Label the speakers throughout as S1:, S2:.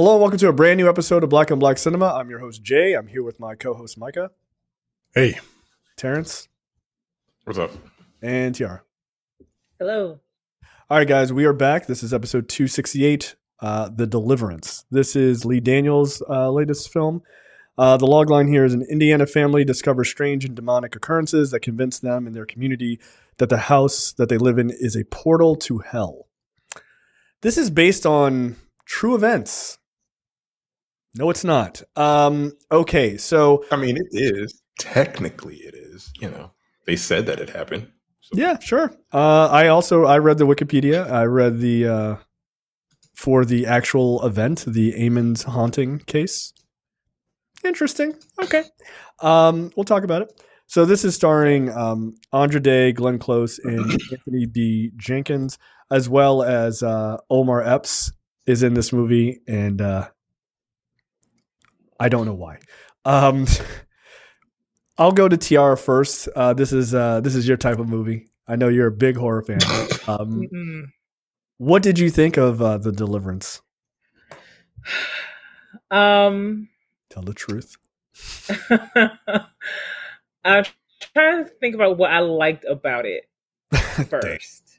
S1: Hello and welcome to a brand new episode of Black on Black Cinema. I'm your host Jay. I'm here with my co-host Micah,
S2: Hey,
S1: Terrence,
S2: what's up?
S1: and Tiara.
S3: Hello.
S1: All right, guys, we are back. This is episode 268, uh, The Deliverance. This is Lee Daniels' uh, latest film. Uh, the logline here is an Indiana family discovers strange and demonic occurrences that convince them and their community that the house that they live in is a portal to hell. This is based on true events. No, it's not. Um, okay, so
S2: I mean, it is technically it is. You know, they said that it happened. So,
S1: Yeah, sure. Uh, I also I read the Wikipedia. I read the uh, for the actual event, the Ammons haunting case. Interesting. Okay, um, we'll talk about it. So this is starring um, Andra Day, Glenn Close, and Anthony B. Jenkins, as well as uh, Omar Epps is in this movie, and uh, I don't know why. Um, I'll go to Tiara first. Uh, this is uh, this is your type of movie. I know you're a big horror fan. Um,
S3: Mm-mm.
S1: what did you think of uh, the Deliverance?
S3: Um,
S1: Tell the truth.
S3: I'm trying to think about what I liked about it first.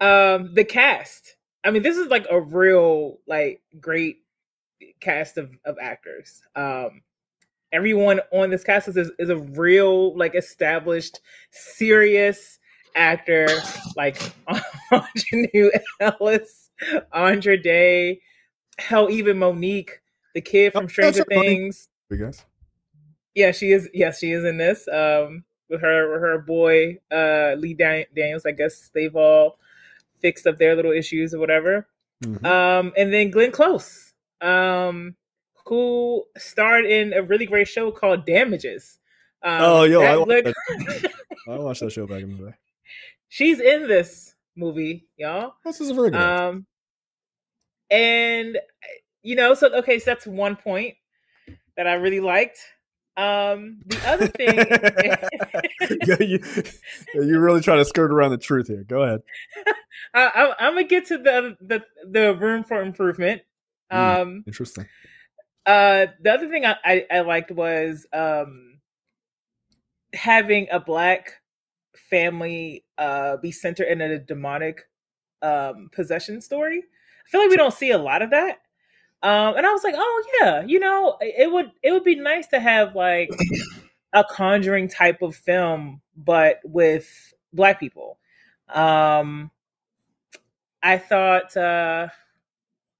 S3: um, the cast. I mean, this is like a real, like, great cast of, of actors. Um, everyone on this cast is is a real, like, established, serious actor, like Aunjanue Ellis, Andra Day, hell, even Mo'Nique, the kid
S1: Oh,
S3: from Stranger
S1: that's funny.
S3: Things.
S1: You guys.
S3: Yeah, she is. Yes, she is in this. Um, with her, with her boy, uh, Lee Dan- Daniels. I guess they've all fixed up their little issues or whatever.
S1: Mhm.
S3: Um, and then Glenn Close, um, who starred in a really great show called Damages. Um,
S1: Oh, yo, I watched
S3: Glenn-
S1: I watched that show back in the day.
S3: she's in this movie, y'all.
S1: This is a very good.
S3: Um, and you know, so okay, so that's one point that I really liked. Um, the other thing,
S1: yeah, you, you're really trying to skirt around the truth here. Go ahead.
S3: I, I'm gonna get to the the the room for improvement.
S1: Mm.
S3: Um,
S1: Interesting.
S3: uh, the other thing I, I, I liked was um having a black family uh be centered in a demonic um possession story. I feel like we don't see a lot of that. Um, and I was like, oh yeah, you know, it would it would be nice to have like a conjuring type of film, but with black people. Um, I thought, uh,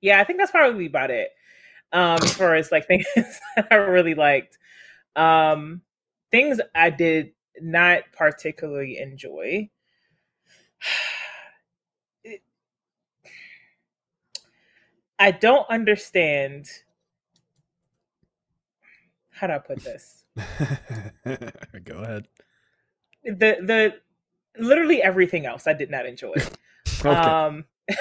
S3: yeah, I think that's probably about it. Um, as far as like things I really liked, um, things I did not particularly enjoy. It- I don't understand. How do I put this?
S1: Go ahead.
S3: The the literally everything else I did not enjoy.
S1: Okay.
S3: Um,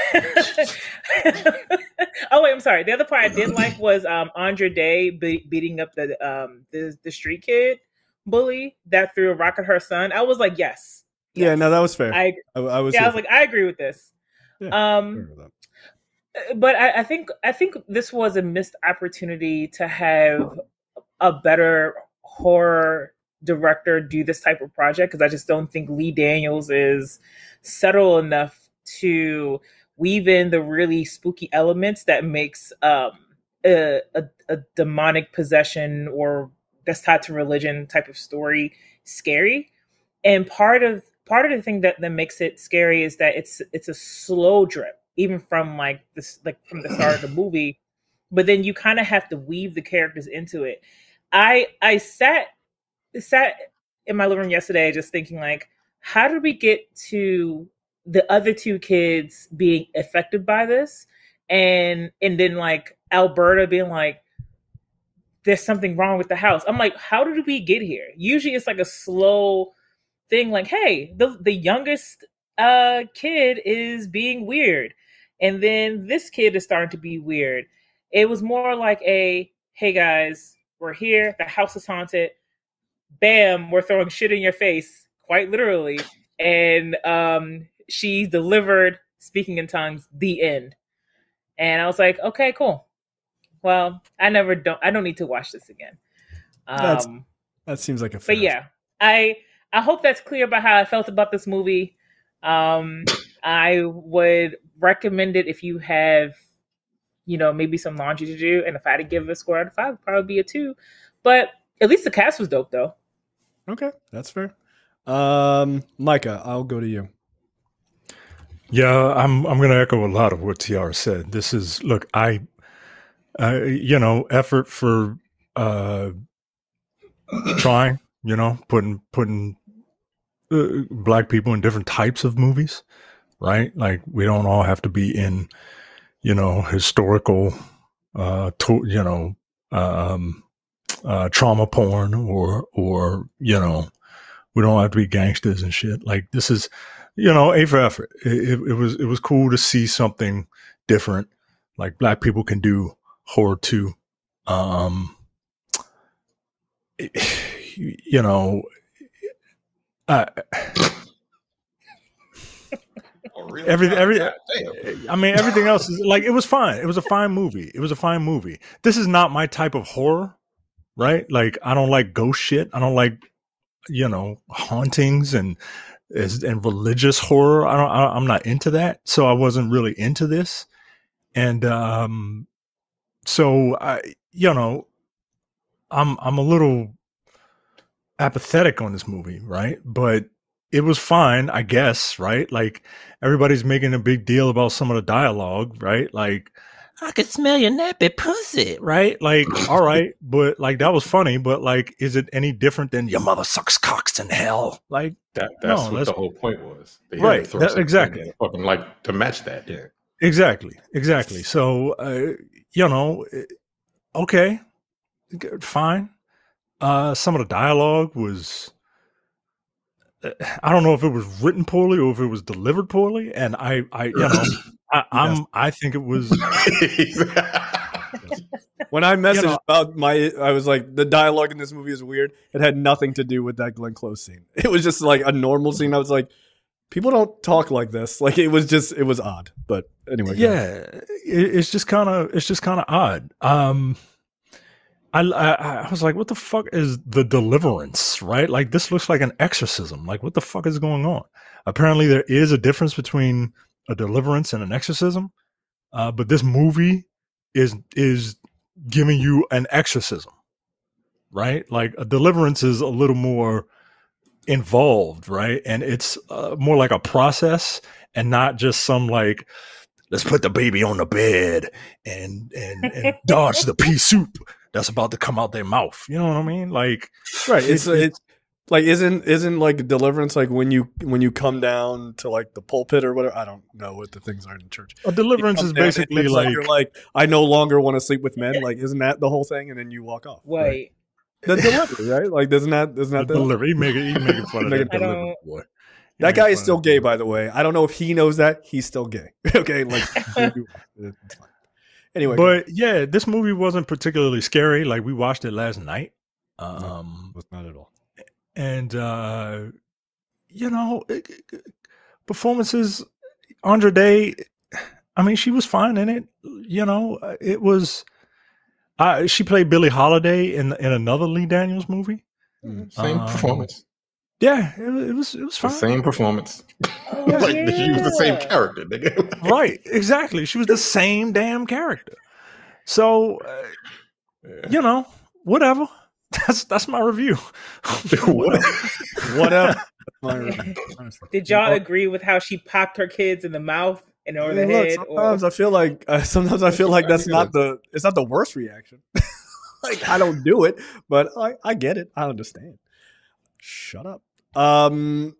S3: oh wait, I'm sorry. The other part I didn't like was um Andra Day be- beating up the um the the street kid bully that threw a rock at her son. I was like, yes,
S1: yeah, no, that was fair.
S3: I
S1: I, I was.
S3: yeah, I was like, I agree with this.
S1: Yeah,
S3: um,
S1: for- fair with that.
S3: but I, I think I think this was a missed opportunity to have a better horror director do this type of project because I just don't think Lee Daniels is subtle enough to weave in the really spooky elements that makes um, a, a, a demonic possession or that's tied to religion type of story scary. And part of part of the thing that, that makes it scary is that it's it's a slow drip, even from like this like from the start of the movie. But then you kind of have to weave the characters into it. I I sat sat in my living room yesterday just thinking like, how did we get to the other two kids being affected by this? And and then like Alberta being like, there's something wrong with the house. I'm like, how did we get here? Usually it's like a slow thing, like, hey, the the youngest uh kid is being weird. And then this kid is starting to be weird. It was more like a, hey guys, we're here, the house is haunted. Bam, we're throwing shit in your face, quite literally. And um she delivered speaking in tongues, the end. And I was like, okay, cool. well, I never don't. I don't need to watch this again.
S1: That's-
S3: Um,
S1: That seems like a.
S3: but yeah, I I hope that's clear about how I felt about this movie. Um, I would recommend it if you have, you know, maybe some laundry to do, and if I had to give it a score out of five, it'd probably be a two. But at least the cast was dope, though.
S1: Okay, that's fair. Um, Micah, I'll go to you.
S4: Yeah, I'm I'm going to echo a lot of what Tiara said. This is look, I, uh, you know, effort for uh, trying, you know, putting putting uh, black people in different types of movies, right? Like we don't all have to be in, you know, historical, uh, to, you know, um, uh, trauma porn or or you know, we don't have to be gangsters and shit. Like this is you know, A for effort. It, it, it was it was cool to see something different. Like black people can do horror too. Um, you know, I,
S2: Oh, really?
S4: Every- every- I mean, everything else is like it was fine. It was a fine movie. It was a fine movie. This is not my type of horror, right? Like I don't like ghost shit. I don't like you know hauntings and is and religious horror. I don't. I, I'm not into that. So I wasn't really into this, and um, so I you know, I'm I'm a little apathetic on this movie, right? But it was fine, I guess, right? Like everybody's making a big deal about some of the dialogue, right? Like, I could smell your nappy pussy, right? Like, all right, but like that was funny, but like, is it any different than your mother sucks cocks in hell? Like,
S2: That, that's
S4: No,
S2: what
S4: that's-
S2: the whole point was. They
S4: Right, that- exactly.
S2: Fucking like to match that. Yeah.
S4: exactly, exactly. So, uh, you know, eh, okay, fine. Uh, some of the dialogue was, I don't know if it was written poorly or if it was delivered poorly, and I, I, you know, I, I'm, I think it was.
S1: When I messaged
S4: know-
S1: about my, I was like, the dialogue in this movie is weird. It had nothing to do with that Glenn Close scene. It was just like a normal scene. I was like, people don't talk like this. Like it was just, it was odd. But anyway, ahead.
S4: yeah it's just kind of it's just kind of odd um I, I i was like what the fuck is the deliverance right? Like this looks like an exorcism. Like what the fuck is going on? Apparently there is a difference between a deliverance and an exorcism uh but this movie is is giving you an exorcism right? Like a deliverance is a little more involved right? And it's uh, more like a process and not just some like let's put the baby on the bed and and, and dodge the pea soup that's about to come out their mouth. You know what I mean? Like
S1: right. It's,
S4: it-
S1: it's like, isn't, isn't like deliverance like when you, when you come down to like the pulpit or whatever? I don't know what the things are in church.
S4: a deliverance is
S1: come down and
S4: basically
S1: it's
S4: like,
S1: you're like, I no longer want to sleep with men. Like, isn't that the whole thing? And then you walk off. right?
S3: Wait,
S1: The delivery, right? Like, isn't that, isn't that the,
S4: delivery. He making he making fun of
S1: Making-
S4: that
S3: I
S4: delivery boy.
S1: That guy is still gay, by the way. I don't know if he knows that. He's still gay. okay, like it's fine. Anyway,
S4: But yeah, this movie wasn't particularly scary. Like we watched it last night. Um
S1: was not at all.
S4: and uh you know it- it- performances Andra Day I mean she was fine in it you know it was uh, she played Billie Holiday in in another Lee Daniels movie
S2: Same
S4: Um,
S2: performance.
S4: Yeah it, was- it was it was
S2: The
S4: fine
S2: same performance.
S3: Oh,
S2: like she was the same character, nigga.
S4: right exactly she was the same damn character so uh,
S2: Yeah.
S4: you know whatever that's that's my review
S2: What?
S1: Whatever. Review.
S3: Did y'all agree with how she popped her kids in the mouth and or the
S1: look,
S3: head?
S1: sometimes I feel like uh, sometimes I feel like that's not the it's not the worst reaction. like I don't do it, but I I get it. I understand. Shut up. Um,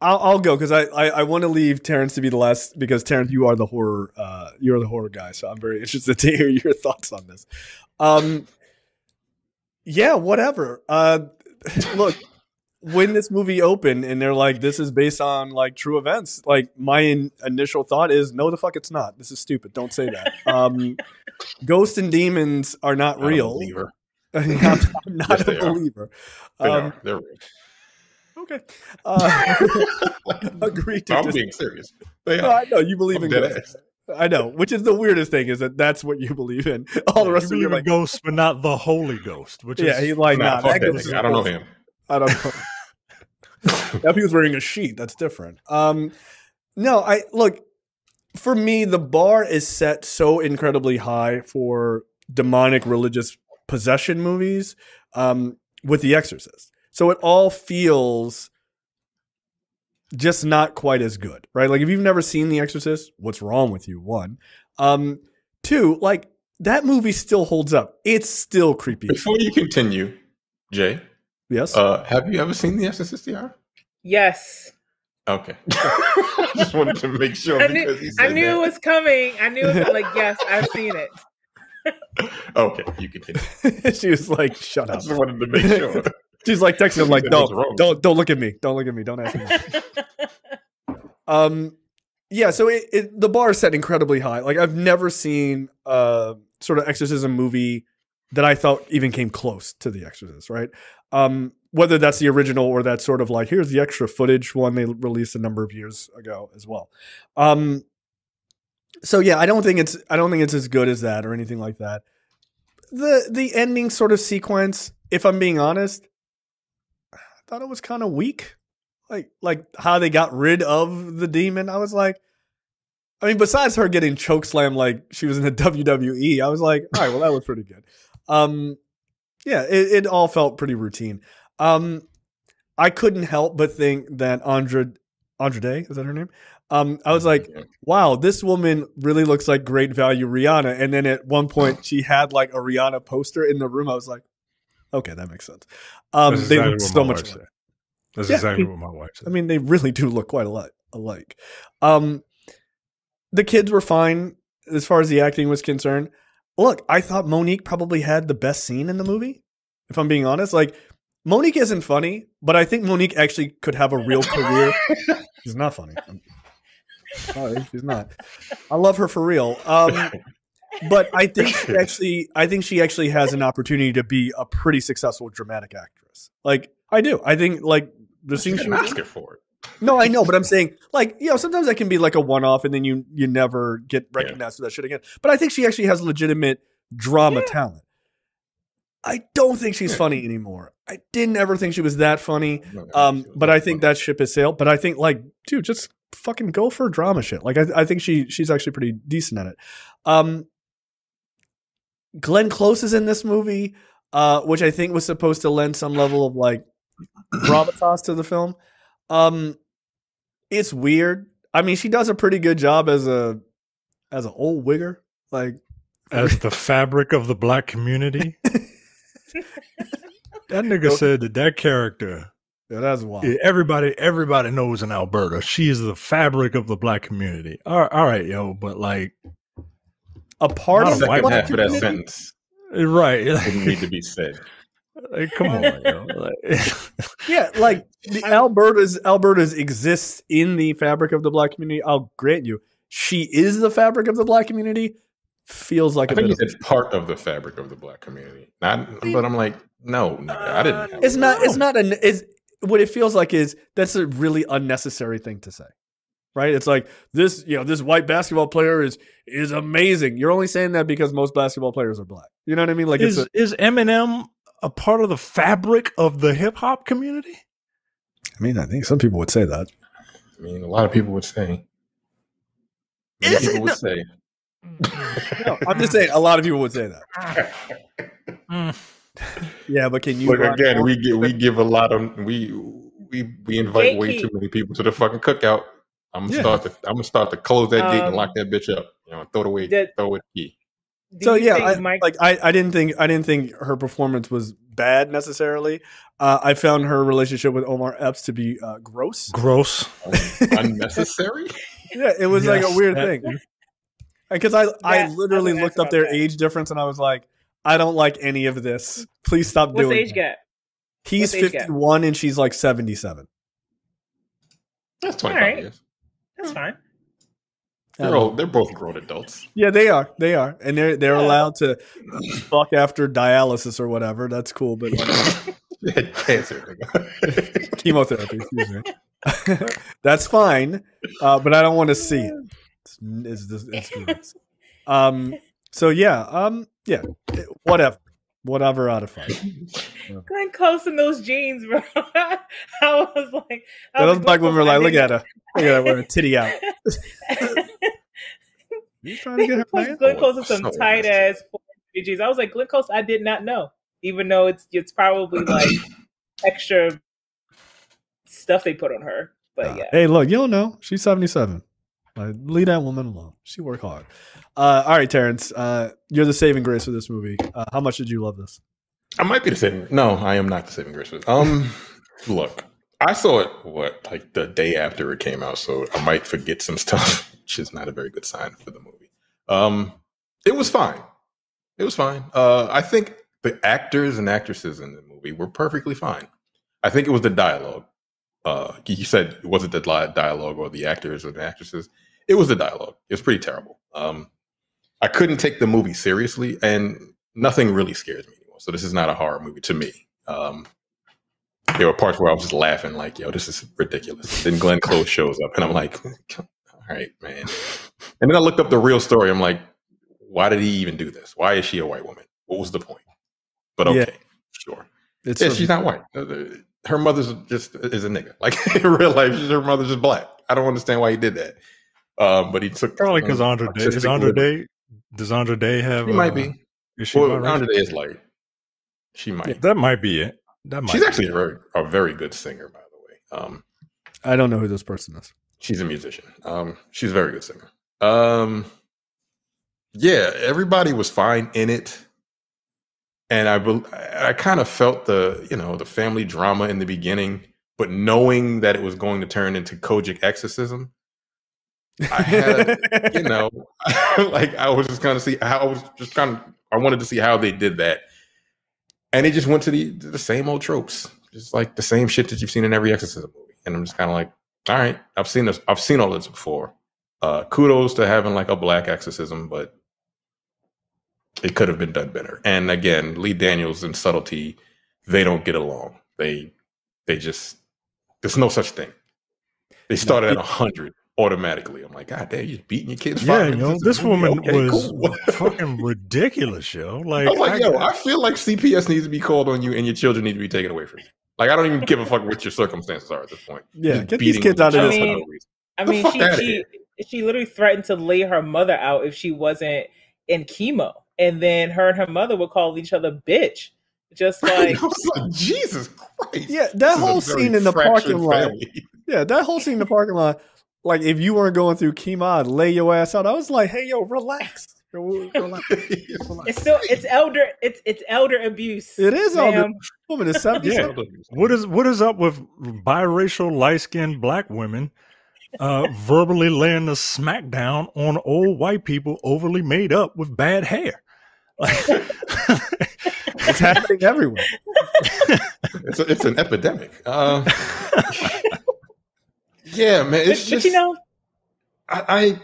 S1: I'll I'll go because I I, I want to leave Terrence to be the last because Terrence, you are the horror uh you're the horror guy, so I'm very interested to hear your thoughts on this. Um, yeah, whatever. Uh, look. When this movie opened and they're like, "This is based on like true events," like my in- initial thought is, "No, the fuck, it's not. This is stupid. Don't say that." Um, ghosts and demons are not real.
S2: believer.
S1: I'm, I'm not a
S2: they are.
S1: believer.
S2: They
S1: Um,
S2: are. They're real.
S1: Okay. Uh, agree to
S2: I'm
S1: dis-
S2: being serious. They
S1: No. I know you believe
S2: I'm
S1: in
S2: dead
S1: ghosts. I know, which is the weirdest thing is that that's what you believe in. All the rest
S4: you
S1: of you are like,
S4: ghosts, but not the Holy Ghost. Which
S1: yeah, he's like,
S2: Nah,
S1: nah, that
S2: that
S1: ghost is
S2: nigga. I don't know him.
S1: I don't know. if he was wearing a sheet, that's different. Um, no, I look for me. The bar is set so incredibly high for demonic religious possession movies um, with The Exorcist. So it all feels just not quite as good, right? Like if you've never seen The Exorcist, what's wrong with you? One, um, two, like that movie still holds up. It's still creepy.
S2: Before you continue, Jay,
S1: Yes.
S2: uh, have you ever seen The Exorcist DR?
S3: Yes.
S2: Okay. I just wanted to make sure
S3: I
S2: because
S3: knew,
S2: he said
S3: I knew
S2: that.
S3: it was coming. I knew it was like, yes, I've seen it.
S2: Okay, you continue.
S1: she was like, "Shut up.
S2: I
S1: up."
S2: just wanted to make sure.
S1: She's like texting him like,
S2: Said
S1: "Don't, don't, don't look at me. Don't look at me. Don't ask me." um, yeah. So it, it the bar is set incredibly high. Like I've never seen a sort of exorcism movie that I thought even came close to The Exorcist. Right. Um, whether that's the original or that sort of like here's the extra footage one they released a number of years ago as well. Um, so yeah, I don't think it's I don't think it's as good as that or anything like that. The the ending sort of sequence, if I'm being honest, thought it was kind of weak. Like like how they got rid of the demon. I was like, I mean, besides her getting chokeslam like she was in the WWE, I was like, all right, well that was pretty good. Um, yeah, it, it all felt pretty routine. Um, I couldn't help but think that Andra Andrade is that her name? Um, I was like, wow, this woman really looks like great value Rihanna. And then at one point, she had like a Rihanna poster in the room. I was like, okay, that makes sense. Um,
S4: That's
S1: they
S4: exactly
S1: look so much alike.
S4: That's
S1: Yeah.
S4: exactly what my wife said.
S1: I mean, they really do look quite a lot alike. Um, the kids were fine as far as the acting was concerned. Look, I thought Mo'Nique probably had the best scene in the movie. If I'm being honest, like Mo'Nique isn't funny, but I think Mo'Nique actually could have a real career. she's not funny. Sorry, she's not. I love her for real. Um, but I think she actually, I think she actually has an opportunity to be a pretty successful dramatic actress. Like I do. I think like the scene
S2: She
S1: she
S2: got
S1: was
S2: Oscar for it.
S1: no, I know, but I'm saying like you know sometimes that can be like a one off, and then you you never get recognized for that shit again. But I think she actually has legitimate drama talent. I don't think she's funny anymore. I didn't ever think she was that funny.
S2: No, no,
S1: Um, but I think that ship has sailed. But I think like, dude, just fucking go for drama shit. Like I, I think she she's actually pretty decent at it. Um, Glenn Close is in this movie, uh, which I think was supposed to lend some level of like gravitas to the film. Um, it's weird. I mean, she does a pretty good job as a as an old wigger. Like,
S4: As the fabric of the black community. that nigga said that that character,
S1: yeah, that's wild.
S4: everybody, everybody knows in Alberta, she is the fabric of the black community. All right, all right yo, but like,
S1: A part
S4: Not
S1: of
S4: a
S1: the
S4: white
S2: Second half of that sentence
S4: right?
S2: didn't need to be said.
S4: Like, come on,
S1: Yeah, like the Alberta's Alberta's exists in the fabric of the black community. I'll grant you, she is the fabric of the black community. Feels like
S2: I
S1: a
S2: think
S1: bit
S2: he
S1: of.
S2: part of the fabric of the black community. Not, but I'm like, no, nigga, I didn't.
S1: It's not. It's not an. Is what it feels like is that's a really unnecessary thing to say, right? It's like this. You know, this white basketball player is is amazing. You're only saying that because most basketball players are black. You know what I mean? Like
S4: is
S1: it's. A,
S4: is Eminem a part of the fabric of the hip hop community?
S1: I mean, I think some people would say that.
S2: I mean, a lot of people would say. Many
S1: Is it
S2: people would
S1: not-
S2: say.
S1: No, I'm just saying. A lot of people would say that.
S4: Mm.
S1: Yeah, but can you?
S2: Look again, we give we give a lot of we we we invite way
S3: Gatekeep.
S2: too many people to the fucking cookout. I'm gonna
S1: Yeah.
S2: start to I'm gonna start to close that gate and
S3: Um,
S2: lock that bitch up. You know, throw it away,
S3: did-
S2: throw it key.
S1: So yeah, I,
S3: Mike,
S1: like I, I didn't think I didn't think her performance was bad necessarily. Uh, I found her relationship with Omar Epps to be uh, gross.
S4: Gross.
S2: Unnecessary.
S1: Yeah, it was like a weird
S4: that
S1: thing because I I literally
S3: I
S1: looked up their
S3: that.
S1: age difference and I was like, I don't like any of this. Please stop
S3: what's the
S1: doing.
S3: age
S1: that.
S3: gap?
S1: He's
S3: what's the age gap?
S1: fifty one and she's like seventy seven.
S2: That's twenty five
S3: Alright.
S2: years.
S3: That's fine.
S2: They're all, they're both grown adults.
S1: Yeah, they are. They are, and they're they're
S3: Yeah.
S1: allowed to fuck after dialysis or whatever. That's cool, but like,
S2: They cancer.
S1: chemotherapy. Excuse me. That's fine, uh, but I don't want to see it. It's, it's, it's, it's gross. um. So yeah. Um. Yeah. Whatever. Whatever out of five.
S3: Glenn Close in those jeans, bro. I was like, I
S1: Those black women were like, look at her. Look at her with a titty out.
S3: not-
S1: You trying to get her
S3: Plus,
S1: man?
S3: Glenn Close in some
S2: So
S3: tight ass jeans. I was like, Glenn Close, I did not know, even though it's it's probably like extra stuff they put on her. But
S1: Nah.
S3: yeah,
S1: Hey, look, you don't know. She's 77. Like, leave that woman alone. She worked hard. Uh, all right, Terrence. Uh, you're the saving grace of this movie. Uh, how much did you love this?
S2: I might be the saving. No, I am not the saving grace. Um, look, I saw it what like the day after it came out, so I might forget some stuff, which is not a very good sign for the movie. Um, it was fine. It was fine. Uh, I think the actors and actresses in the movie were perfectly fine. I think it was the dialogue. Uh, you said it wasn't the dialogue or the actors or the actresses. It was the dialogue. It was pretty terrible. Um, I couldn't take the movie seriously, and nothing really scares me anymore. So this is not a horror movie to me. Um, there were parts where I was just laughing, like, "Yo, this is ridiculous." Then Glenn Close shows up, and I'm like, "All right, man." And then I looked up the real story. I'm like, "Why did he even do this? Why is she a white woman? What was the point?" But okay,
S1: Yeah.
S2: sure.
S1: It's
S2: Yeah,
S1: a-
S2: she's not white. Uh, uh, Her mother's just is a nigga. Like in real life, she's, her mother's just black. I don't understand why he did that. Um, but he took
S4: Probably because
S2: um,
S4: Andra Day. Is
S2: Andra.
S4: Day? Does Andra Day have?
S2: She might
S4: uh,
S2: be.
S4: Is she
S2: Well,
S4: biracial?
S2: Andra Day is light. She might.
S4: That might be it. That might.
S2: She's
S4: be
S2: actually
S4: it.
S2: a very, a very good singer, by the way. Um,
S1: I don't know who this person is.
S2: she's a musician. Um, she's a very good singer. Um, yeah, everybody was fine in it, and I, bel- I kind of felt the, you know, the family drama in the beginning, but knowing that it was going to turn into Kojic exorcism, I had, you know, like I was just kind of see how I was just kind of I wanted to see how they did that, and it just went to the the same old tropes, just like the same shit that you've seen in every exorcism movie, and I'm just kind of like, all right, I've seen this, I've seen all this before. Uh, kudos to having like a black exorcism, but it could have been done better. And again, Lee Daniels and subtlety, they don't get along. They they just there's no such thing. They started at hundred automatically. I'm like, God damn, you're beating your kids. five
S4: Yeah,
S2: minutes
S4: yo,
S2: into
S4: this woman
S2: Okay,
S4: was
S2: cool.
S4: fucking ridiculous, yo. Like,
S2: I was like,
S4: I-
S2: yo, I feel like CPS needs to be called on you, and your children need to be taken away from you. Like, I don't even give a fuck what your circumstances are at this point.
S1: Yeah,
S2: Just
S1: get these kids out of
S3: this
S2: child
S3: house.
S2: for no reason.
S3: I mean, she she she literally threatened to lay her mother out if she wasn't in chemo, and then her and her mother would call each other bitch, just like
S2: like, Jesus Christ.
S1: Yeah, that
S2: This
S1: whole scene in the
S2: fractured
S1: parking lot.
S2: family.
S1: Yeah, that whole scene in the parking lot. Like, if you weren't going through chemo, I'd lay your ass out. I was like, hey, yo, relax. Yo, relax.
S3: it's still it's elder it's it's elder abuse.
S1: It is elder-
S3: ma'am.
S1: Woman is 77.
S4: Yeah. What is what is up with biracial light skinned black women uh, verbally laying the smackdown on old white people overly made up with bad hair? Like,
S1: It's happening everywhere.
S2: It's, a, it's an epidemic. Uh, yeah, man. It's
S3: but
S2: just,
S3: you know,
S2: I, I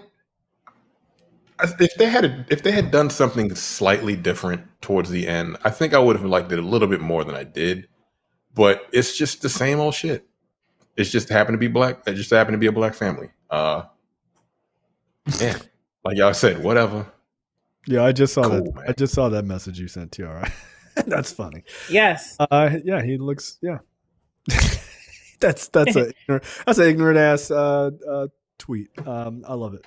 S2: I- if they had if they had done something slightly different towards the end, I think I would have liked it a little bit more than I did. But it's just the same old shit. It's just happened to be black. It just happened to be a black family. Uh, yeah, like y'all said, whatever.
S1: Yeah, I just saw
S2: Cool,
S1: that.
S2: man.
S1: I just saw that message you sent, Tiara. That's funny.
S3: yes.
S1: Uh, yeah, he looks. Yeah, that's that's a that's an ignorant ass uh, uh, tweet. Um, I love it.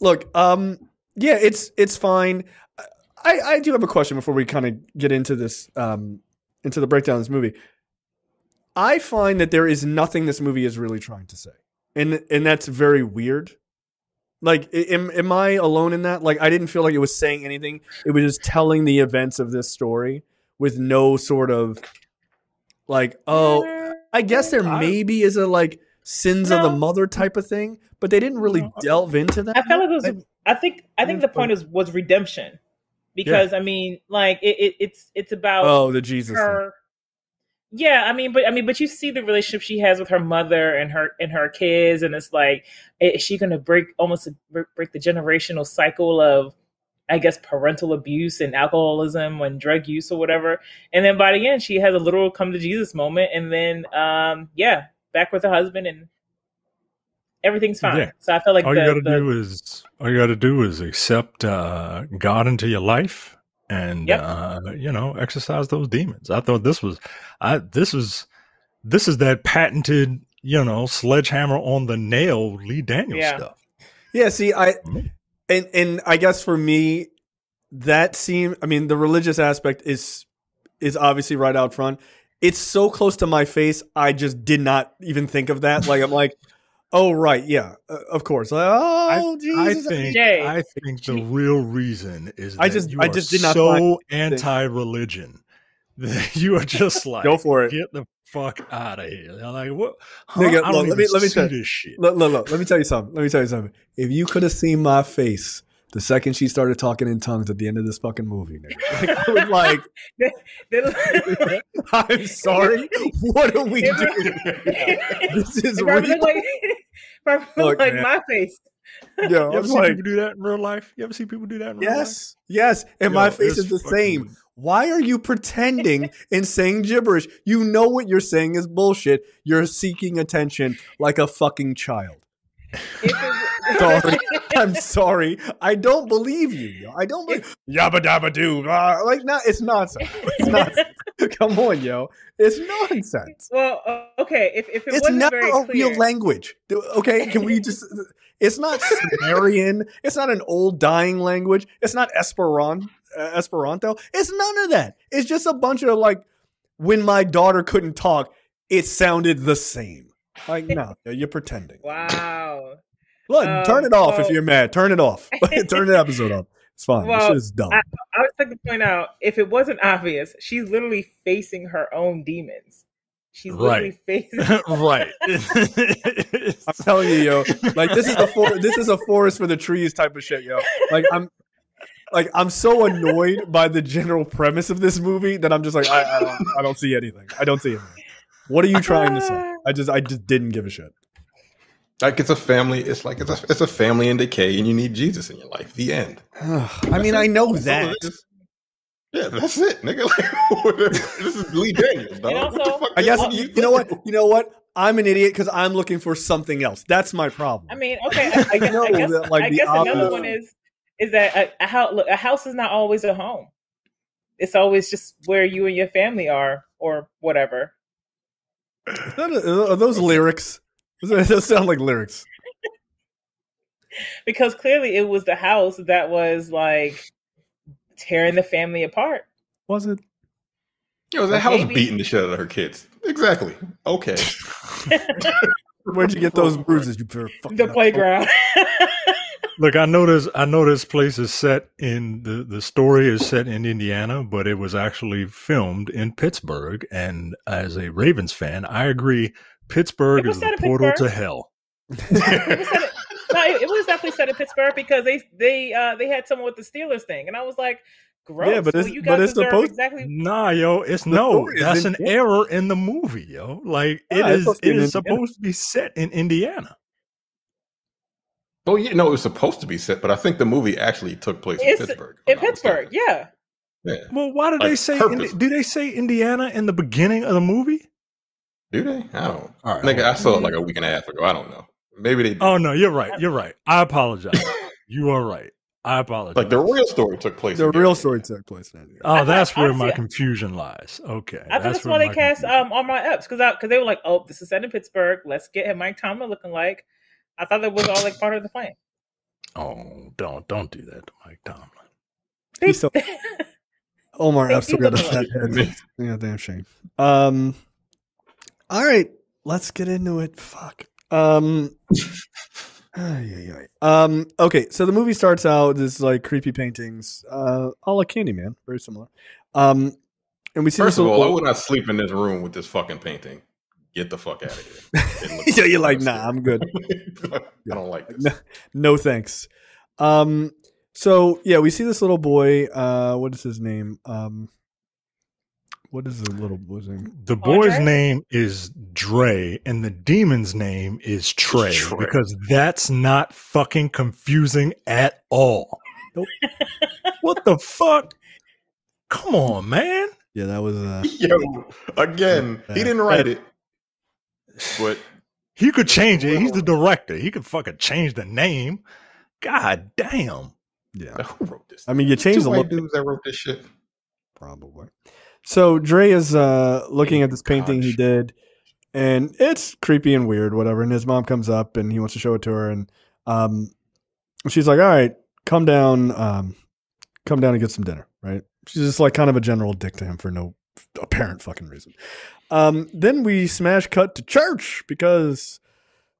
S1: Look, um, yeah, it's it's fine. I I do have a question before we kind of get into this um into the breakdown of this movie. I find that there is nothing this movie is really trying to say, and and that's very weird. Like, am am I alone in that? Like, I didn't feel like it was saying anything. It was just telling the events of this story with no sort of like, oh, I guess there maybe is a like sins of the mother type of thing, but they didn't really
S3: No.
S1: delve into that.
S3: I felt like it was. I think. I think the point is was redemption, because I mean, like it, it it's it's about
S1: oh, the Jesus.
S3: her. Yeah, I mean, but I mean, but you see the relationship she has with her mother and her and her kids, and it's like, is she going to break almost break the generational cycle of, I guess, parental abuse and alcoholism and drug use or whatever? And then by the end, she has a literal come to Jesus moment, and then, um, yeah, back with her husband, and everything's fine.
S4: Yeah.
S3: So I felt like
S4: all
S3: the,
S4: you got to
S3: the-
S4: do is all you got to do is accept uh, God into your life, and
S3: Yep.
S4: uh, you know exercise those demons. I thought this was, I this was, this is that patented you know sledgehammer on the nail Lee Daniels
S3: Yeah.
S4: stuff.
S1: Yeah, see, I
S4: Mhm.
S1: And and I guess for me, that seem. I mean, the religious aspect is is obviously right out front. It's so close to my face. I just did not even think of that. Like I'm like, oh right, yeah, uh, of course. Like, oh
S4: I
S1: Jesus,
S4: think
S3: Jay.
S4: I think the real reason is
S1: I just-
S4: you
S1: I just did not
S4: so anti-religion that you are just like
S1: go for it.
S4: get the fuck out of here. They're like what? Huh?
S1: Nigga,
S4: I don't
S1: look, let me- let me
S4: see
S1: tell-
S4: this shit.
S1: Look, look, look. Let me tell you something. Let me tell you something. If you could have seen my face the second she started talking in tongues at the end of this fucking movie, nigga. Like, I was like,
S3: the-
S1: I'm sorry. What are we doing? This is
S3: It probably
S1: real.
S3: like, probably look
S1: Look,
S3: like
S1: man.
S3: my face.
S1: Yo,
S4: You
S1: I'm
S4: ever see
S1: like,
S4: people do that in real life? You ever see people do that in real life?
S1: yes, yes. And
S4: Yo,
S1: my face is the
S4: fucking-
S1: same. Why are you pretending and saying gibberish? You know what you're saying is bullshit. You're seeking attention like a fucking child. Sorry. I'm sorry. I don't believe you. yo. I don't believe yabba dabba doo. Like, not. It's nonsense. It's nonsense. Come on, yo. It's nonsense.
S3: well, uh, okay. If, if it
S1: It's
S3: wasn't
S1: never
S3: very
S1: a
S3: clear,
S1: real language. Okay, can we just? It's not Sumerian. It's not an old dying language. It's not Esperanto. Uh, Esperanto. It's none of that. It's just a bunch of like when my daughter couldn't talk, it sounded the same. Like no, you're pretending.
S3: Wow.
S1: Look,
S3: Um,
S1: turn it off if you're mad. Turn it off. turn the episode off. It's fine. this
S3: Well,
S1: shit is dumb.
S3: I was like to point out, if it wasn't obvious, she's literally facing her own demons. She's literally facing.
S4: right.
S1: I'm telling you, yo, like this is a for- this is a forest for the trees type of shit, yo. Like I'm, like I'm so annoyed by the general premise of this movie that I'm just like I, I don't I don't see anything. I don't see anything. What are you trying to say? I just I just didn't give a shit.
S2: Like it's a family. It's like it's a it's a family in decay, and you need Jesus in your life. The end.
S1: I mean, I know
S2: That's
S1: that.
S2: Yeah, that's it, nigga. Like, this is Lee Daniels, dog.
S3: And
S2: What the fuck
S1: I guess
S2: else
S1: you, you know what you know what. I'm an idiot because I'm looking for something else. That's my problem.
S3: I mean, okay. I, I guess,
S1: know
S3: I guess,
S1: that, like,
S3: I
S1: the
S3: guess another one is is that a, a house. Look, a house is not always a home. It's always just where you and your family are, or whatever.
S1: Is that a- are those lyrics? Those sound like lyrics.
S3: Because clearly, it was the house that was like tearing the family apart.
S1: Was it?
S2: Yo, that house
S3: Maybe.
S2: beating the shit out of her kids. Exactly. Okay.
S1: Where'd you get those bruises? You pair of fucking
S3: the playground.
S4: Look, I know this. I know this place is set in the the story is set in Indiana, but it was actually filmed in Pittsburgh. And as a Ravens fan, I agree. Pittsburgh is the portal
S3: Pittsburgh.
S4: to hell.
S3: it was set, no, it, it was definitely set in Pittsburgh because they they uh they had someone with the Steelers thing, and I was like, gross.
S1: Yeah, but
S3: well,
S1: it's-
S3: you
S1: but it's supposed-
S3: exactly.
S4: Nah, yo, it's
S1: The
S4: no.
S1: story is
S4: That's
S1: in
S4: an error in the movie, yo. Like it
S1: it's
S4: is.
S1: supposed to be
S4: It
S1: in
S4: is
S1: Indiana.
S4: supposed to be set in Indiana.
S2: Well, you know, it was supposed to be set, but I think the movie actually took place in Pittsburgh.
S3: In Pittsburgh, yeah.
S2: Yeah.
S4: Well, why do
S2: Like,
S4: they say? Indi- do they say Indiana in the beginning of the movie?
S2: Do they? I don't.
S4: All right,
S2: Nigga, I saw it like a week and a half ago. I don't know. Maybe they. Did.
S4: Oh no, you're right. You're right. I apologize. you are right. I apologize.
S2: Like the real story took place.
S1: The
S2: in
S1: real story took place in
S4: Oh, that's where my confusion lies. Okay,
S3: I think that's,
S4: where
S3: why they cast
S4: confusion-
S3: um on my ups because because they were like, oh, this is set in Pittsburgh. Let's get him Mike Tomlin looking like. I thought that was all like part of the plan.
S4: Oh, don't don't do that to Mike Tomlin.
S1: He's so- Omar
S3: They
S1: F still got a fat head. Yeah, damn shame. Um, all right, let's get into it. Fuck. Um, ay, ay, ay. um. Okay, so the movie starts out this like creepy paintings, uh, a la Candyman, very similar. Um, and we see
S2: First
S1: this
S2: of all, I would not sleep in this room with this fucking painting. Get the fuck out of here. It
S1: yeah, you're like, nah, I'm good.
S2: I don't like this.
S1: no, no thanks. Um, so yeah, we see this little boy. Uh, what is his name? Um, what is the little boy's name?
S4: The boy's
S3: Andre?
S4: name is Dre, and the demon's name is Trey,
S2: Trey.
S4: because that's not fucking confusing at all.
S1: Nope.
S4: what the fuck? Come on, man.
S1: Yeah, that was uh,
S2: Yo, again, he didn't write it, but
S4: He could change it. He's the director. He could fucking change the name. God damn.
S1: Yeah.
S2: Who wrote this?
S1: I mean, you changed the
S2: white
S1: look
S2: dudes that wrote this shit.
S1: probably. So Dre is uh, looking at this painting he did, and it's creepy and weird, whatever. And his mom comes up and he wants to show it to her, and um, she's like, "All right, come down, um, come down and get some dinner." Right? She's just like kind of a general dick to him for no apparent fucking reason. Um, then we smash cut to church because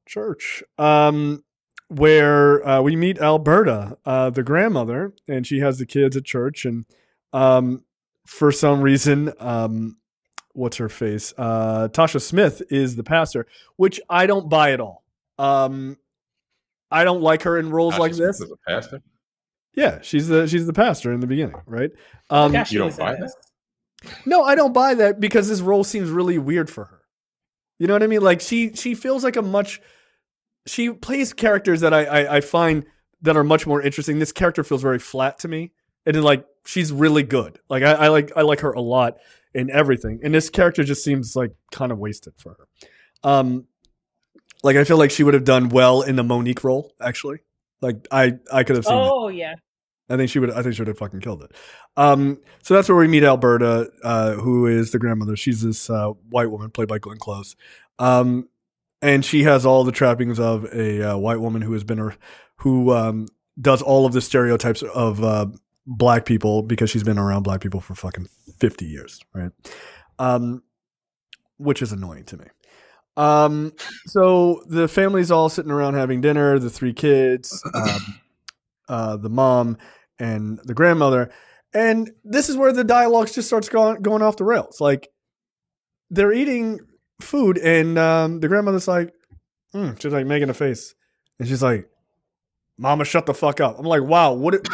S1: church. Um, where uh, we meet Alberta, uh, the grandmother, and she has the kids at church, and um, for some reason, um, what's her face? Uh, Tasha Smith is the pastor, which I don't buy at all. Um, I don't like her in roles
S2: Tasha
S1: like
S2: Smith
S1: this.
S2: is a pastor.
S1: Yeah, she's the she's the pastor in the beginning, right? Um,
S3: Gosh,
S2: you don't buy
S3: this.
S1: No, I don't buy that because this role seems really weird for her. You know what I mean? Like she she feels like a much she plays characters that I I, I find that are much more interesting. This character feels very flat to me, and then, like she's really good. Like I, I like I like her a lot in everything, and this character just seems like kind of wasted for her. Um, like I feel like she would have done well in the Mo'Nique role. Actually, like I I could have seen. that.
S3: Oh yeah.
S1: I think she would. I think she would have fucking killed it. Um, so that's where we meet Alberta, uh, who is the grandmother. She's this uh, white woman played by Glenn Close, um, and she has all the trappings of a uh, white woman who has been, a, who um, does all of the stereotypes of uh, black people because she's been around black people for fucking fifty years, right? Um, which is annoying to me. Um, so the family's all sitting around having dinner. The three kids, um, uh, the mom and the grandmother. And this is where the dialogue just starts going going off the rails. Like they're eating food, and um, the grandmother's like, mm, she's like making a face, and she's like, "Mama, shut the fuck up." I'm like, "Wow, what?" It-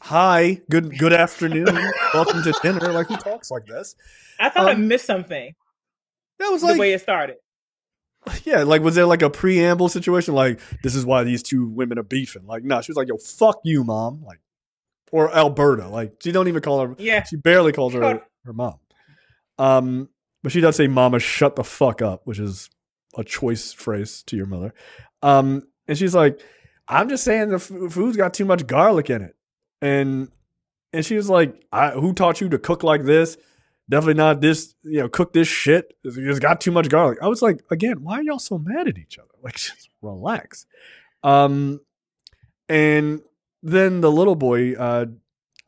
S1: Hi, good good afternoon, welcome to dinner. Like who talks like this?
S3: I thought I
S1: Um,
S3: missed something.
S1: That was
S3: the way it started.
S1: yeah, like was there like a preamble situation? Like this is why these two women are beefing. Like no, she was like, "Yo, fuck you, mom." Like or Alberta. Like she don't even call her.
S3: Yeah.
S1: She barely calls her her mom. Um, but she does say, "Mama, shut the fuck up," which is a choice phrase to your mother. Um, and she's like, "I'm just saying the f- food's got too much garlic in it," and and she was like, I, "Who taught you to cook like this?" Definitely not this, you know, cook this shit. It's got too much garlic. I was like, again, why are y'all so mad at each other? Like, just relax. Um, and then the little boy, uh,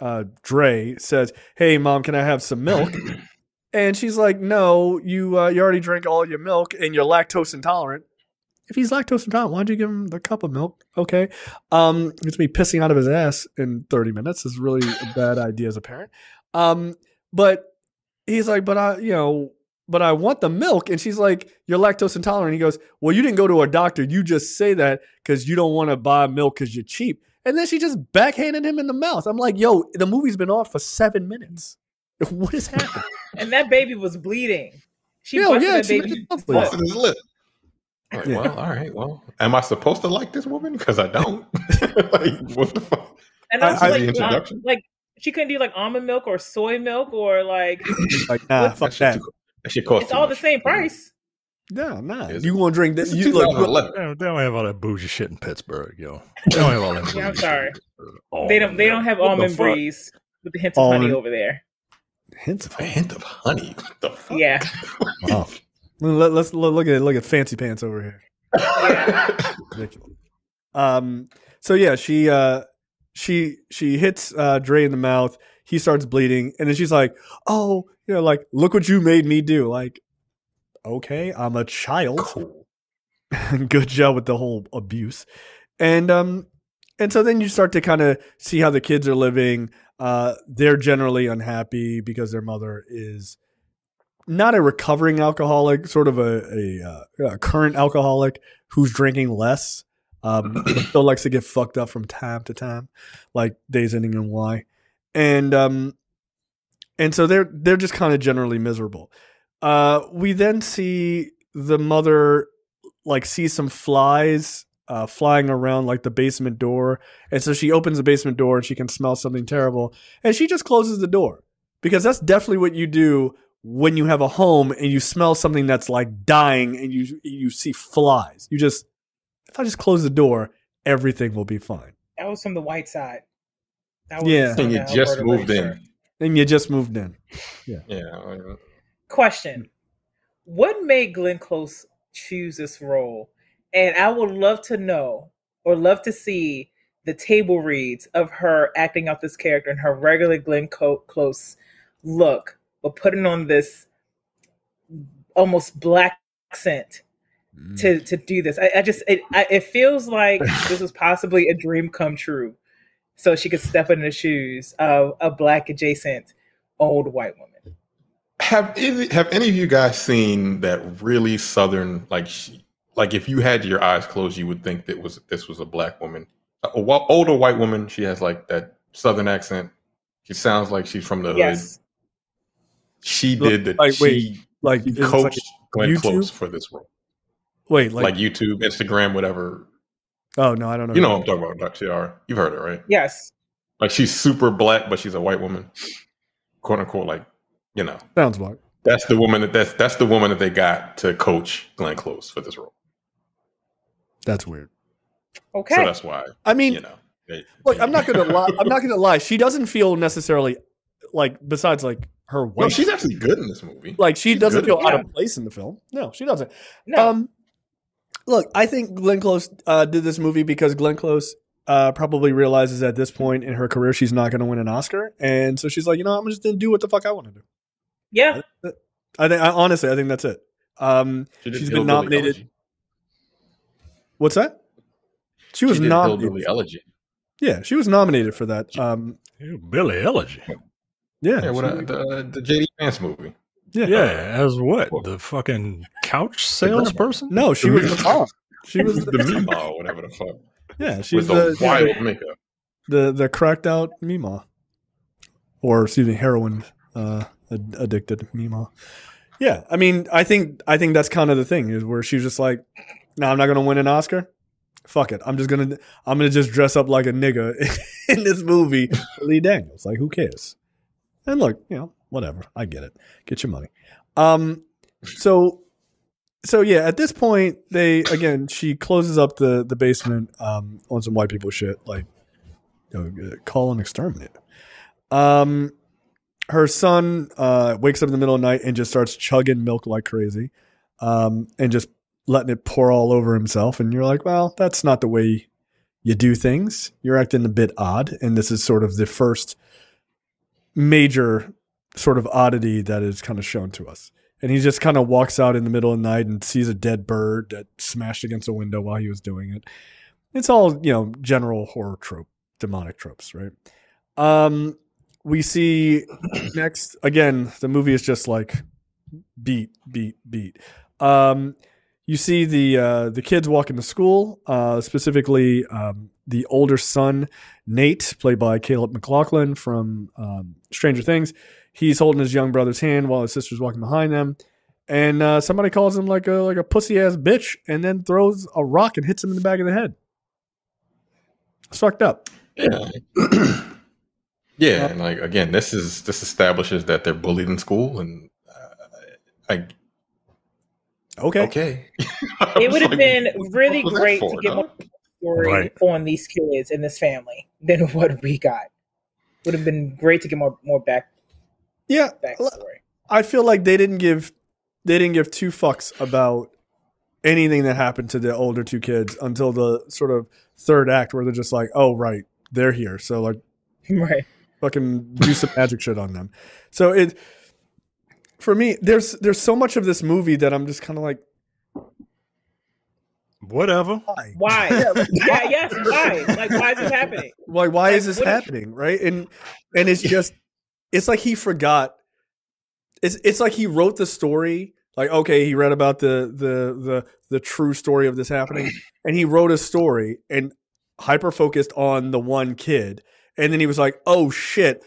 S1: uh, Dre says, "Hey, mom, can I have some milk?" and she's like, "No, you uh, you already drank all your milk, and you're lactose intolerant." If he's lactose intolerant, why'd you give him the cup of milk? Okay, um, it's me pissing out of his ass in 30 minutes is really a bad idea as a parent. Um, but he's like, "But I, you know." But I want the milk. And she's like, You're lactose intolerant. He goes, Well, you didn't go to a doctor. You just say that because you don't want to buy milk because you're cheap. And then she just backhanded him in the mouth. I'm like, yo, the movie's been on for seven minutes. What is happening?
S3: And that baby was bleeding. She
S1: Yeah,
S3: busted
S1: yeah,
S3: that
S1: she
S3: baby's
S1: made it
S3: foot.
S1: bleed.
S2: Busting his lip. Like,
S1: Yeah.
S2: well, all right. Well, am I supposed to like this woman? Because I don't. like, what the fuck?
S3: And
S1: I-
S3: also
S1: I-
S3: like,
S2: The introduction?
S3: like she couldn't do like almond milk or soy milk or like
S1: Like, nah, fuck
S2: shit
S1: that.
S2: too- that shit costs
S3: it's
S2: too
S3: all the same price.
S1: No, nah. You want to drink
S2: This
S1: this?
S2: is
S1: You, like,
S2: 2011.
S4: They don't, have all that bougie shit in Pittsburgh, yo. They don't have all that.
S3: Yeah, I'm sorry.
S4: shit in Pittsburgh.
S3: they don't they don't have
S2: What
S3: almond breeze with the hint of honey over there.
S1: hints of
S2: A hint of honey. What the fuck?
S3: Yeah.
S1: wow. Let, us look at look at fancy pants over here. Ridiculous. Um. So yeah, she uh she she hits uh Dre in the mouth. He starts bleeding, and then she's like, "Oh, you know, like look what you made me do." Like, okay, I'm a child.
S2: Cool.
S1: good job with the whole abuse and um and so then you start to kind of see how the kids are living uh they're generally unhappy because their mother is not a recovering alcoholic sort of a, a, uh, a current alcoholic who's drinking less um still likes to get fucked up from time to time like days ending in y. And um and so they're they're just kind of generally miserable. Uh we then see the mother like see some flies uh, flying around like the basement door, and so she opens the basement door and she can smell something terrible, and she just closes the door. Because that's definitely what you do when you have a home and you smell something that's like dying and you you see flies. You just if I just close the door, everything will be fine.
S3: That was from the white side. That was
S1: Yeah.
S2: And you
S3: son
S2: just moved
S3: Glacier.
S2: in.
S1: And you just moved in.
S2: Yeah. I mean,
S3: Question: What made Glenn Close choose this role? And I would love to know, or love to see, the table reads of her acting out this character in her regular Glenn Close look, but putting on this almost black accent
S1: Mm.
S3: to to do this. I, I just it I, it feels like this was possibly a dream come true, so she could step in the shoes of a black adjacent old white woman.
S2: Have any, have any of you guys seen that really southern like she, like if you had your eyes closed you would think that was this was a black woman a, wa- older white woman she has like that southern accent she sounds like she's from the hood she did that
S1: Like,
S2: she,
S1: wait, Like,
S2: she coached
S1: like
S2: Glenn
S1: YouTube?
S2: Close for this role
S1: wait,
S2: like,
S1: like,
S2: YouTube Instagram whatever
S1: oh no, I don't know.
S2: you know what I'm talking about Dr. CR you've heard it right
S3: yes.
S2: like she's super black but she's a white woman quote unquote like you know
S1: sounds black.
S2: that's the woman that that's that's the woman that they got to coach Glenn Close for this role
S1: That's weird.
S3: Okay.
S2: so that's why
S1: I mean,
S2: you know they-
S1: look, I'm not gonna lie. I'm not gonna lie. She doesn't feel necessarily like besides like her
S2: No, she's actually good in this movie.
S1: like she
S2: she's
S1: doesn't
S2: good.
S1: feel out of place in the film. No, she doesn't.
S3: no,
S1: Um, look, I think Glenn Close uh, did this movie because Glenn Close uh, probably realizes at this point in her career she's not going to win an Oscar, and so she's like, you know, I'm just going to do what the fuck I want to do.
S3: yeah.
S1: I think, I, honestly, I think that's it. Um,
S2: she
S1: she's been nominated-
S2: Elegy.
S1: what's that? She was
S2: She
S1: nominated.
S2: Hillbilly Elegy.
S1: Yeah, she was nominated for that. Um,
S4: Billy Elegy.
S1: yeah,
S2: Yeah, what uh, the the JD Vance movie.
S1: Yeah,
S4: Yeah, as what? The fucking couch salesperson?
S1: No, she was the mom. She was
S2: the
S1: the,
S2: or whatever the fuck.
S1: yeah, she's
S2: With the,
S1: the,
S2: wild makeup.
S1: the the cracked out Mima, or excuse me, heroin uh, addicted Mima. Yeah, I mean, I think I think that's kind of the thing is where she's just like, no, I'm not gonna win an Oscar. Fuck it, I'm just gonna I'm gonna just dress up like a nigga in this movie. Lee Daniels, like who cares? And look, you know, whatever. I get it. Get your money. Um, so so yeah, at this point, they again she closes up the the basement um on some white people shit like you know, uh, call an exterminator. Um, her son uh wakes up in the middle of the night and just starts chugging milk like crazy, um, and just letting it pour all over himself. And you're like, well, that's not the way you do things. You're acting a bit odd, and this is sort of the first major sort of oddity that is kind of shown to us. And he just kind of walks out in the middle of the night and sees a dead bird that smashed against a window while he was doing it. It's all, you know, general horror trope, demonic tropes, right? Um, we see next again, the movie is just like beat, beat, beat. Um, you see the uh, the kids walking to school, uh, specifically um, the older son, Nate, played by Caleb McLaughlin from um, Stranger Things. He's holding his young brother's hand while his sister's walking behind them, and uh, somebody calls him like a like a pussy ass bitch, and then throws a rock and hits him in the back of the head. It's fucked up.
S2: Yeah. yeah, and like again, this is this establishes that they're bullied in school, and uh, I
S1: Okay.
S2: okay.
S3: It would have been really
S2: what was that
S3: great
S2: for,
S3: to get
S2: dog?
S3: more story
S4: Right.
S3: on these kids and this family than what we got. Would have been great to get more more back
S1: Yeah,
S3: backstory.
S1: I feel like they didn't give they didn't give two fucks about anything that happened to the older two kids until the sort of third act where they're just like, oh right, they're here, so like
S3: Right.
S1: fucking do some magic shit on them. So it for me, there's there's so much of this movie that I'm just kind of like,
S4: Whatever.
S1: why?
S3: Why? yeah, yes, why? Like why is this happening?
S1: Like, why is this
S3: What if-
S1: happening? Right? And and it's just it's like he forgot. It's it's like he wrote the story. Like, okay, he read about the the the the true story of this happening, and he wrote a story and hyper focused on the one kid, and then he was like, oh shit,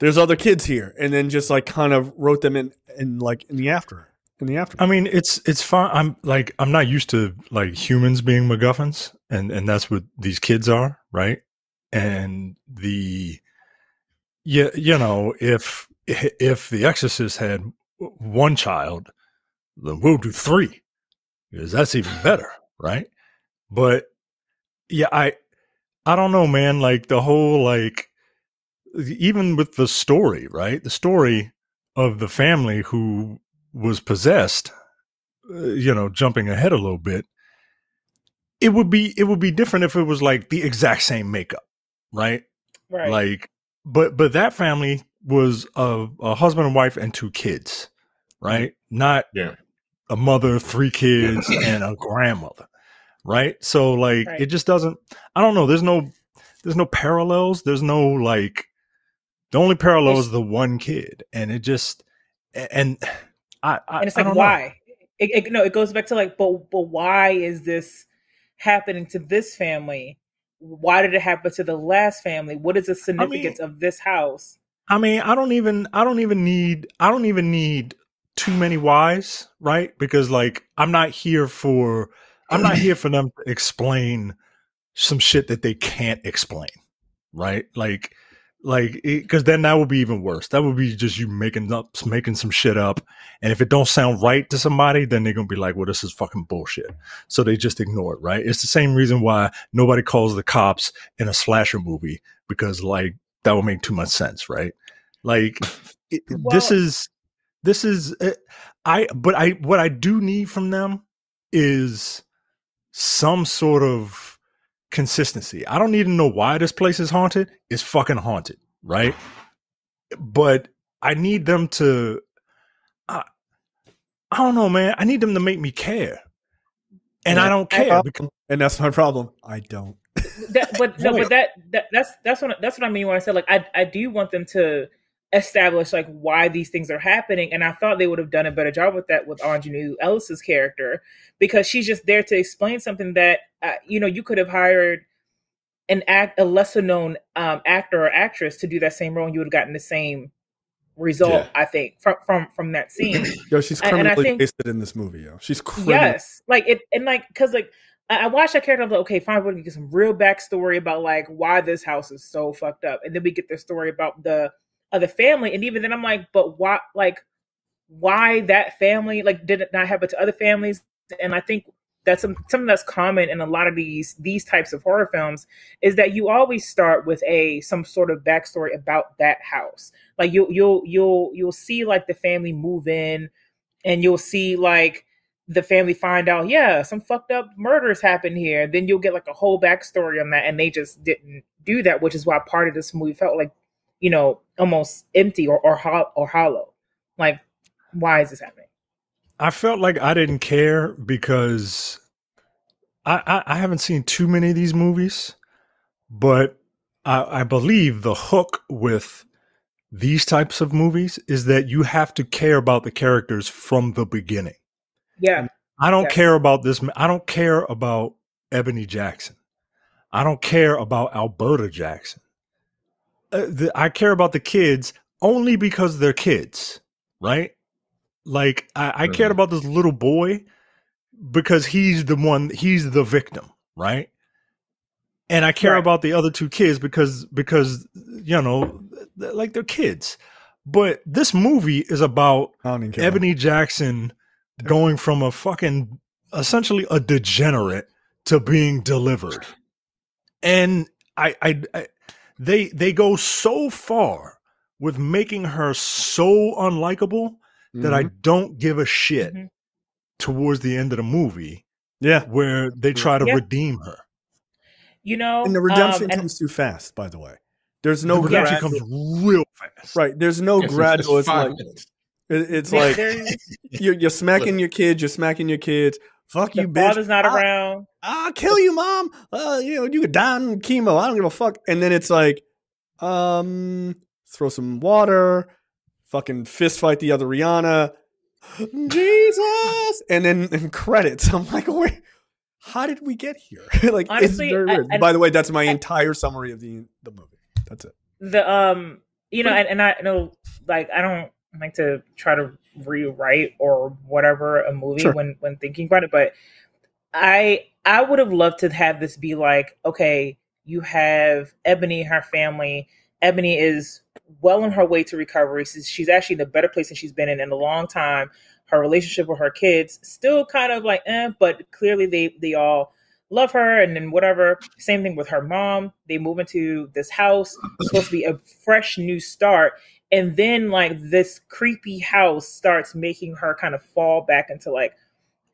S1: there's other kids here, and then just like kind of wrote them in in like in the after in the after.
S4: I mean, it's it's fine. I'm like I'm not used to like humans being MacGuffins, and and that's what these kids are, right? And the yeah, you know, if if The Exorcist had one child, then we'll do three because that's even better, right? But yeah, I I don't know, man. Like the whole like even with the story, right? The story of the family who was possessed, uh, you know, jumping ahead a little bit. It would be it would be different if it was like the exact same makeup, right?
S3: Right.
S4: Like, but but that family was a, a husband and wife and two kids, right? Not
S2: Yeah.
S4: a mother, three kids, and a grandmother, right? So like,
S3: Right.
S4: it just doesn't. I don't know. There's no there's no parallels. There's no like. The only parallel
S3: It's-
S4: is the one kid, and it just and I, I
S3: and it's
S4: I
S3: like
S4: don't
S3: why it, it, no it goes back to like but but why is this happening to this family why did it happen to the last family what is the significance of this house
S4: I mean, I don't even I don't even need I don't even need too many whys, right? Because like I'm not here for I'm not here for them to explain some shit that they can't explain, right? Like like because then that would be even worse. That would be just you making up making some shit up, and if it don't sound right to somebody, then they're gonna be like, "Well, this is fucking bullshit." So they just ignore it, right? It's the same reason why nobody calls the cops in a slasher movie because like that would make too much sense, right? Like it, this is this is uh, I but I what I do need from them is some sort of consistency. I don't need to know why this place is haunted. It's fucking haunted, right? But I need them to I, I don't know, man. I need them to make me care. And I don't care because
S1: and that's my problem. I don't.
S3: that, but no, but that, that that's that's what that's what I mean when I said like I I do want them to establish like why these things are happening, and I thought they would have done a better job with that with Aunjanue Ellis's character because she's just there to explain something that uh, you know you could have hired an act a lesser known um, actor or actress to do that same role, and you would have gotten the same result.
S2: Yeah.
S3: I think from from from that scene.
S1: Yo, she's
S3: and I
S1: criminally
S3: think-
S1: wasted in this movie. Yo, she's criminally.
S3: Yes, like it, and like because like I, I watched that character. I'm like, okay, fine, we're gonna get some real backstory about like why this house is so fucked up, and then we get the story about the other family, and even then I'm like, but why, like, why that family like did it not happen to other families? And I think that's some, something that's common in a lot of these these types of horror films is that you always start with a some sort of backstory about that house. Like you you'll you'll you'll see like the family move in, and you'll see like the family find out, yeah, some fucked up murders happened here. Then you'll get like a whole backstory on that, and they just didn't do that, which is why part of this movie felt like, you know, almost empty or or, ho- or hollow. Like, why is this happening?
S4: I felt like I didn't care because I, I, I haven't seen too many of these movies, but I, I believe the hook with these types of movies is that you have to care about the characters from the beginning.
S3: Yeah,
S4: I don't
S3: Yes.
S4: care about this. I don't care about Ebony Jackson. I don't care about Alberta Jackson. Uh, the, I care about the kids only because they're kids, right? Like I, I cared
S2: Mhm.
S4: about this little boy because he's the one. He's the victim, right? And I care
S3: Right.
S4: about the other two kids because because you know, they're- like they're kids. But this movie is about
S1: I don't even care.
S4: Ebony Jackson going from a fucking essentially a degenerate to being delivered. And I, I, I they they go so far with making her so unlikable that I
S1: Mhm.
S4: don't give a shit
S3: Mhm.
S4: towards the end of the movie
S1: yeah,
S4: where they try to
S3: Yeah.
S4: redeem her.
S3: you know,
S1: and the redemption
S3: um, and-
S1: comes too fast. By the way, there's no
S4: the redemption
S1: gradual-
S4: comes real fast.
S1: right. There's no
S2: Yes,
S1: gradual.
S2: it's
S1: It's like
S2: minutes.
S1: it's like you're, you're smacking your kids. You're smacking your kids. Fuck
S3: the
S1: you, bitch.
S3: father's not
S1: Ah,
S3: around.
S1: I'll kill you, mom. Uh, you know, you could die on chemo. I don't give a fuck. And then it's like, um, throw some water, fucking fist fight the other Rihanna, Jesus, and then and credits. I'm like, wait, how did we get here? like,
S3: Honestly,
S1: it's very
S3: I-
S1: weird.
S3: and-
S1: By the way, that's my entire summary of the the movie. That's it.
S3: the um you know and, and i know like i don't like to try to rewrite or whatever a movie
S1: Sure.
S3: when when thinking about it but i i would have loved to have this be like okay you have ebony her family Ebony is well on her way to recovery. She's, she's actually in a better place than she's been in in a long time. Her relationship with her kids still kind of like eh, but clearly they they all love her and then whatever. Same thing with her mom. They move into this house. It's supposed to be a fresh new start. And then like this creepy house starts making her kind of fall back into like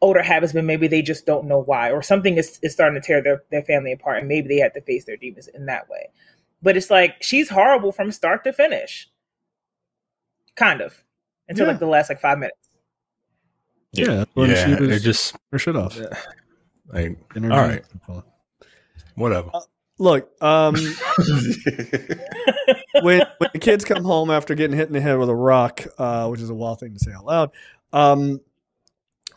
S3: older habits, but maybe they just don't know why, or something is, is starting to tear their, their family apart, and maybe they have to face their demons in that way. But it's like she's horrible from start to finish, kind of, until
S1: Yeah.
S3: like the last like five minutes.
S1: Yeah, when
S4: yeah,
S1: she was
S4: just
S1: her shit off.
S4: like
S1: In her
S4: all
S1: dreams.
S4: right, whatever.
S1: Look, um, when when the kids come home after getting hit in the head with a rock, uh, which is a wild thing to say out loud, um,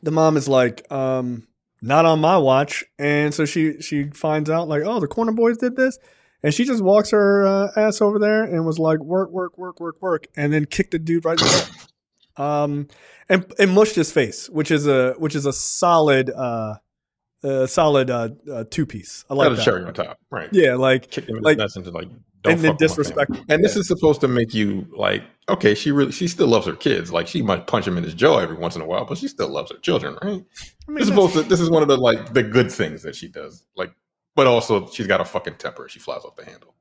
S1: the mom is like, um, "Not on my watch," and so she she finds out like, "Oh, the corner boys did this," and she just walks her uh, ass over there and was like, "Work, work, work, work, work," and then kicked the dude right in the head. Um, and and mushed his face, which is a which is a solid uh, uh solid uh, uh two piece. I like
S2: Got a
S1: that.
S2: cherry on top, right?
S1: Yeah, like
S2: Kick him in
S1: like-
S2: into like, don't
S1: and then
S2: fuck with my
S1: disrespect.
S2: family. And this is supposed to make you like, okay, she really, she still loves her kids. Like she might punch him in his jaw every once in a while, but she still loves her children, right?
S1: I mean,
S2: This is supposed to. This is one of the like the good things that she does. Like, but also she's got a fucking temper. She flies off the handle.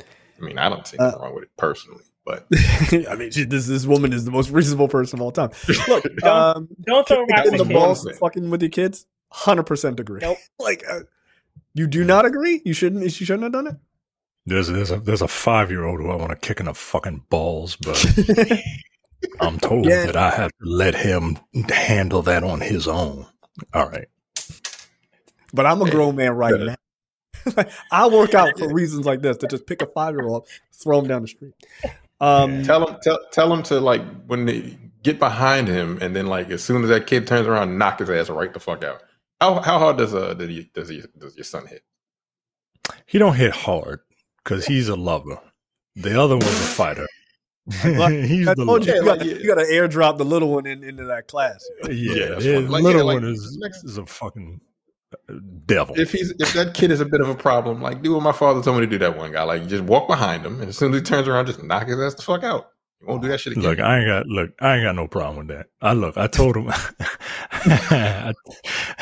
S2: I mean, I don't see anything
S1: Uh,
S2: wrong with it personally, but
S1: I mean, she, this this woman is the most reasonable person of all time. Look,
S3: Don't-
S1: um,
S3: Don't throw rocks
S1: the balls fucking with your kids. Hundred percent agree.
S3: Nope.
S1: like, uh, you do not agree? You shouldn't. You shouldn't have done it.
S4: There's there's a there's a five year old who I want to kick in the fucking balls, but I'm told
S1: Yeah.
S4: that I have to let him handle that on his own. All right.
S1: But I'm a grown man right
S2: Yeah.
S1: now. I work out for reasons like this to just pick a five year old, throw him down the street. Um,
S2: tell him, tell, tell him to like when they get behind him, and then like as soon as that kid turns around, knock his ass right the fuck out. How how hard does uh does, he, does, he, does your son hit?
S4: He don't hit hard because he's a lover. The other one's a fighter. he's
S1: I
S4: the
S1: told you,
S4: lover.
S1: you, got,
S2: like,
S1: you got to airdrop the little one in, into that class.
S4: Yeah,
S2: Yeah, that's
S4: his
S2: fine. Like,
S4: little
S2: yeah, like,
S4: one is
S2: next-
S4: is a fucking uh, devil.
S2: If he's if that kid is a bit of a problem, like do what my father told me to do. That one guy, like you just walk behind him, and as soon as he turns around, just knock his ass the fuck out. You won't do that shit again.
S4: Look, I ain't got look. I ain't got no problem with that. I look. I told him. I,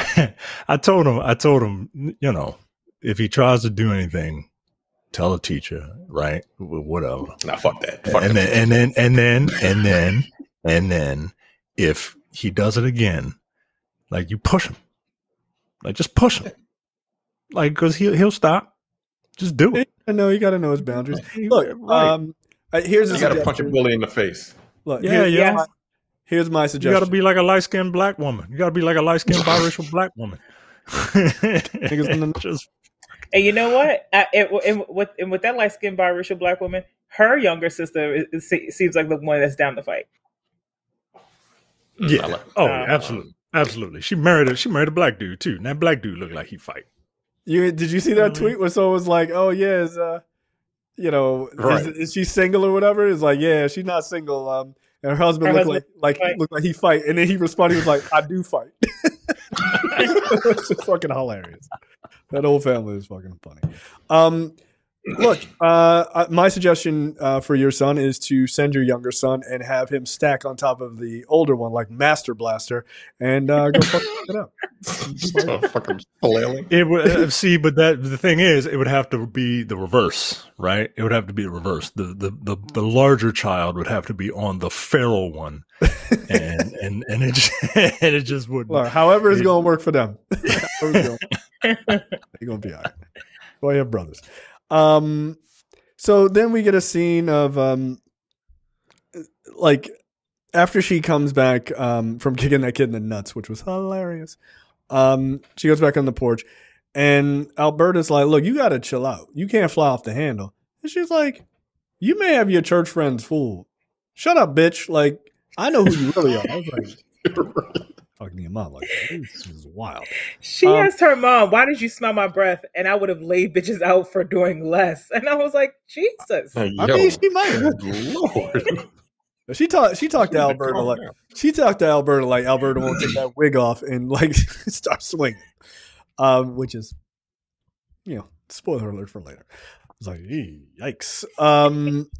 S4: I told him. I told him. You know, if he tries to do anything, tell the teacher, right? Whatever.
S2: nah, fuck that. Fuck
S4: and then, and then, and then, and then, and then, if he does it again, like you push him, like just push him, like because he'll he'll stop. Just do it.
S1: I know you got to know his boundaries. Look,
S4: Right.
S1: um, uh, here's a
S2: you got to punch a bully in the face.
S1: Look,
S4: Yeah,
S1: here-
S4: yeah.
S1: here's my- Here's my
S4: You got to be like a light skinned black woman. You got to be like a light skinned biracial black woman.
S1: Niggas gonna-
S4: Just
S3: And you know what? I, it, and with and with that light skinned biracial black woman, her younger sister is, is, seems like the one that's down to fight.
S4: yeah.
S2: Like-
S4: oh,
S3: Uh,
S4: absolutely, absolutely. She married a she married a black dude too. And that black dude looked like he fight.
S1: You did you see that tweet where someone was like, "Oh yeah, is uh, you know,
S2: Right.
S1: is, is she single or whatever?" It's like, "Yeah, she's not single." Um, and her husband
S3: Her
S1: looked
S3: husband
S1: like like
S3: fight.
S1: looked like he fight, and then he responded, he was like, "I do fight." it's just fucking hilarious. That whole family is fucking funny. Um, look, uh, uh, my suggestion uh, for your son is to send your younger son and have him stack on top of the older one, like Master Blaster, and uh, go fuck it up.
S2: So fucking flailing.
S4: It would uh, see, but that the thing is, it would have to be the reverse, right? It would have to be the reverse. The the the, the larger child would have to be on the feral one, and and and it just, and it just would.
S1: Look, however it's going to work for them. They're going to be all right. Well, you have brothers. Um, so then we get a scene of um, like after she comes back um, from kicking that kid in the nuts, which was hilarious. Um, she goes back on the porch, and Alberta's like, "Look, you got to chill out. You can't fly off the handle." And she's like, "You may have your church friends fooled. Shut up, bitch. Like, I know who you really are." I was like, "Fucking your mom like that. This is wild."
S3: She
S1: Um,
S3: asked her mom, "Why did you smell my breath?" And I would have laid bitches out for doing less. And I was like, "Jesus."
S1: I mean, she might have.
S2: Lord.
S1: She talked. She talked to Alberta like she talked to Alberta like Alberta won't take that wig off and like start swinging, um, which is, you know, spoiler alert for later. I was like, yikes. Um,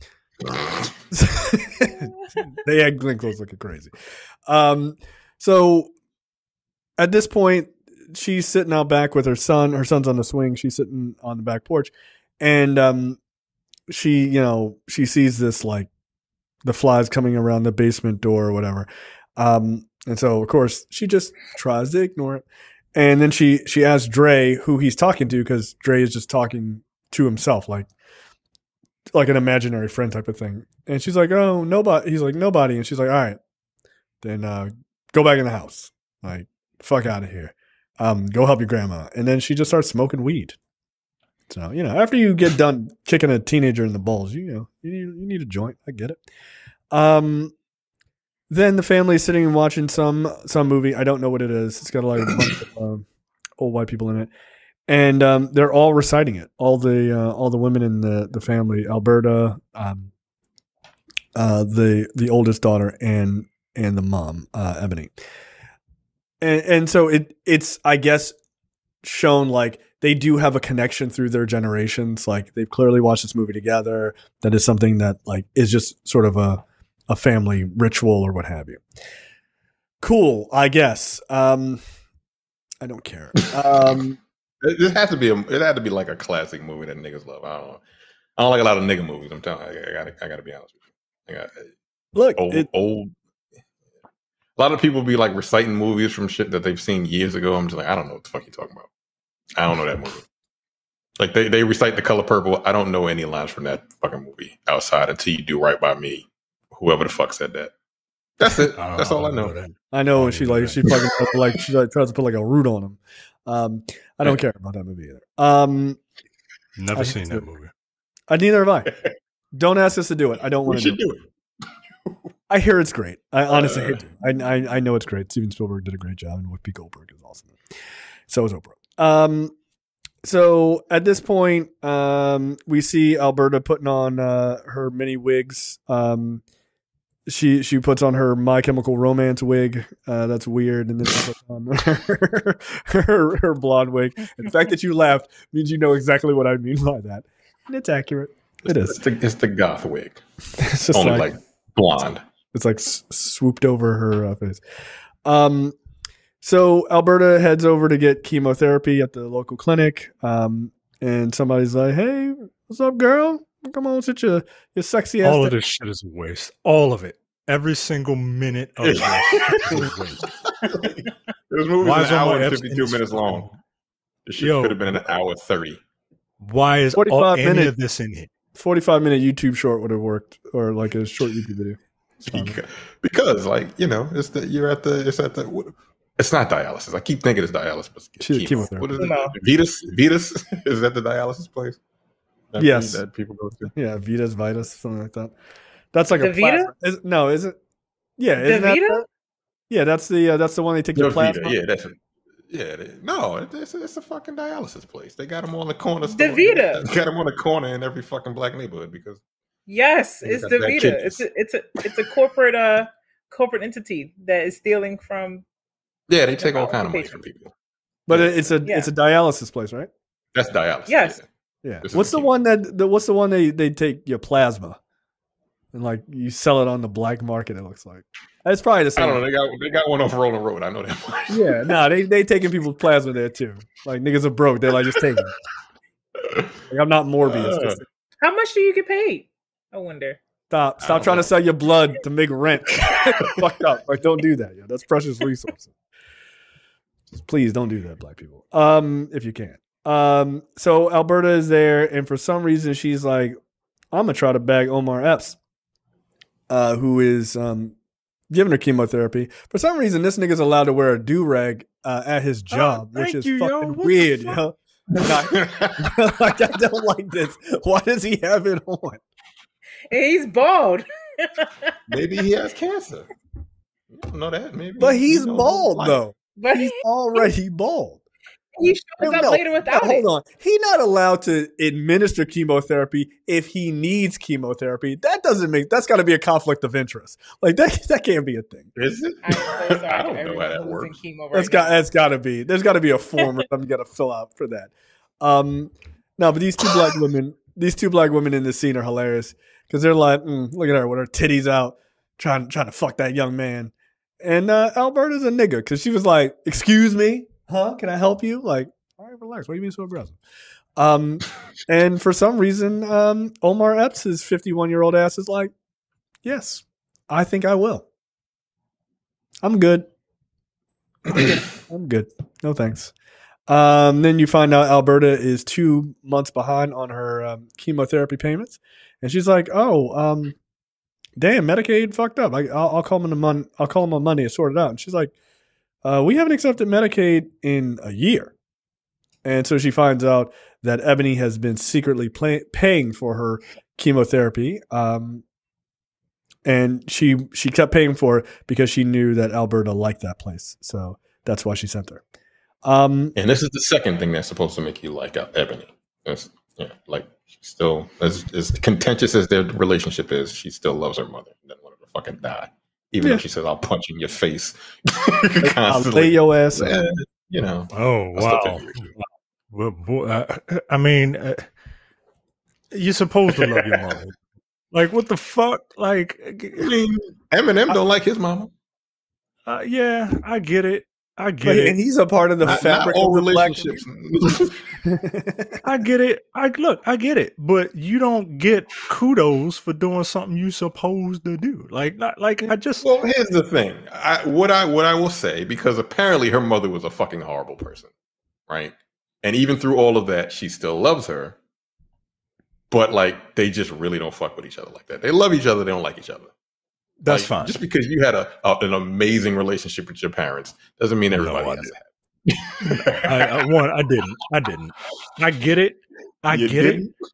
S1: they had Glenn Close looking crazy. Um, so at this point, she's sitting out back with her son. Her son's on the swing. She's sitting on the back porch, and um, she, you know, she sees this like the flies coming around the basement door or whatever. Um, and so of course she just tries to ignore it. And then she she asks Dre who he's talking to because Dre is just talking to himself, like like an imaginary friend type of thing. And she's like, "Oh, nobody." He's like, "Nobody." And she's like, "All right, then uh, go back in the house. Like, fuck out of here. Um, go help your grandma." And then she just starts smoking weed. So you know, after you get done kicking a teenager in the balls, you know, you need you need a joint. I get it. Um, then the family is sitting and watching some some movie. I don't know what it is. It's got a bunch of um, old white people in it, and um, they're all reciting it. All the uh, all the women in the the family, Alberta, um, uh, the the oldest daughter, and and the mom, uh, Ebony. And and so it it's I guess shown like they do have a connection through their generations. Like they've clearly watched this movie together. That is something that like is just sort of a a family ritual or what have you. Cool, I guess. Um, I don't care. Um,
S2: It, it has to be a, it had to be like a classic movie that niggas love. I don't know. I don't like a lot of nigga movies. I'm telling you, I, gotta I gotta be honest with you. I got
S1: look,
S2: old
S1: it,
S2: old. A lot of people be like reciting movies from shit that they've seen years ago. I'm just like, I don't know what the fuck you talking about. I don't know that movie. Like they, they recite the color purple. I don't know any lines from that fucking movie outside until you do right by me. Whoever the fuck said that. That's it. That's all I know.
S4: that.
S1: I know
S4: I
S1: when she like
S4: that.
S1: she fucking like she like tries to put like a root on him. Um, I don't care about that movie either. Um,
S4: Never
S1: I
S4: seen that movie.
S1: I neither have I. Don't ask us to do it. I don't want to
S2: should
S1: do it.
S2: do it.
S1: I hear it's great. I honestly
S2: Uh.
S1: hate to. I, I I know it's great. Steven Spielberg did a great job, and Whoopi Goldberg is awesome. So is Oprah. Um, so at this point, um, we see Alberta putting on uh, her mini wigs. Um, she she puts on her My Chemical Romance wig. Uh, that's weird, and then she puts on her, her her blonde wig. And the fact that you laughed means you know exactly what I mean by that, and it's accurate. It is.
S2: It's the, it's the goth wig.
S1: It's just
S2: Only
S1: like,
S2: like blonde.
S1: It's like s- swooped over her uh, face. Um, so Alberta heads over to get chemotherapy at the local clinic. Um, and somebody's like, "Hey, what's up, girl? Come on, sit your your sexy ass."
S4: All of this shit is a waste. All of it. Every single minute of this is a waste.
S2: This movie
S4: Why
S2: is
S4: is
S2: an hour and 52 minutes
S4: fucking-
S2: long. This shit
S4: Yo.
S2: could have been an hour 30.
S4: Why is all,
S1: 45
S4: any
S1: minutes.
S4: of this in here?
S1: Forty-five minute YouTube short would have worked, or like a short YouTube video. It's fine.
S2: Because, because, like, you know, it's the, you're at the, it's at the, it's not dialysis. I keep thinking it's dialysis, but it's chemo.
S1: chemotherapy.
S2: What is
S3: Chemo.
S2: it? Vetus? Vetus? is that the dialysis place? That
S1: Yes.
S2: That people go to?
S1: Yeah, Vitas Vitas, something like that. That's like a
S3: DaVita?
S1: plasma. Is, no, is it? Yeah, isn't that
S3: DaVita?
S1: the- yeah, that's the uh, that's the one they take the
S2: Yo,
S1: plasma.
S2: Vita. Yeah, that's it. Yeah, they, no, it's, it's a fucking dialysis place. They got them on the corner. store.
S3: DaVita.
S2: They got them on the corner in every fucking black neighborhood because
S3: Yes,
S2: They that
S3: Davita.
S2: chickens.
S3: It's a, it's a it's a corporate uh corporate entity that is stealing from.
S2: yeah, they take all kind of money from people.
S1: But it, it's a
S3: Yeah.
S1: it's a dialysis place, right?
S2: That's dialysis.
S3: Yes.
S2: yeah.
S1: Yeah. What's
S2: the
S1: the
S2: key.
S1: one that the, what's the one they they take your plasma and like you sell it on the black market? It looks like it's probably the same.
S2: I
S1: same.
S2: don't know. They got they got one off Rolling Road. I know that much.
S1: Yeah, no, they they taking people's plasma there too. Like niggas are broke. They're like just taking. it. Like, I'm not Morbius.
S2: Uh.
S3: How much do you get paid? I wonder.
S1: stop stop trying
S2: know.
S1: to sell your blood to make rent. Fucked up. Like don't do that. Yeah, that's precious resources. Just please don't do that, black people. Um, if you can. Um, so Alberta is there, and for some reason she's like, I'm gonna try to bag Omar Epps, uh, who is um giving her chemotherapy. For some reason, this nigga's allowed to wear a do rag uh, at his job, which is
S4: you,
S1: fucking
S4: What the
S1: weird,
S4: fuck?
S1: yo. Like, like, I don't like this. Why does he have it on?
S3: And he's bald.
S2: Maybe he has cancer. You don't know that. Maybe,
S1: But he's
S2: you know,
S1: bald
S2: like-
S1: though.
S3: but
S1: He's already bald.
S3: he shows up
S1: No,
S3: later
S1: no,
S3: without
S1: hold
S3: it.
S1: on. He's not allowed to administer chemotherapy if he needs chemotherapy. That doesn't make that's got to be a conflict of interest. Like that that can't be a thing.
S2: Is it?
S3: I'm so
S2: I don't know how that works.
S3: chemo right
S1: That's got that's got to be. There's got to be a form or something you got to fill out for that. Um, no, but these two black women these two black women in the scene are hilarious because they're like, mm, look at her with her titties out, trying trying to fuck that young man, and uh, Alberta's a nigga because she was like, "Excuse me, huh? Can I help you?" Like, all right, relax. Why are you being so aggressive? Um, and for some reason, um, Omar Epps, his 51 year old ass, is like, yes, I think I will. I'm good. I'm good. No thanks. Um, then you find out Alberta is two months behind on her um, chemotherapy payments, and she's like, "Oh, um, damn, Medicaid fucked up. I, will I'll call them on mon- I'll call them on Monday to sort it out." And she's like, uh, "We haven't accepted Medicaid in a year," and so she finds out that Ebony has been secretly play- paying for her chemotherapy. Um, and she she kept paying for it because she knew that Alberta liked that place, so that's why she sent her. Um,
S2: and this is the second thing that's supposed to make you like Ebony. It's, yeah, like still as, as contentious as their relationship is, she still loves her mother. Doesn't want her to fucking die, even yeah. though she says, "I'll punch you in your face."
S1: I'll lay your ass.
S2: Yeah, you know.
S4: Oh wow. Well, boy, uh, I mean, uh, you're supposed to love your mother. Like what the fuck? Like I
S2: mean, Eminem don't like his mama.
S4: Uh, yeah, I get it. I get but,
S1: it. And he's a part of the not, fabric not of relationships.
S4: I get it. I look, I get it. But you don't get kudos for doing something you supposed to do. Like not like I just
S2: Well, here's the thing. I what I what I will say, because apparently her mother was a fucking horrible person. Right? And even through all of that, she still loves her. But like they just really don't fuck with each other like that. They love each other, they don't like each other.
S4: That's
S2: like,
S4: fine.
S2: Just because you had a, a, an amazing relationship with your parents doesn't mean everybody no, has
S4: that. I, I, one, I didn't. I didn't. I get it. I you get didn't? it.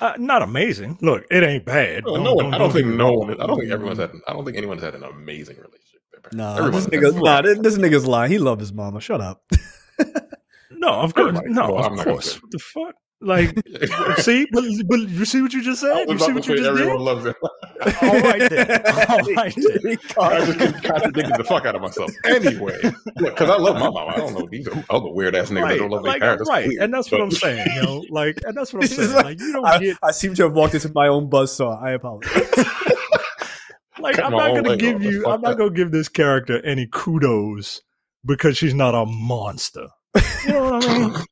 S4: Uh, not amazing. Look, it ain't bad.
S2: No, no one, I don't think no one. I don't think everyone's had. I don't think anyone's had an amazing relationship.
S1: Nah, this nigga's, nah, this nigga's lying. He loved his mama. Shut up.
S4: No, of course, no, of course. What the fuck? Like, see, but, but you see what you just said. You see what you just everyone did. Loves it. All right, then. All right, then.
S2: I just contradicted the fuck out of myself. Anyway, because I love my mama. I don't know these other weird ass niggas right. that don't love like, their parents.
S4: Right, and that's what I'm saying. You know, like, and that's what I'm saying. Like, you don't
S1: I,
S4: get.
S1: I seem to have walked into my own buzzsaw. I apologize.
S4: like, I'm not gonna give you. I'm not gonna give this character any kudos because she's not a monster. You know what I mean?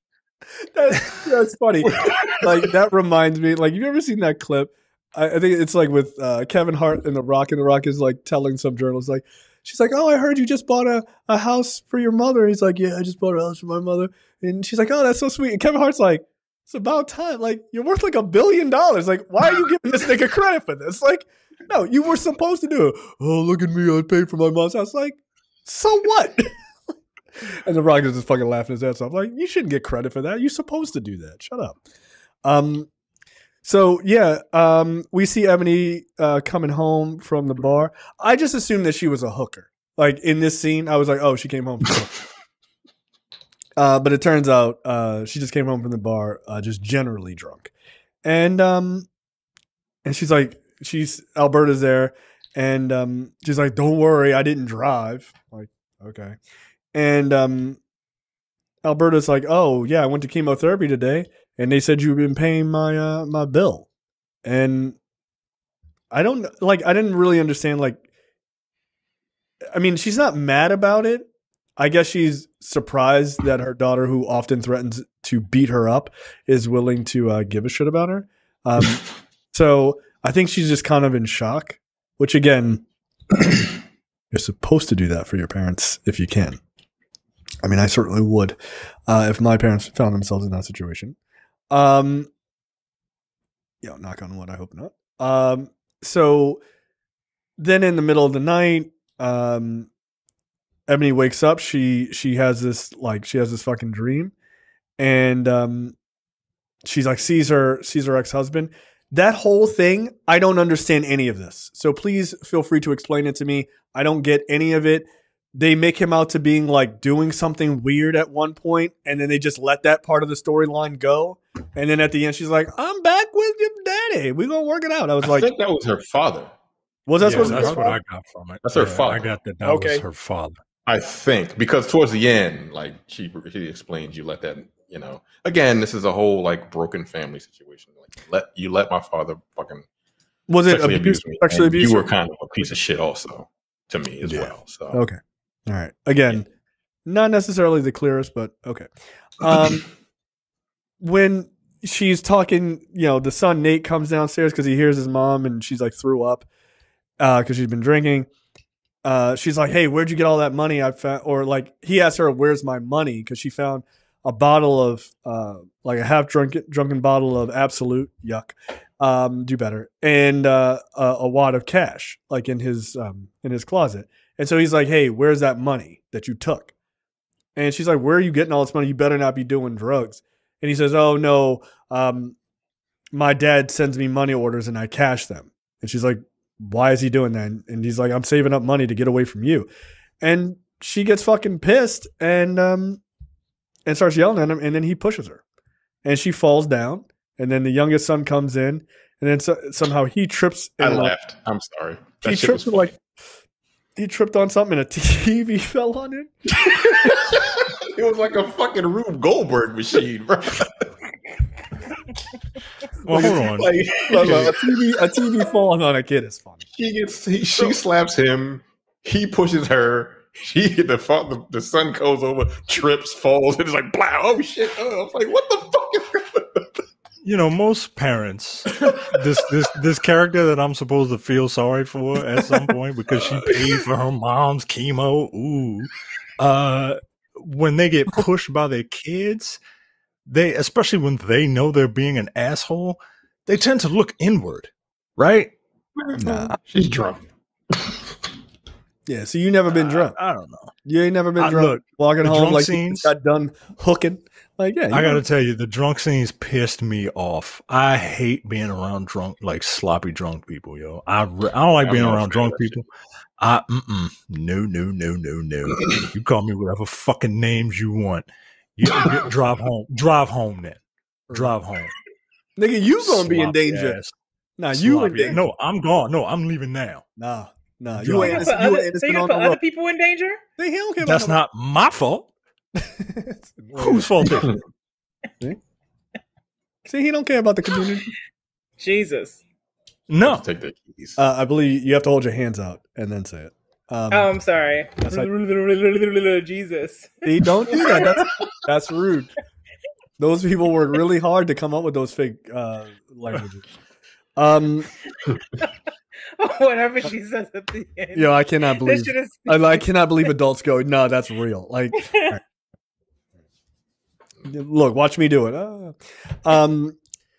S1: That's, that's funny. like that reminds me. Like have you ever seen that clip? I, I think it's like with uh, Kevin Hart and The Rock, and The Rock is like telling some journalist like, she's like, "Oh, I heard you just bought a, a house for your mother." And he's like, "Yeah, I just bought a house for my mother." And she's like, "Oh, that's so sweet." And Kevin Hart's like, "It's about time. Like you're worth like a billion dollars. Like why are you giving this nigga credit for this? Like no, you were supposed to do it. Oh, look at me, I paid for my mom's house. Like so what?" And the Rock is just fucking laughing his ass off. Like, you shouldn't get credit for that. You're supposed to do that. Shut up. Um, so yeah, um, we see Ebony uh, coming home from the bar. I just assumed that she was a hooker. Like in this scene, I was like, oh, she came home. uh, but it turns out uh, she just came home from the bar, uh, just generally drunk, and um, and she's like, she's Alberta's there, and um, she's like, don't worry, I didn't drive. Like, okay, and um, Alberta's like, "Oh yeah, I went to chemotherapy today, and they said you've been paying my uh, my bill." And I don't like. I didn't really understand. Like, I mean, she's not mad about it. I guess she's surprised that her daughter, who often threatens to beat her up, is willing to uh, give a shit about her. Um, so I think she's just kind of in shock. Which again, you're supposed to do that for your parents if you can. I mean, I certainly would uh, if my parents found themselves in that situation. Um, yeah, knock on wood. I hope not. Um, so then in the middle of the night, um, Ebony wakes up. She she has this like she has this fucking dream, and um, she's like sees her sees her ex husband. That whole thing, I don't understand any of this. So please feel free to explain it to me. I don't get any of it they make him out to being like doing something weird at one point, and then they just let that part of the storyline go. And then at the end, she's like, "I'm back with your daddy. We're gonna work it out." I was
S2: I
S1: like,
S2: think that was her father.
S1: Was that
S4: yeah,
S1: supposed
S4: to
S1: be?
S4: That's what I got from it.
S2: That's her father.
S4: I got that. That okay. was her father.
S2: I think because towards the end, like she she explains, you let that you know, again, this is a whole like broken family situation. Like, let you let my father fucking
S1: Was it
S2: sexually
S1: abuse?
S2: abuse me.
S1: Sexually abuse?
S2: You were kind of a piece of shit, also to me as
S4: Yeah.
S2: well. So
S1: Okay. All right. Again, not necessarily the clearest, but okay. Um, when she's talking, you know, the son Nate comes downstairs because he hears his mom and she's like threw up because she's been drinking. Uh, she's like, "Hey, where'd you get all that money?" I found, or like he asked her, "Where's my money?" Because she found a bottle of, uh, like a half drunken drunken bottle of Absolut. Yuck. Um, do better. And uh, a, a wad of cash, like in his um, in his closet. And so he's like, "Hey, where's that money that you took?" And she's like, "Where are you getting all this money? You better not be doing drugs." And he says, "Oh no, um, my dad sends me money orders and I cash them." And she's like, "Why is he doing that?" And he's like, "I'm saving up money to get away from you." And she gets fucking pissed and um and starts yelling at him. And then he pushes her, and she falls down. And then the youngest son comes in, and then so, somehow he trips.
S2: I
S1: like,
S2: laughed. I'm sorry. That
S1: he
S2: trips
S1: like he tripped on something and a TV fell on it.
S2: it was like a fucking Rube Goldberg machine, bro.
S4: Well, hold on.
S1: Like, look, look, a TV, a TV falling on a kid is funny.
S2: He gets he, she slaps him. He pushes her. He the, fa- the the son goes over, trips, falls, and it's like blah. Oh shit! Oh, I was like, what the fuck is going on?
S4: You know, most parents, this this this character that I'm supposed to feel sorry for at some point because she paid for her mom's chemo. Ooh, uh, when they get pushed by their kids, they especially when they know they're being an asshole, they tend to look inward, right?
S1: Nah.
S2: She's drunk.
S1: Yeah, so you never been drunk.
S4: I, I don't know.
S1: You ain't never been
S4: I-
S1: drunk.
S4: look,
S1: Walking
S4: the
S1: home
S4: drunk
S1: like
S4: scenes-
S1: you got done hooking. Like yeah,
S4: I
S1: know.
S4: gotta tell you, the drunk scenes pissed me off. I hate being around drunk, like sloppy drunk people, yo. I, re- I don't like
S2: I'm
S4: being around drunk people. I mm-mm. no no no no no. you call me whatever fucking names you want. You, you drive home. Drive home then. Drive home.
S1: nigga, you gonna be in danger.
S4: ass,
S1: Nah, you in danger.
S4: No, I'm gone. No, I'm leaving now.
S1: Nah, nah,
S4: You
S1: you
S4: ain't
S3: You
S1: ain't
S3: gonna put
S1: You
S3: other,
S1: ain't
S3: so you gonna put other
S1: road.
S3: people in danger?
S1: They- He don't
S4: That's
S1: about
S4: not my fault. Whose fault is it?
S1: See, he don't care about the community.
S3: Jesus.
S4: No.
S2: Let's take the keys.
S1: Uh, I believe you have to hold your hands out and then say it. Um,
S3: Oh, I'm sorry.
S1: Like-
S3: Jesus.
S1: See, don't do that. That's, that's rude. Those people work really hard to come up with those fake uh, languages. Um,
S3: Whatever she says at the end.
S1: yo, I cannot believe. I, I cannot believe adults go. No, that's real. Like, look, watch me do it. Ah. Um,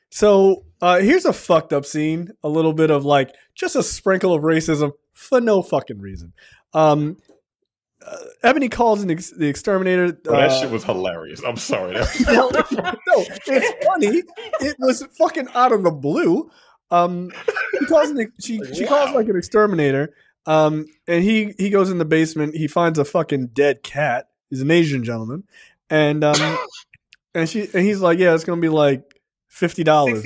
S1: so uh, here's a fucked up scene. A little bit of like just a sprinkle of racism for no fucking reason. Um, uh, Ebony calls an ex- the exterminator.
S2: Bro, that
S1: uh,
S2: shit was hilarious. I'm sorry. That
S1: no, no, it's funny. It was fucking out of the blue. Um, he calls an, she she calls like an exterminator. Um, and he he goes in the basement. He finds a fucking dead cat. He's an Asian gentleman, and um, and she and he's like, yeah, it's gonna be like fifty dollars,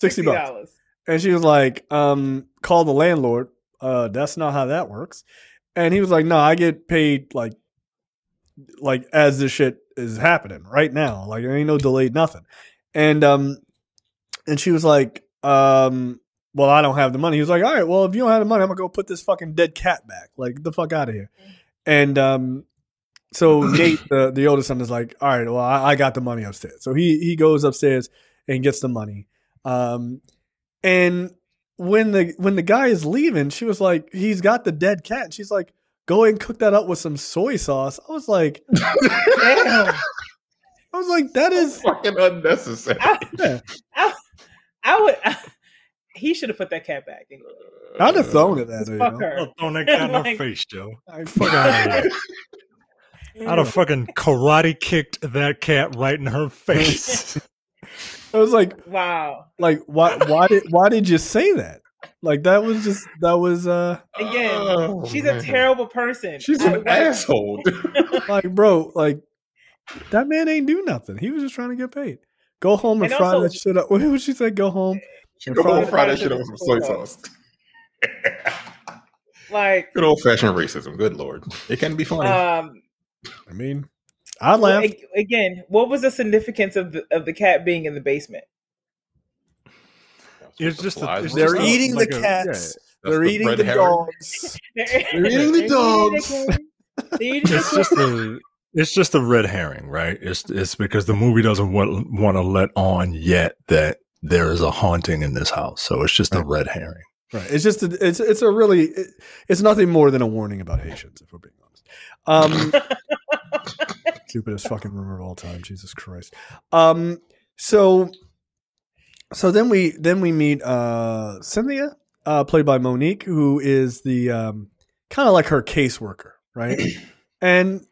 S3: Sixty dollars.
S1: And she was like, um, call the landlord. Uh, that's not how that works. And he was like, no, I get paid like, like as this shit is happening right now. Like there ain't no delayed nothing. And um, and she was like, um, well, I don't have the money. He was like, all right, well, if you don't have the money, I'm gonna go put this fucking dead cat back. Like the fuck out of here. And um, so Nate, the the oldest son, is like, all right, well, I, I got the money upstairs. So he he goes upstairs and gets the money. Um, and when the when the guy is leaving, she was like, he's got the dead cat. And she's like, go ahead and cook that up with some soy sauce. I was like, damn. I was like, that is
S2: fucking unnecessary.
S1: yeah.
S3: I would. he should have put that cat back.
S1: I'd have thrown it at her. You
S3: Fuck
S1: know?
S3: her.
S4: I'm throwing that cat in her
S3: Like-
S4: face, Joe.
S1: I
S4: Fuck out of here. I'd have fucking karate kicked that cat right in her face.
S1: I was like,
S3: Wow.
S1: like why why did why did you say that? Like that was just that was uh
S3: Again,
S2: Oh,
S3: she's
S2: man.
S3: a terrible person.
S2: She's
S3: I-
S2: an asshole.
S1: like bro, like that man ain't do nothing. He was just trying to get paid. Go home and,
S3: And
S1: fry
S3: also-
S1: that shit up. What would she say? Go home.
S2: She go home,
S1: Fry-
S2: fry that shit up with some soy sauce.
S3: Like,
S2: Good old fashioned racism. Good lord, it can be funny.
S3: um,
S1: I mean, I laughed.
S3: A- Again, what was the significance of the of the cat being in the basement?
S4: It's just a- it's
S1: They're
S4: just
S2: stuck.
S1: eating
S4: like
S1: the
S4: a-
S1: cats. They're
S2: the
S1: eating the
S2: herring.
S1: dogs.
S3: They're
S2: eating the dogs.
S3: They're eating
S4: it's just a it's just a red herring, right? It's it's because the movie doesn't want want to let on yet that there is a haunting in this house, so it's just a red herring.
S1: Right. It's just a, it's it's a really it- it's nothing more than a warning about Haitians, if we're being honest. Um, stupidest fucking rumor of all time. Jesus Christ. Um. So. So then we then we meet uh Cynthia, uh, played by Mo'Nique, who is the um kind of like her caseworker, right? and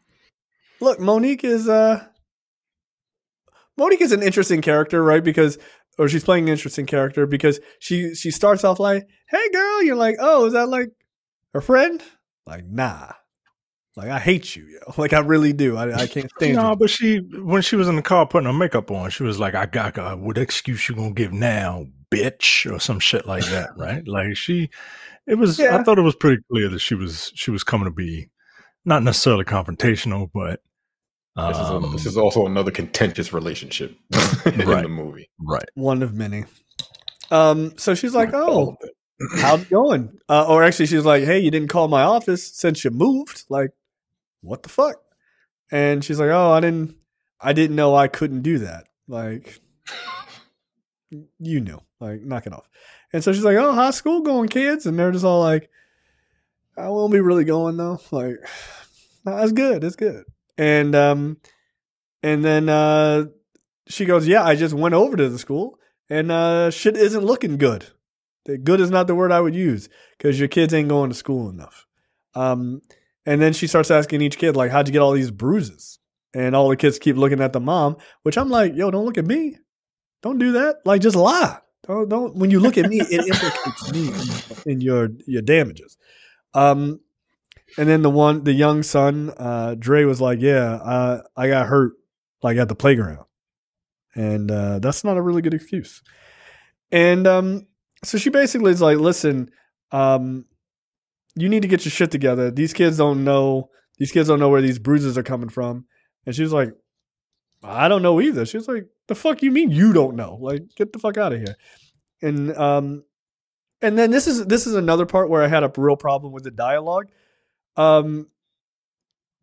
S1: look, Mo'Nique is uh Mo'Nique is an interesting character, right? Because or she's playing an interesting character because she she starts off like, "Hey, girl," you're like, "Oh, is that like her friend?" Like, nah, like I hate you, yo. Like I really do. I, I can't stand
S4: No,
S1: you.
S4: but she when she was in the car putting her makeup on, she was like, "I got uh, what excuse you gonna give now, bitch?" or some shit like that, right? Like she, it was.
S1: Yeah.
S4: I thought it was pretty clear that she was she was coming to be not necessarily confrontational, but
S2: This, is a,
S4: um,
S2: this is also another contentious relationship in
S4: Right.
S2: the movie.
S4: right.
S1: One of many. Um, so she's like, "Oh, how's it going?" Uh, or actually, she's like, "Hey, you didn't call my office since you moved. Like, what the fuck?" And she's like, "Oh, I didn't, I didn't know I couldn't do that. Like, you knew. Like, knock it off." And so she's like, "Oh, how's school going, kids?" And they're just all like, "I won't be really going though. Like, no, it's good. It's good." And um, and then uh, she goes, "Yeah, I just went over to the school." and uh, shit isn't looking good. Good is not the word I would use because your kids ain't going to school enough. Um, and then she starts asking each kid like, "How'd you get all these bruises?" And all the kids keep looking at the mom, which I'm like, "Yo, don't look at me. Don't do that. Like, just lie. Don't don't. When you look at me, it implicates me in, your your damages." Um, and then the one, the young son, uh, Dre was like, "Yeah, uh, I got hurt like at the playground." and uh, that's not a really good excuse. And um, so she basically is like, "Listen, um, you need to get your shit together. These kids don't know. These kids don't know where these bruises are coming from." And she was like, "I don't know either." She was like, "The fuck you mean you don't know? Like, get the fuck out of here." And um, and then this is this is another part where I had a real problem with the dialogue. Um,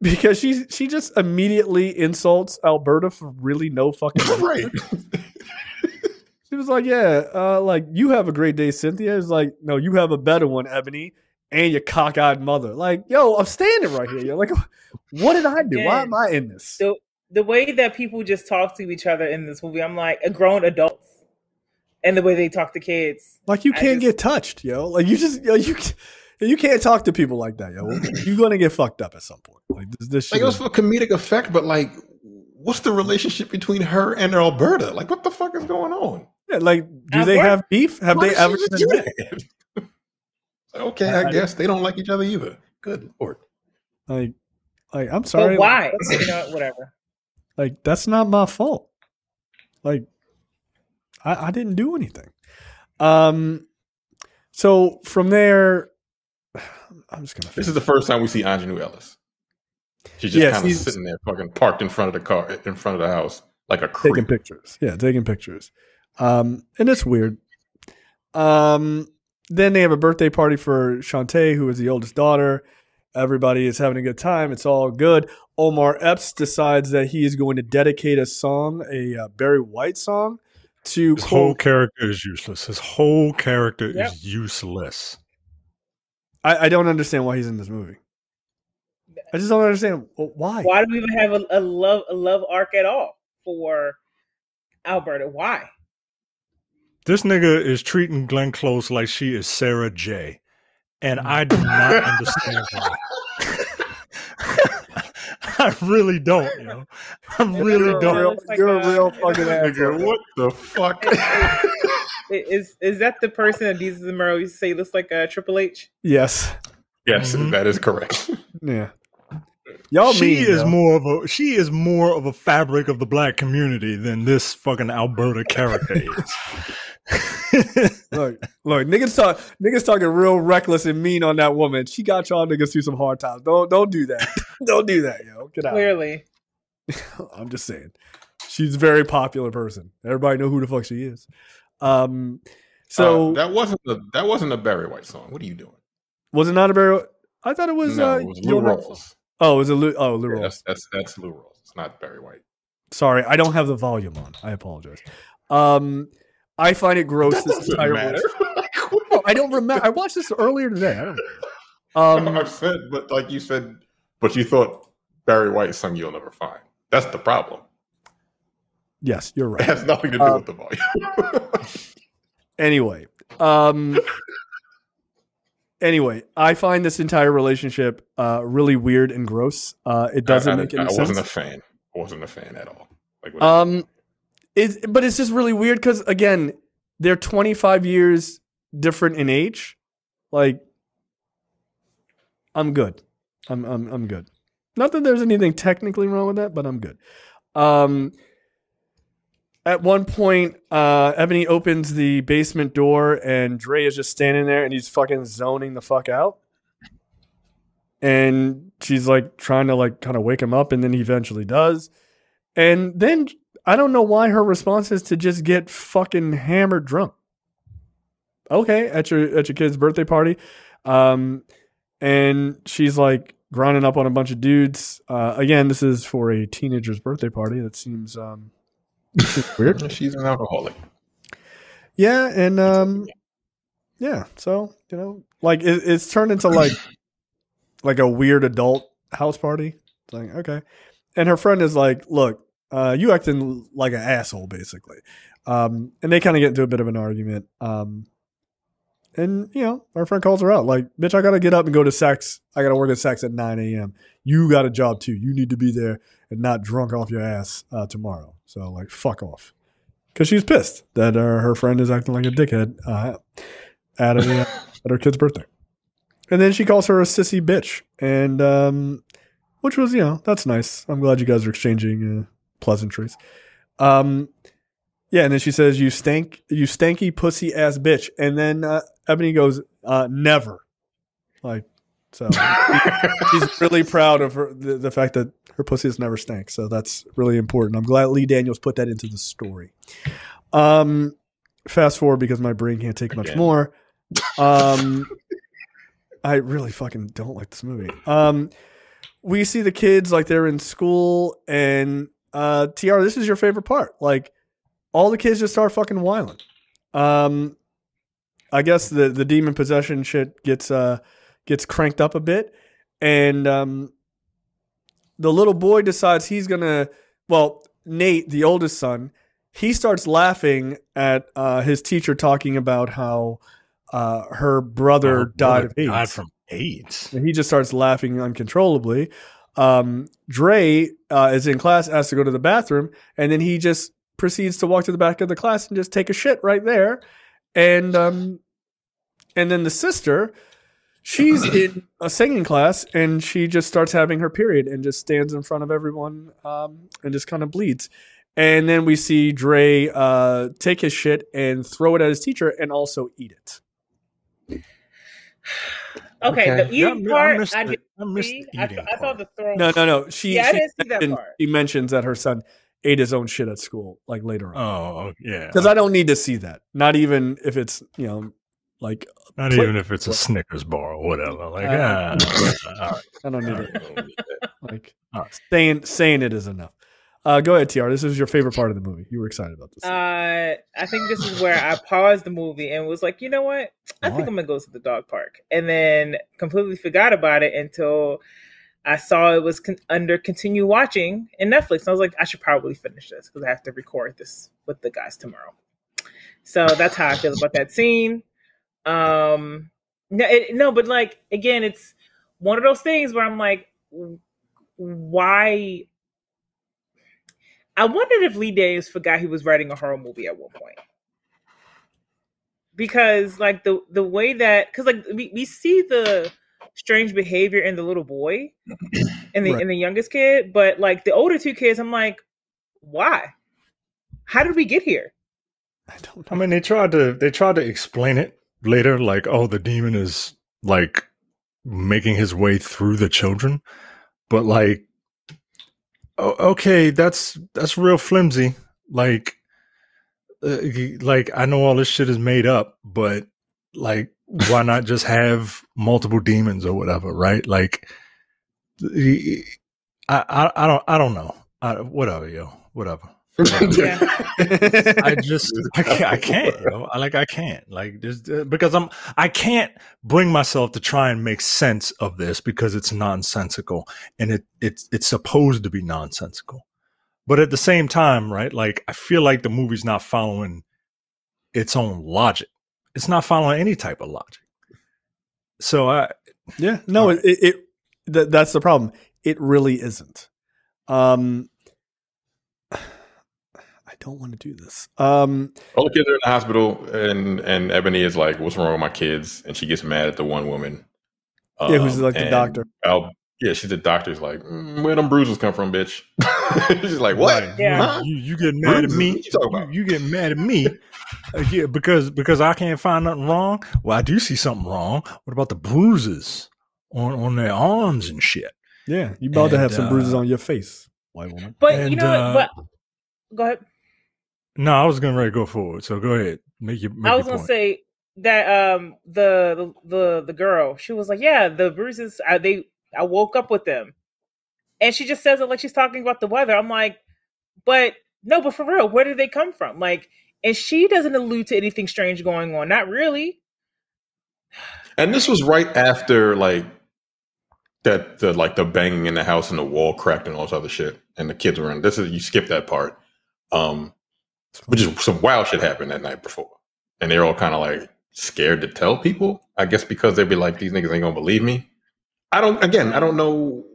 S1: because she she just immediately insults Alberta for really no fucking reason.
S2: right.
S1: She was like, "Yeah, uh, like you have a great day, Cynthia." Is like, "No, you have a better one, Ebony, and your cockeyed mother." Like, yo, I'm standing right here. Yo. Like, what did I do? Why am I in this?
S3: the the way that people just talk to each other in this movie, I'm like a grown adults, and the way they talk to kids.
S1: Like, you can't
S3: just-
S1: get touched, yo. Like, you just, yo, you, you can't talk to people like that, yo. You're gonna get fucked up at some point. Like, this, this
S2: Like it was for comedic effect, but like, what's the relationship between her and Alberta? Like, what the fuck is going on?
S1: yeah, like, do
S3: At
S1: they
S3: work.
S1: have beef? Have
S2: Why
S1: they ever been
S2: doing
S1: mad?
S2: Like, okay,
S1: I-
S2: I guess they don't like each other either. Good lord.
S1: Like, like, I'm sorry.
S3: But why? you know, whatever.
S1: Like that's not my fault. Like I, I didn't do anything. Um so from there I'm just gonna
S2: This is the first time we see Aunjanue Ellis. She's just
S1: Yeah,
S2: kind of sitting there, fucking parked in front of the car, in front of the house, like a
S1: taking
S2: creep.
S1: pictures. Yeah, taking pictures. Um and it's weird. Um then they have a birthday party for Shantae, who is the oldest daughter. Everybody is having a good time. It's all good. Omar Epps decides that he is going to dedicate a song, a uh, Barry White song, to
S4: His whole character is useless. His whole character
S3: Yep.
S4: is useless.
S1: I, I don't understand why he's in this movie. I just don't understand why.
S3: Why do we even have a, a love a love arc at all for Alberta? Why?
S4: This nigga is treating Glenn Close like she is Sarah J. And I do not understand why. I really don't, you know. I really
S3: You're a
S4: don't.
S1: real-
S3: like
S1: you're a
S3: a-
S1: real fucking asshole.
S2: Nigga, what the fuck?
S3: Is is that the person that Jesus and Murrow used to say looks like a Triple H?
S1: Yes.
S2: yes,
S4: Mhm.
S2: that is correct.
S1: Yeah. Y'all
S4: she
S1: mean,
S4: is
S1: yo.
S4: more of a she is more of a fabric of the black community than this fucking Alberta character is.
S1: Look, look, niggas talk, niggas talking real reckless and mean on that woman. She got y'all niggas through some hard times. Don't, don't do that. don't do that, yo. Get out.
S3: Clearly,
S1: I'm just saying. She's a very popular person. Everybody know who the fuck she is. Um, so
S2: Uh, that wasn't a that wasn't a Barry White song. What are you doing?
S1: was it not a Barry? I thought it was.
S2: no,
S1: uh,
S2: it was Lou Rawls.
S1: Oh, it was a Lou. Oh, Lou
S2: Yeah,
S1: Rawls.
S2: that's that's that's Lou Rawls. It's not Barry White.
S1: Sorry, I don't have the volume on. I apologize. Um, I find it gross.
S2: That
S1: this entire
S2: matter.
S1: Oh, I don't remember. I watched this earlier today. I don't. Um,
S2: I've said, but like you said, but you thought Barry White sung "You'll Never Find." That's the problem.
S1: Yes, you're right.
S2: It has nothing to do
S1: Um,
S2: with the volume.
S1: Anyway, um, anyway, I find this entire relationship uh, really weird and gross. Uh, it doesn't
S2: I, I-
S1: make any
S2: I
S1: sense.
S2: I wasn't a fan. I wasn't a fan at all. Like, what-
S1: Um, it, but it's just really weird because again, they're 25 years different in age. Like, I'm good. I'm I'm I'm good. Not that there's anything technically wrong with that, but I'm good. Um, at one point, uh, Ebony opens the basement door and Dre is just standing there and he's fucking zoning the fuck out. And she's like trying to like kind of wake him up, and then he eventually does. And then I don't know why her response is to just get fucking hammered drunk. Okay, at your at your kid's birthday party, um, and she's like grinding up on a bunch of dudes. Uh, again, this is for a teenager's birthday party. That seems um, weird.
S2: she's an alcoholic.
S1: Yeah, and um, yeah. So you know, like it, it's turned into like like a weird adult house party. It's like okay, and her friend is like, "Look, uh, you acting like an asshole, basically." Um, and they kind of get into a bit of an argument. Um, and you know, our friend calls her out, like, "Bitch, I gotta get up and go to sex. I gotta work at sex at nine a.m. You got a job too. You need to be there and not drunk off your ass uh, tomorrow. So like, fuck off." Because she's pissed that uh, her friend is acting like a dickhead uh, at a, at her kid's birthday, and then she calls her a sissy bitch, and um, which was you know that's nice. I'm glad you guys are exchanging uh, pleasantries. Um, yeah, and then she says, "You stank, you stanky pussy ass bitch," and then uh, Ebony goes, uh, "Never." Like, so she's really proud of her the, the fact that her pussy has never stank. So that's really important. I'm glad Lee Daniels put that into the story. Um, fast forward because my brain can't take much
S2: Again.
S1: more. Um, I really fucking don't like this movie. Um, we see the kids like they're in school, and uh, Tr, this is your favorite part. Like all the kids just start fucking whiling. Um, I guess the the demon possession shit gets uh gets cranked up a bit, and um, the little boy decides he's gonna. Well, Nate, the oldest son, he starts laughing at uh, his teacher talking about how uh, her brother
S4: Her
S1: died of AIDS.
S4: Died from AIDS.
S1: And he just starts laughing uncontrollably. Um, Dre uh, is in class, asked to go to the bathroom, and then he just proceeds to walk to the back of the class and just take a shit right there. And um, and then the sister, she's in a singing class, and she just starts having her period and just stands in front of everyone um, and just kind of bleeds. And then we see Dre uh, take his shit and throw it at his teacher and also eat it.
S3: Okay,
S2: Okay.
S3: the eating
S4: Yeah,
S3: part,
S4: I missed,
S3: I
S4: the, I missed
S3: see.
S4: the
S3: I,
S4: eating
S3: I saw
S4: part.
S3: the throw.
S1: No, no, no. She,
S3: Yeah, I
S1: she
S3: didn't see that part.
S1: She mentions that her son ate his own shit at school, like later on.
S4: Oh, yeah.
S1: Because I don't need to see that. Not even if it's you know, like
S4: Not
S1: Put-
S4: even if it's a Snickers bar or whatever. Like,
S1: Uh,
S4: ah.
S1: I don't need it. Like
S4: All
S1: saying saying it is enough. Uh, go ahead, Tr. This is your favorite part of the movie. You were excited about this.
S3: Uh, I think this is where I paused the movie and was like, you know what? I
S1: Why?
S3: think I'm gonna go to the dog park, and then completely forgot about it until I saw it was con- under continue watching in Netflix. I was like, I should probably finish this because I have to record this with the guys tomorrow. So that's how I feel about that scene. Um, no, it, no, but like again, it's one of those things where I'm like, why? I wondered if Lee Daniels forgot he was writing a horror movie at one point. Because like the the way that because like we, we see the strange behavior in the little boy and the
S1: Right.
S3: and the youngest kid, but like the older two kids, I'm like, why? How did we get here?
S1: I don't
S4: I mean, they tried to they tried to explain it later, like, oh, the demon is like making his way through the children, but like, o- okay, that's that's real flimsy. Like, uh, like I know all this shit is made up, but like, why not just have multiple demons or whatever, right? Like, I I, I don't I don't know. I, whatever, yo, whatever.
S3: Yeah.
S4: I just I can't, I can't, yo. I like I can't like this uh, because I'm I can't bring myself to try and make sense of this because it's nonsensical and it it's it's supposed to be nonsensical, but at the same time, right? Like I feel like the movie's not following its own logic. It's not following any type of logic. So I
S1: Yeah, no, it, it, it th- that's the problem. It really isn't. Um, I don't want to do this. Um,
S2: All the kids are in the hospital, and and Ebony is like, "What's wrong with my kids?" And she gets mad at the one woman.
S1: yeah, who's
S2: Um,
S1: like the doctor?
S2: Al, yeah, she's the doctor's like, mm, "Where them bruises come from, bitch?" she's like, "What?
S4: Right.
S3: Yeah.
S2: Huh?
S4: You you get mad at me.
S2: You talking about?
S4: You, you get mad at me. Uh, yeah, because because I can't find nothing wrong. Well, I do see something wrong. What about the bruises on on their arms and shit?
S1: Yeah, you about to have
S4: and,
S1: some bruises
S4: uh,
S1: on your face, white woman.
S3: But you
S4: And,
S3: know,
S4: uh,
S3: but go ahead.
S4: No, I was getting ready to go forward. So go ahead, make your. Make
S3: I was
S4: your
S3: gonna
S4: point.
S3: say that um the the the, the girl she was like yeah the bruises I, they I woke up with them, and she just says it like she's talking about the weather. I'm like, but no, but for real, where did they come from? Like, and she doesn't allude to anything strange going on. Not really.
S2: And this was right after like that the like the banging in the house and the wall cracked and all this other shit. And the kids were in this is you skip that part. Um which is some wild shit happened that night before. And they're all kind of like scared to tell people. I guess because they'd be like, these niggas ain't gonna believe me. I don't again, I don't know.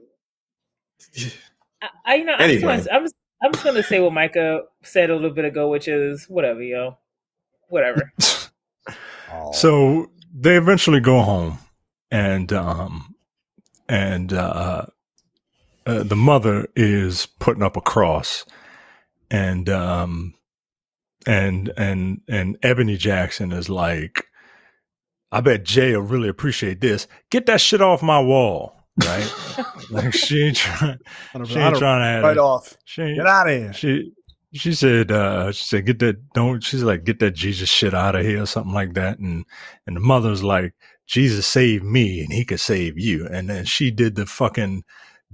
S3: I, I you know I'm, just gonna, I'm I'm just gonna say what Micah said a little bit ago, which is whatever, yo, whatever.
S4: So they eventually go home, and um, and uh, uh, the mother is putting up a cross, and um, and and and Ebony Jackson is like, I bet Jay will really appreciate this. Get that shit off my wall, right? like she ain't trying, she ain't trying to
S1: right off.
S4: She ain't,
S1: Get out of here.
S4: she she said uh she said get that don't she's like get that jesus shit out of here or something like that and and the mother's like jesus saved me and he could save you and then she did the fucking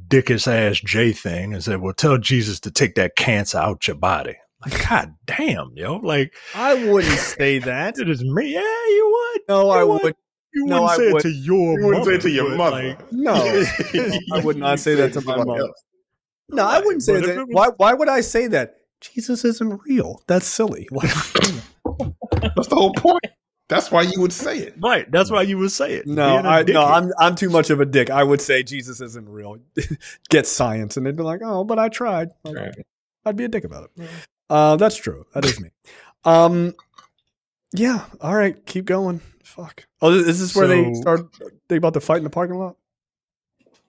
S4: dickish ass j thing and said well tell jesus to take that cancer out your body like god damn yo like
S1: I wouldn't say that.
S4: it is me yeah you would
S1: No,
S4: You
S1: I
S4: would.
S1: would.
S4: you
S1: No,
S4: wouldn't
S1: I
S4: say
S1: would.
S4: it to your
S2: You wouldn't say it to your
S4: but,
S2: mother.
S4: like,
S1: No, I would not say that to my
S2: Somebody
S1: mother.
S2: else.
S1: No, I wouldn't say that.
S4: was-
S1: Why? Why would I say that? Jesus isn't real. That's silly.
S2: That's the whole point. That's why you would say it.
S4: right that's why you would say it
S1: no,
S4: Being a
S1: I no. I'm I'm too much of a dick. I would say Jesus isn't real. Get science, and they'd be like, "Oh, but I tried." Like,
S2: Right.
S1: I'd be a dick about it. Uh, that's true. That is me. Um, yeah. All right, keep going. Fuck. Oh, is this where they start? They about to fight in the parking lot?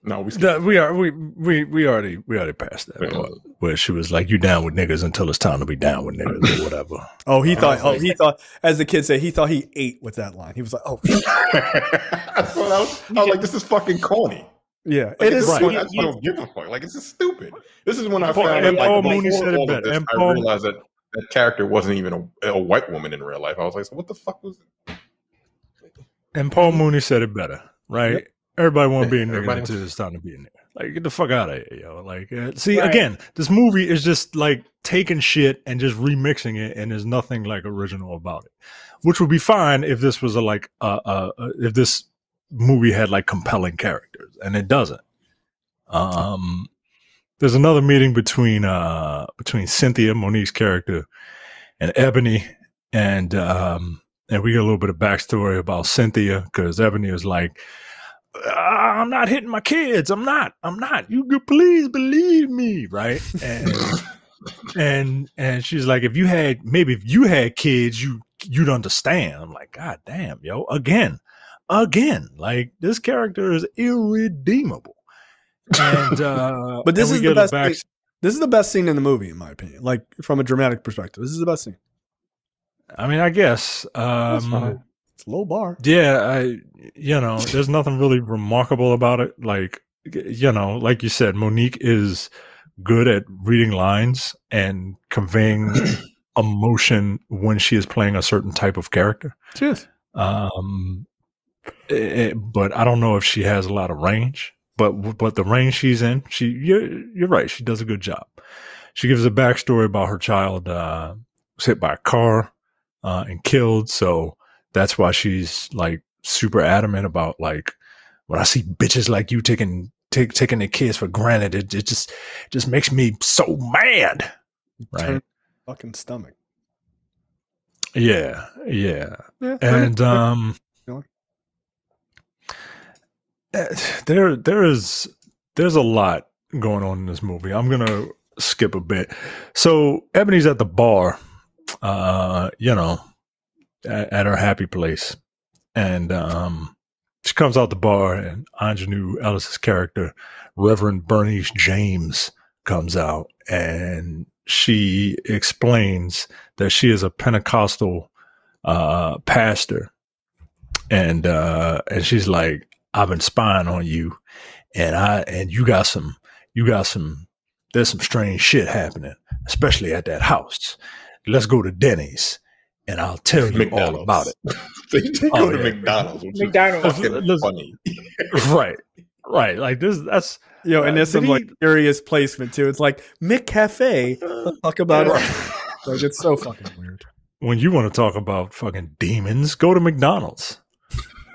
S2: No, we
S4: That- we are we we we already we already passed that
S2: Yeah.
S4: part where she was like, "You down with niggas until it's time to be down with niggas or whatever."
S1: Oh, he thought. Oh, he thought. As the kids say, he thought he ate with that line. He was like, "Oh, shit."
S2: That's what I was, I was like, this is fucking corny.
S1: Yeah."
S2: Like,
S1: It is.
S4: right.
S2: point, I just don't give a fuck. Like, it's just stupid. This is when I found
S4: and
S2: out, like,
S4: Paul Mooney said it better.
S2: this,
S4: And
S2: I realized that that character wasn't even a, a white woman in real life. I was like, so what the fuck was it?
S4: And Paul Mooney said it better, right?
S1: Yep.
S4: Everybody want to be a
S2: Yeah,
S4: nigga
S2: everybody-
S4: until it's time to be a nigga. Like, get the fuck out of here, yo. Like, uh, see,
S3: Right.
S4: again, this movie is just like taking shit and just remixing it, and there's nothing like original about it. Which would be fine if this was a like, uh, uh, if this movie had like compelling characters, and it doesn't. Um, there's another meeting between uh between Cynthia Mo'Nique's character and Ebony, and um and we get a little bit of backstory about Cynthia because Ebony is like, "Ah, I'm not hitting my kids. I'm not. I'm not. You could please believe me, right? And and and she's like, if you had maybe if you had kids, you you'd understand. I'm like, God damn, yo, again, again, like this character is irredeemable. And uh
S1: But this is the best.
S4: back-
S1: Scene. This is the best scene in the movie, in my opinion. Like from a dramatic perspective, this is the best scene.
S4: I mean, I guess. Um.
S1: It's low bar.
S4: Yeah, I you know, there's nothing really remarkable about it. Like you know, like you said, Mo'Nique is good at reading lines and conveying emotion when she is playing a certain type of character.
S1: Cheers.
S4: Um, eh, but I don't know if she has a lot of range. But but the range she's in, she you're you're right. She does a good job. She gives a backstory about her child uh, was hit by a car uh, and killed. So that's why she's like super adamant about like when I see bitches like you taking take, taking their kids for granted, it, it just just makes me so mad. Right.
S1: Fucking stomach.
S4: Yeah, yeah.
S1: Yeah.
S4: And um. There there is there's a lot going on in this movie. I'm gonna skip a bit. So Ebony's at the bar, uh, you know, at, at her happy place. And um she comes out the bar and Aunjanue Ellis's character, Reverend Bernice James, comes out and she explains that she is a Pentecostal uh, pastor, and uh, and she's like, "I've been spying on you, and I and you got some, you got some. There's some strange shit happening, especially at that house. Let's go to Denny's, and I'll tell you all about it."
S2: they did
S4: Oh,
S2: go to
S4: yeah.
S2: McDonald's, which
S3: McDonald's.
S2: is fucking funny.
S4: right, right. Like this. That's
S1: Yo, know, and
S4: Uh,
S1: there's some like curious placement too. It's like McCafe. Let's talk about it. Like it's so fucking weird.
S4: when you want to talk about fucking demons, go to McDonald's.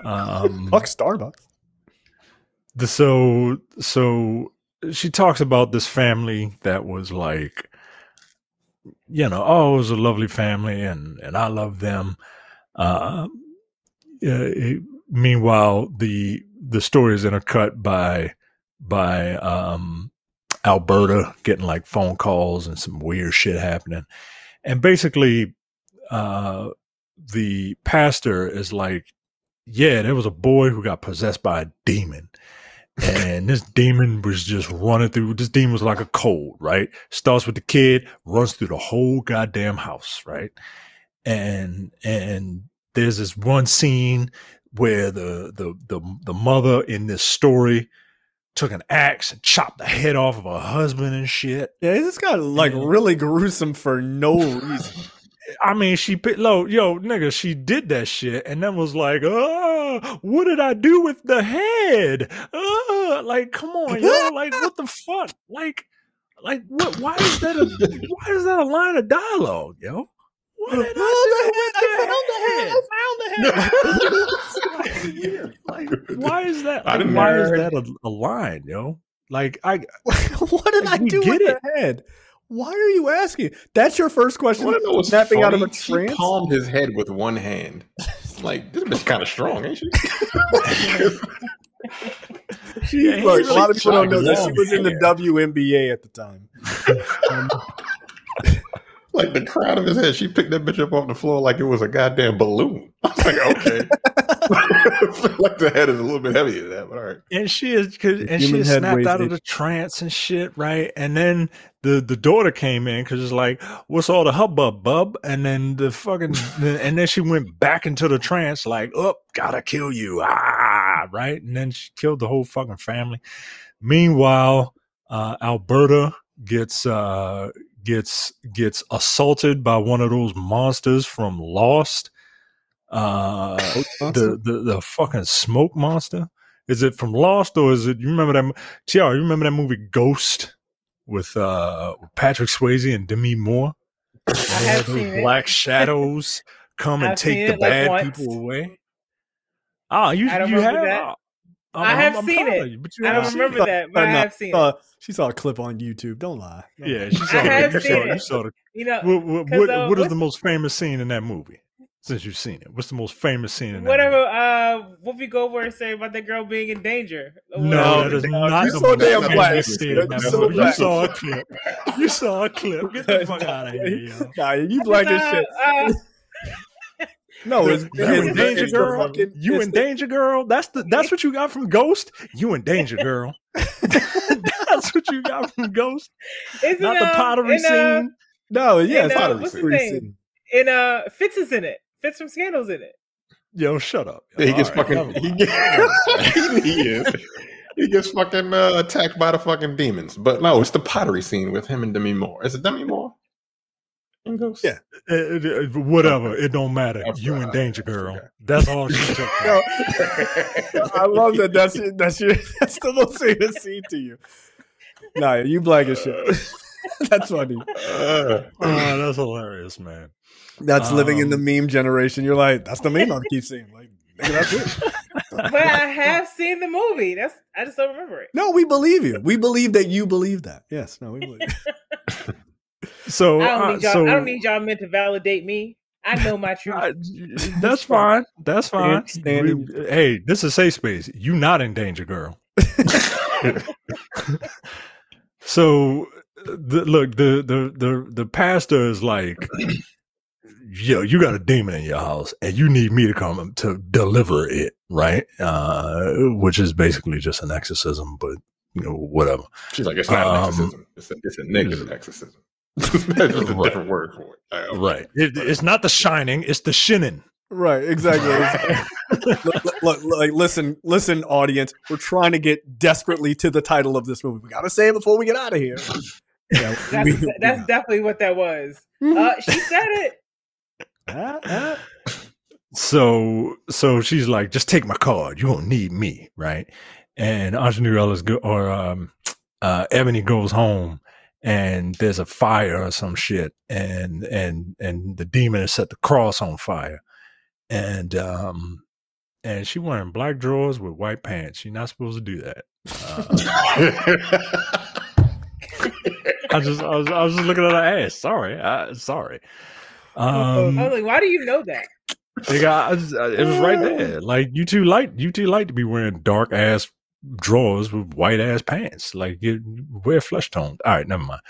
S4: Um,
S1: Fuck Starbucks.
S4: The so so she talks about this family that was like you know oh it was a lovely family and and i love them. Uh meanwhile the the story is intercut by by um alberta getting like phone calls and some weird shit happening. And basically uh the pastor is like yeah there was a boy who got possessed by a demon and this demon was just running through. This demon was like a cold, right? Starts with the kid, runs through the whole goddamn house, right? And and there's this one scene where the the the the mother in this story took an axe and chopped the head off of her husband and shit.
S1: Yeah, this got like really gruesome for no reason.
S4: I mean, she pit low, yo, nigga, she did that shit and then was like, oh, what did I do with the head? Uh, like, come on, yo, like, what the fuck? Like, like, what? Why is that a why is that a line of dialogue, yo? What did I do with the head? The Like, why is that?
S2: I
S4: Like,
S2: didn't
S4: why is that a, a line, yo? Like, I
S1: what did I
S4: We
S1: do with
S4: it.
S1: the head? Why are you asking? That's your first question.
S2: want to know what's
S1: Snapping out of a
S2: funny. She
S1: trance.
S2: palmed his head with one hand. Like, this bitch kind of strong, ain't she?
S1: She,
S4: Yeah, he
S1: look, a lot of people don't know that she was in the. WNBA at the time. Um,
S2: like the crown of his head. She picked that bitch up off the floor like it was a goddamn balloon. I was like, okay. I like the head is a little bit heavier than that, but all right.
S4: and she is and she is snapped out of the trance and shit, right? And then the the daughter came in because it's like, what's all the hubbub, bub? And then the fucking and then she went back into the trance, like, oh, gotta kill you, ah, right? And then she killed the whole fucking family. Meanwhile, uh, Alberta gets uh gets gets assaulted by one of those monsters from Lost. Uh, the, the the fucking smoke monster. Is it from Lost or is it? You remember that? Tr, you remember that movie Ghost with uh Patrick Swayze and Demi Moore?
S3: I have
S4: Those
S3: seen it.
S4: black shadows come and
S3: I've
S4: take the
S3: it, like,
S4: bad
S3: once.
S4: people away. Ah, you
S3: I don't
S4: you
S3: remember
S4: have.
S3: that.
S4: Ah,
S3: I have seen
S4: proud
S3: it.
S4: of you, but you
S3: I don't remember
S4: it.
S3: that, but I
S1: no,
S3: have seen it.
S1: uh, She saw a clip on YouTube. Don't lie. Don't
S4: Yeah,
S1: lie.
S4: she saw.
S3: I have
S4: you
S3: seen
S4: saw.
S3: it.
S4: You saw the.
S3: You know,
S4: What, what,
S3: 'cause,
S4: what,
S3: uh, what's-
S4: the most famous scene in that movie? Since you've seen it, what's the most famous scene in that
S3: whatever
S4: movie?
S3: uh Whoopi Goldberg say about that girl being in danger.
S4: No,
S1: No,
S4: that is not
S1: you're
S4: the
S1: so
S4: most
S1: damn
S4: famous
S1: black.
S4: scene
S1: You're
S4: in that
S1: so
S4: movie. You
S1: black.
S4: saw a clip. You saw a clip. Get the fuck out of here, yo.
S1: Nah, you black as shit.
S3: Uh,
S1: No, it's,
S4: You
S1: it's-
S4: in danger,
S1: it's
S4: girl.
S1: fucking-
S4: You
S1: it's
S4: in
S1: the-
S4: danger, girl. That's the that's what you got from Ghost. You in danger, girl. that's what you got from Ghost.
S3: isn't,
S4: Not the
S3: uh,
S4: pottery
S3: in, uh,
S4: scene.
S1: No, yeah, it's
S3: And, uh,
S1: not a
S3: what's his
S1: pretty
S3: name?
S1: scene.
S3: And uh, Fitz is in it. Fitz from Scandals in it.
S4: Yo, shut up.
S2: He gets
S4: All right,
S2: fucking.
S4: never
S2: He, gets, he is. he gets fucking uh, attacked by the fucking demons. But no, it's the pottery scene with him and Demi Moore. Is it Demi Moore? In
S1: Yeah.
S4: It- it- it- whatever, it don't matter.
S2: Okay.
S4: You in danger, girl.
S2: Okay.
S4: That's all she took.
S1: Yo, I love that. That's your, that's your that's the most famous scene to you. Nah, you black as shit. that's funny.
S2: Uh,
S4: Oh, that's hilarious, man.
S1: That's living in the
S4: Um,
S1: meme generation. You're like, that's the meme I keep seeing. Like, nigga, that's it.
S3: But I have seen the movie. That's I just don't remember it.
S1: No, we believe you. We believe that you believe that. Yes, no, we believe.
S4: So,
S3: I don't
S4: uh,
S3: need y'all.
S4: so
S3: I don't need y'all meant to validate me. I know my truth.
S4: I- that's fine. That's fine.
S1: Stand-
S4: We- hey, this is safe space. You not in danger, girl. So, the, look, the the the the pastor is like, yo, you got a demon in your house, and you need me to come to deliver it, right? Uh, which is basically just an exorcism, but you know, whatever.
S2: she's like, it's not
S4: Um,
S2: an exorcism. It's a, it's a negative exorcism. That's just a
S4: Right.
S2: different word for it.
S4: Right. It, it's not the shining; it's the shinning.
S1: right, exactly. look, look, look, like, listen, listen, audience. We're trying to get desperately to the title of this movie. We gotta say it before we get out of here. Yeah,
S3: That's,
S1: we-
S3: that's definitely what that was.
S1: Mhm.
S3: Uh, she said it.
S4: So so she's like, just take my card. You won't need me, right? And Aunjanue Ellis go or um uh Ebony goes home and there's a fire or some shit and and and the demon has set the cross on fire. And um and she wearing black drawers with white pants. She's not supposed to do that. Uh, I just I was I was just looking at her ass. Sorry. I, sorry. Um,
S3: I was like, why do you know that?
S4: Nigga, I just, I- it was right there. Like you too light, you too light to be wearing dark ass drawers with white ass pants. Like you wear flesh tones. All right, never mind.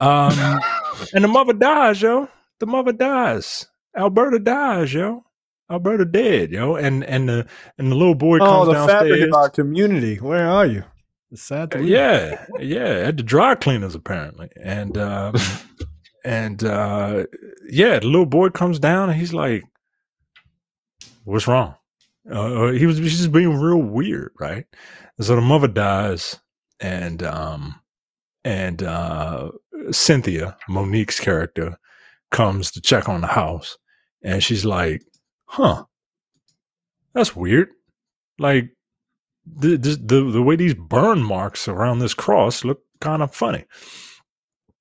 S4: Um, and the mother dies, yo. The mother dies. Alberta dies, yo. Alberta dead, yo. And and the and the little boy
S1: Oh,
S4: comes
S1: the
S4: downstairs.
S1: fabric of our community. Where are you? It's sad. to.
S4: Yeah, yeah, at the dry cleaners apparently, and um, and uh, yeah, the little boy comes down and he's like, "What's wrong?" Uh, he was just being real weird, right? And so the mother dies, and um, and uh, Cynthia, Mo'Nique's character, comes to check on the house, and she's like, "Huh, that's weird." Like the, the the way these burn marks around this cross look kind of funny.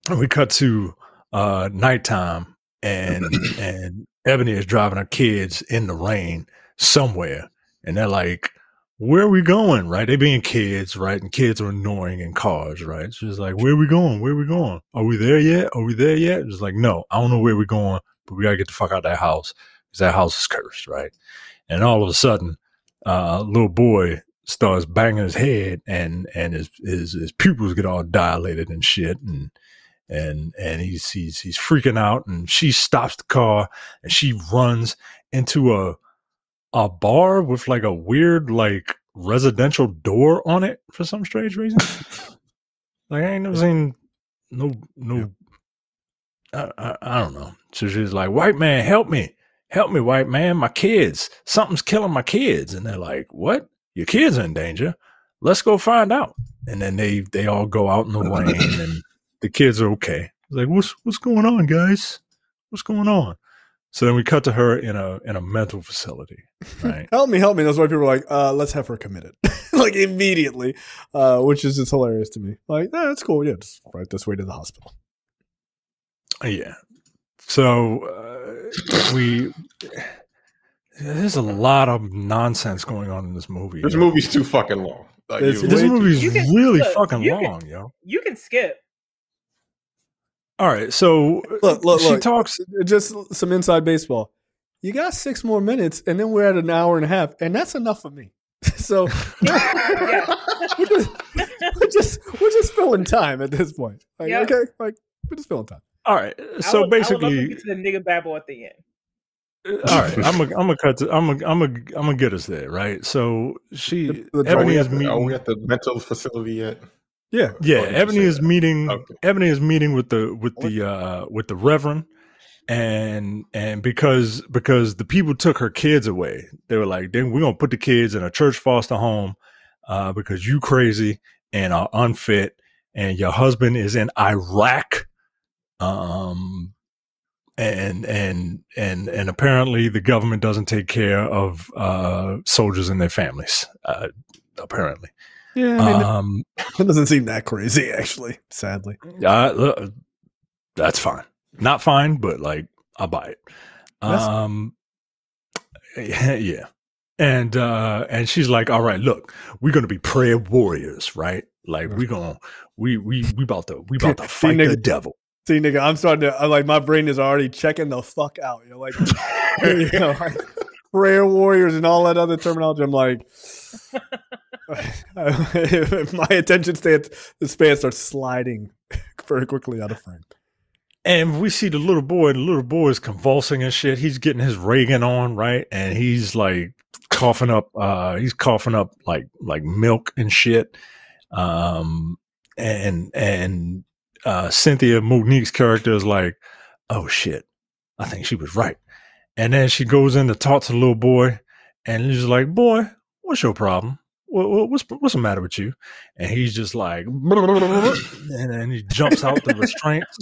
S4: And we cut to uh nighttime and and Ebony is driving her kids in the rain somewhere and they're like where are we going? Right? They being kids right? And kids are annoying in cars right? She's like where are we going? Where are we going? Are we there yet? Are we there yet? It's like no i don't know where we're going but we gotta get the fuck out of that house because that house is cursed right? And all of a sudden uh little boy starts banging his head and and his his, his pupils get all dilated and shit and and and he's he's he's freaking out and she stops the car and she runs into a a bar with like a weird like residential door on it for some strange reason. like I ain't never seen no no I, I, I don't know. So she's like, "White man, help me, help me, white man, my kids. Something's killing my kids." And they're like, "What? Your kids are in danger? Let's go find out." And then they they all go out in the rain, and the kids are okay. It's like, "What's what's going on, guys? What's going on?" So then we cut to her in a in a mental facility, right?
S1: Help me, help me. That's why people are like, uh, let's have her committed. like immediately. Uh, which is just hilarious to me. Like, eh, that's cool. Yeah, just right this way to the hospital.
S4: Yeah. So uh, we there's a lot of nonsense going on in this movie.
S2: This
S4: yo.
S2: movie's too fucking long. Like,
S1: It's
S4: This
S1: way too-
S4: movie's
S3: can-
S4: really
S3: look,
S4: fucking
S3: you can-
S4: long, yo.
S3: You can skip.
S4: All right, so uh,
S1: Look, look,
S4: she
S1: look.
S4: talks.
S1: Uh, uh, just some inside baseball. You got six more minutes, and then we're at an hour and a half, and that's enough for me. so we're just, we're just we're just filling time at this point. Like,
S3: Yeah.
S1: Okay, like we're just filling time.
S4: All right,
S3: I
S4: so
S3: would- I would love to
S4: basically,
S3: get to the nigga babble at the end.
S4: All right, I'm gonna I'm gonna cut. To, I'm gonna I'm gonna I'm gonna get us there, right? So she
S1: The- the
S4: Ebony is
S2: at are
S4: meeting.
S2: we at the mental facility yet?
S1: Yeah,
S4: Yeah,
S2: Or did you
S4: Ebony is
S2: that?
S4: meeting.
S2: Okay.
S4: Ebony is meeting with the with the uh with the Reverend, and and because because the people took her kids away, they were like, "Then we're gonna put the kids in a church foster home, uh, because you crazy and are unfit, and your husband is in Iraq. Um, and and and and apparently the government doesn't take care of uh, soldiers and their families. Uh, apparently,
S1: Yeah, I mean,
S4: um,
S1: it doesn't seem that crazy, actually. Sadly,
S4: uh, look, that's fine. Not fine, but like I buy it.
S1: That's-
S4: Um, yeah. And uh and she's like, "All right, look, we're gonna be prayer warriors, right? Like we're gonna we we we about to we about to fight the devil."
S1: See, nigga, I'm starting to. I'm like, my brain is already checking the fuck out. You're like, you know, like prayer warriors and all that other terminology. I'm like, my attention span, the span starts sliding very quickly out of frame.
S4: And we see the little boy, the little boy is convulsing and shit. He's getting his Regan on, right? And he's like coughing up uh he's coughing up like like milk and shit. Um and and uh Cynthia Mo'Nique's character is like, oh shit, I think she was right. And then she goes in to talk to the little boy, and he's like, boy, what's your problem? What, what- what's what's the matter with you? And he's just like, and then he jumps out the restraints,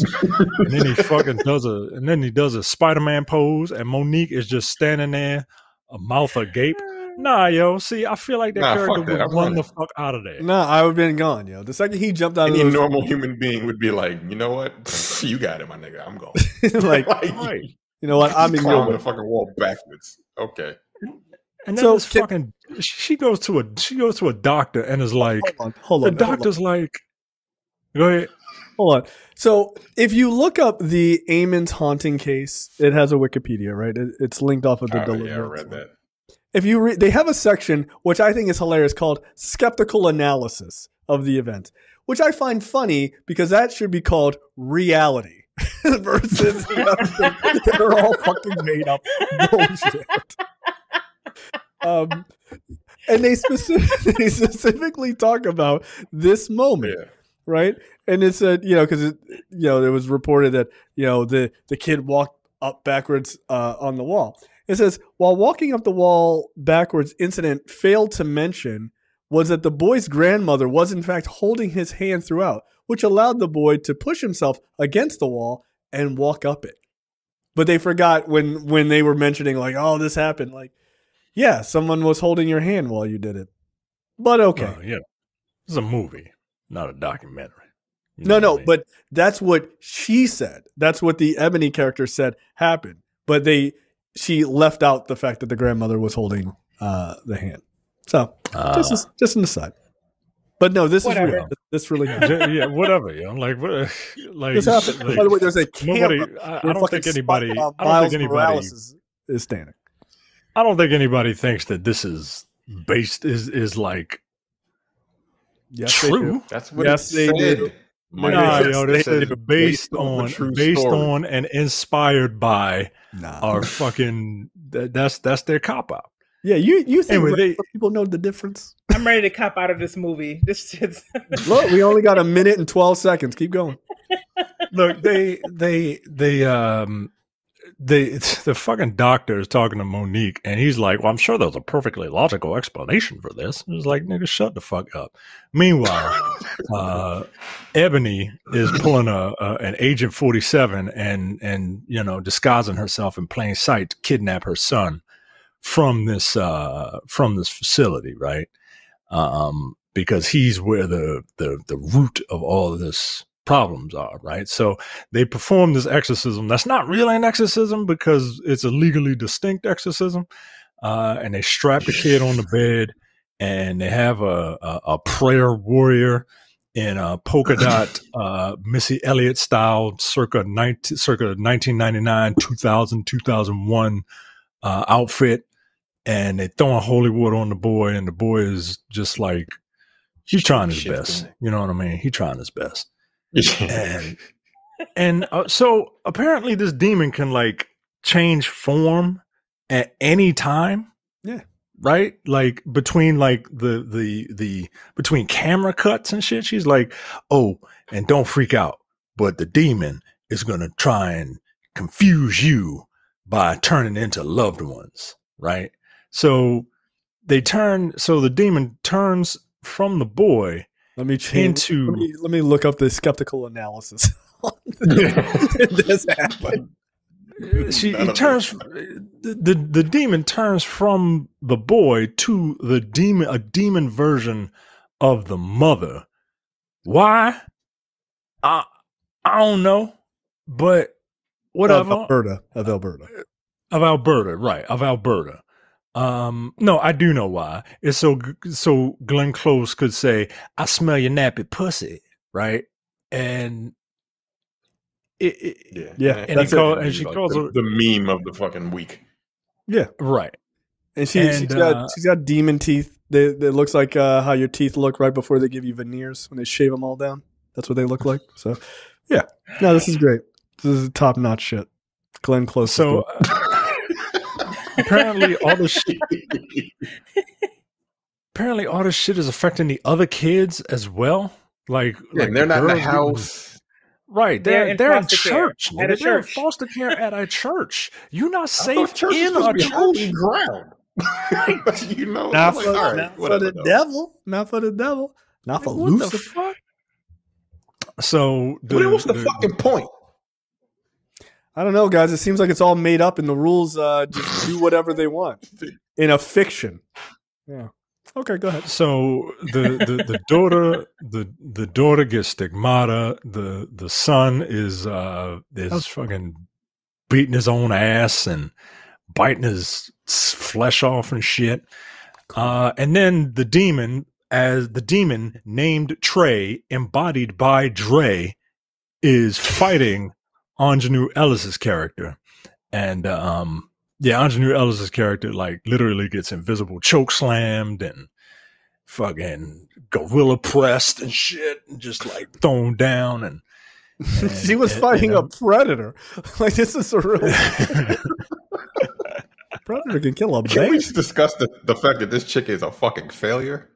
S4: and then he fucking does a, and then he does a Spider Man pose, and Monique is just standing there, a mouth agape. Nah, yo, see, I feel like that
S2: Nah,
S4: character
S2: fuck that.
S4: would
S2: I'm
S4: run
S2: running.
S4: the fuck out of there.
S1: Nah, I would have been gone, yo. The second he jumped out
S2: Any
S1: of those,
S2: normal human being would be like, you know what? you got it, my nigga. I'm going.
S1: like,
S4: Right.
S1: you know what? I'm in
S2: climbing
S1: your
S2: the fucking wall backwards. Okay.
S4: And then
S1: So,
S4: this
S1: can-
S4: fucking, she goes to a, she goes to a doctor and is like,
S1: Hold on, hold
S4: the
S1: on. hold on.
S4: doctor's like, go ahead.
S1: Hold on. So if you look up the Ammons haunting case, it has a Wikipedia, right? It, it's linked off of the
S2: Oh,
S1: Deliverance.
S2: yeah, I read that.
S1: If you read, they have a section which I think is hilarious called "Skeptical Analysis" of the event, which I find funny because that should be called reality versus you know, they're all fucking made up bullshit. Um, and they, specific, they specifically talk about this moment
S2: Yeah.
S1: right? And it said, you know, because it, you know, it was reported that you know the the kid walked up backwards uh, on the wall. It says while walking up the wall backwards, incident failed to mention was that the boy's grandmother was in fact holding his hand throughout, which allowed the boy to push himself against the wall and walk up it. But they forgot when when they were mentioning like, oh, this happened. Like, yeah, someone was holding your hand while you did it. But okay.
S4: Uh, yeah. it's a movie, not a documentary. You
S1: No,
S4: know
S1: no,
S4: what I mean?
S1: but that's what she said. That's what the Ebony character said happened. But they she left out the fact that the grandmother was holding uh, the hand. So
S4: Uh,
S1: just as, just an aside. But no, this
S3: Whatever.
S1: is real. This really happened.
S4: j- yeah, whatever. You know, like, what, like,
S1: This happened.
S4: like,
S1: By the way, there's a camera.
S4: nobody. I, I don't think anybody. I don't think anybody.
S1: Is, is standing.
S4: I don't think anybody thinks that this is based is is like
S1: Yes, they do.
S4: true.
S2: That's what
S1: Yes,
S2: it
S1: they
S2: said.
S1: Do.
S2: My
S4: Nah, yo,
S2: They
S4: this
S2: said
S4: is
S2: it
S4: based
S2: a
S4: on based
S2: story.
S4: on and inspired by
S1: Nah.
S4: our fucking. That, that's that's their cop out.
S1: yeah, you you think
S4: Anyway, they-
S1: people know the difference?
S3: I'm ready to cop out of this movie. This shit's
S1: Look, we only got a minute and twelve seconds. Keep going.
S4: Look, they they they um they the fucking doctor is talking to Mo'Nique and he's like, Well, I'm sure there's a perfectly logical explanation for this. It's like, nigga, shut the fuck up. Meanwhile, uh Ebony is pulling a, a an agent forty seven and and you know, disguising herself in plain sight to kidnap her son from this uh from this facility, right? Um because he's where the the the root of all of this problems are, right? So they perform this exorcism. That's not really an exorcism because it's a legally distinct exorcism. Uh, and they strap the kid on the bed and they have a, a, a prayer warrior in a polka dot uh, Missy Elliott style circa 19, circa 1999, 2000, 2001 uh, outfit. And they throwing holy water on the boy and the boy is just like, he's trying his
S2: Shifting.
S4: best. You know what I mean? He's trying his best
S2: Yeah.
S4: and and uh, so apparently this demon can like change form at any time
S1: Yeah.
S4: right like between like the the the between camera cuts and shit she's like oh and don't freak out but the demon is gonna try and confuse you by turning into loved ones right so they turn so the demon turns from the boy
S1: Let me change.
S4: into
S1: Let me, let me look up the skeptical analysis. This happened.
S4: Uh, she
S2: None
S4: turns the, the the demon turns from the boy to the demon a demon version of the mother why i i don't know but whatever
S1: Of Alberta. Of Alberta.
S4: of alberta right of alberta um no i do know why it's so so glenn close could say i smell your nappy pussy right and it, it,
S2: Yeah,
S1: Yeah,
S4: And he
S1: that's it.
S4: call- and she
S2: Like
S4: calls
S2: the,
S4: her-
S2: the meme of the fucking week.
S1: Yeah,
S4: right
S1: and she,
S4: And,
S1: she's got
S4: uh,
S1: she's got demon teeth. They, that looks like uh, how your teeth look right before they give you veneers when they shave them all down. That's what they look like. So, yeah, no, this is great. This is top notch shit. Glenn Close.
S4: so
S1: good.
S4: uh, apparently all the shit apparently all this shit is affecting the other kids as well. Like,
S2: Yeah,
S4: like
S2: they're not in the
S4: girls getting-
S2: house.
S4: right?
S3: They're
S4: They're
S3: in
S4: they're in
S3: foster care
S4: church.
S3: at a
S4: nigga. They're in
S3: church.
S4: foster care at a church. You're not safe
S2: church
S4: in a
S2: to be
S4: church.
S2: holy ground. you know,
S1: not
S2: I'm like,
S1: for,
S2: all right,
S1: not for the
S2: though.
S1: devil. Not for the devil. Not for
S4: Like, what the
S1: Lucifer.
S4: fuck? So the,
S2: What- What's the,
S4: the-
S2: fucking point?
S1: I don't know, guys. It seems like it's all made up, and the rules uh, just do whatever they want in a fiction. Yeah. Okay, go ahead.
S4: So the, the, the daughter the the daughter gets stigmata. The the son is uh is fucking beating his own ass and biting his flesh off and shit. Uh, and then the demon, as the demon named Trey, embodied by Dre, is fighting Aunjanue Ellis's character, and um, yeah, Aunjanue Ellis's character like literally gets invisible choke slammed and fucking gorilla pressed and shit, and just like thrown down and. and-
S1: she was
S4: and-
S1: fighting
S4: and,
S1: a predator. like this is a real predator can kill a
S2: Can we
S1: baby.
S2: just discuss the, the fact that this chick is a fucking failure?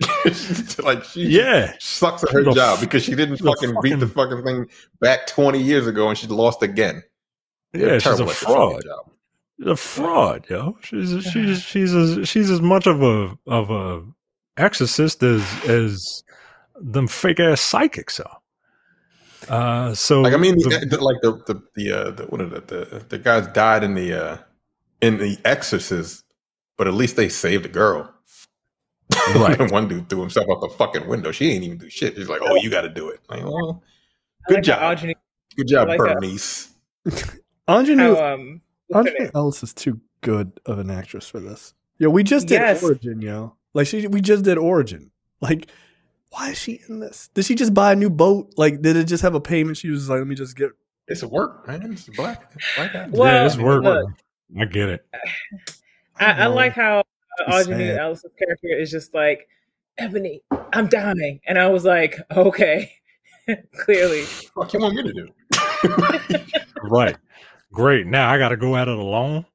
S2: like she
S4: yeah,
S2: sucks at her
S4: The
S2: job
S4: f-
S2: because she didn't
S4: the
S2: fucking beat the fucking thing back 20 years ago and she lost again.
S4: yeah, she's a
S2: at this fucking
S4: fraud.
S2: job.
S4: She's a fraud, yo. She's she's she's as she's as much of a of a exorcist as as them fake ass psychics are. Uh, so
S2: Like I mean, the,
S4: the-
S2: the- like the the the uh, the, what are the, the the guys died in the uh in the Exorcist, but at least they saved the girl.
S4: Right.
S2: One dude threw himself out the fucking window. She ain't even do shit. She's like, "Oh, you got to do it." Like, well, good
S3: like
S2: job,
S3: Audrey-
S2: good job,
S3: I like.
S2: Bernice.
S1: Aunjanue,
S3: how, um, what's her
S1: Aunjanue
S3: name?
S1: Ellis is too good of an actress for this. Yo, we just did
S3: Yes.
S1: Origin, yo. Like she, we just did Origin. Like, why is she in this? Did she just buy a new boat? Like, did it just have a payment? She was like, let me just get.
S2: It's a work, man. It's a black, black.
S3: Well,
S4: yeah, it's work.
S3: look.
S4: I get it.
S3: I, I
S1: know.
S3: like how
S1: It's
S3: Audrey
S1: sad.
S3: Ellis's character is just like, Ebony, I'm dying. And I was like, okay, clearly.
S2: What you want me to do?
S4: Right. Great. Now I got to go at it alone.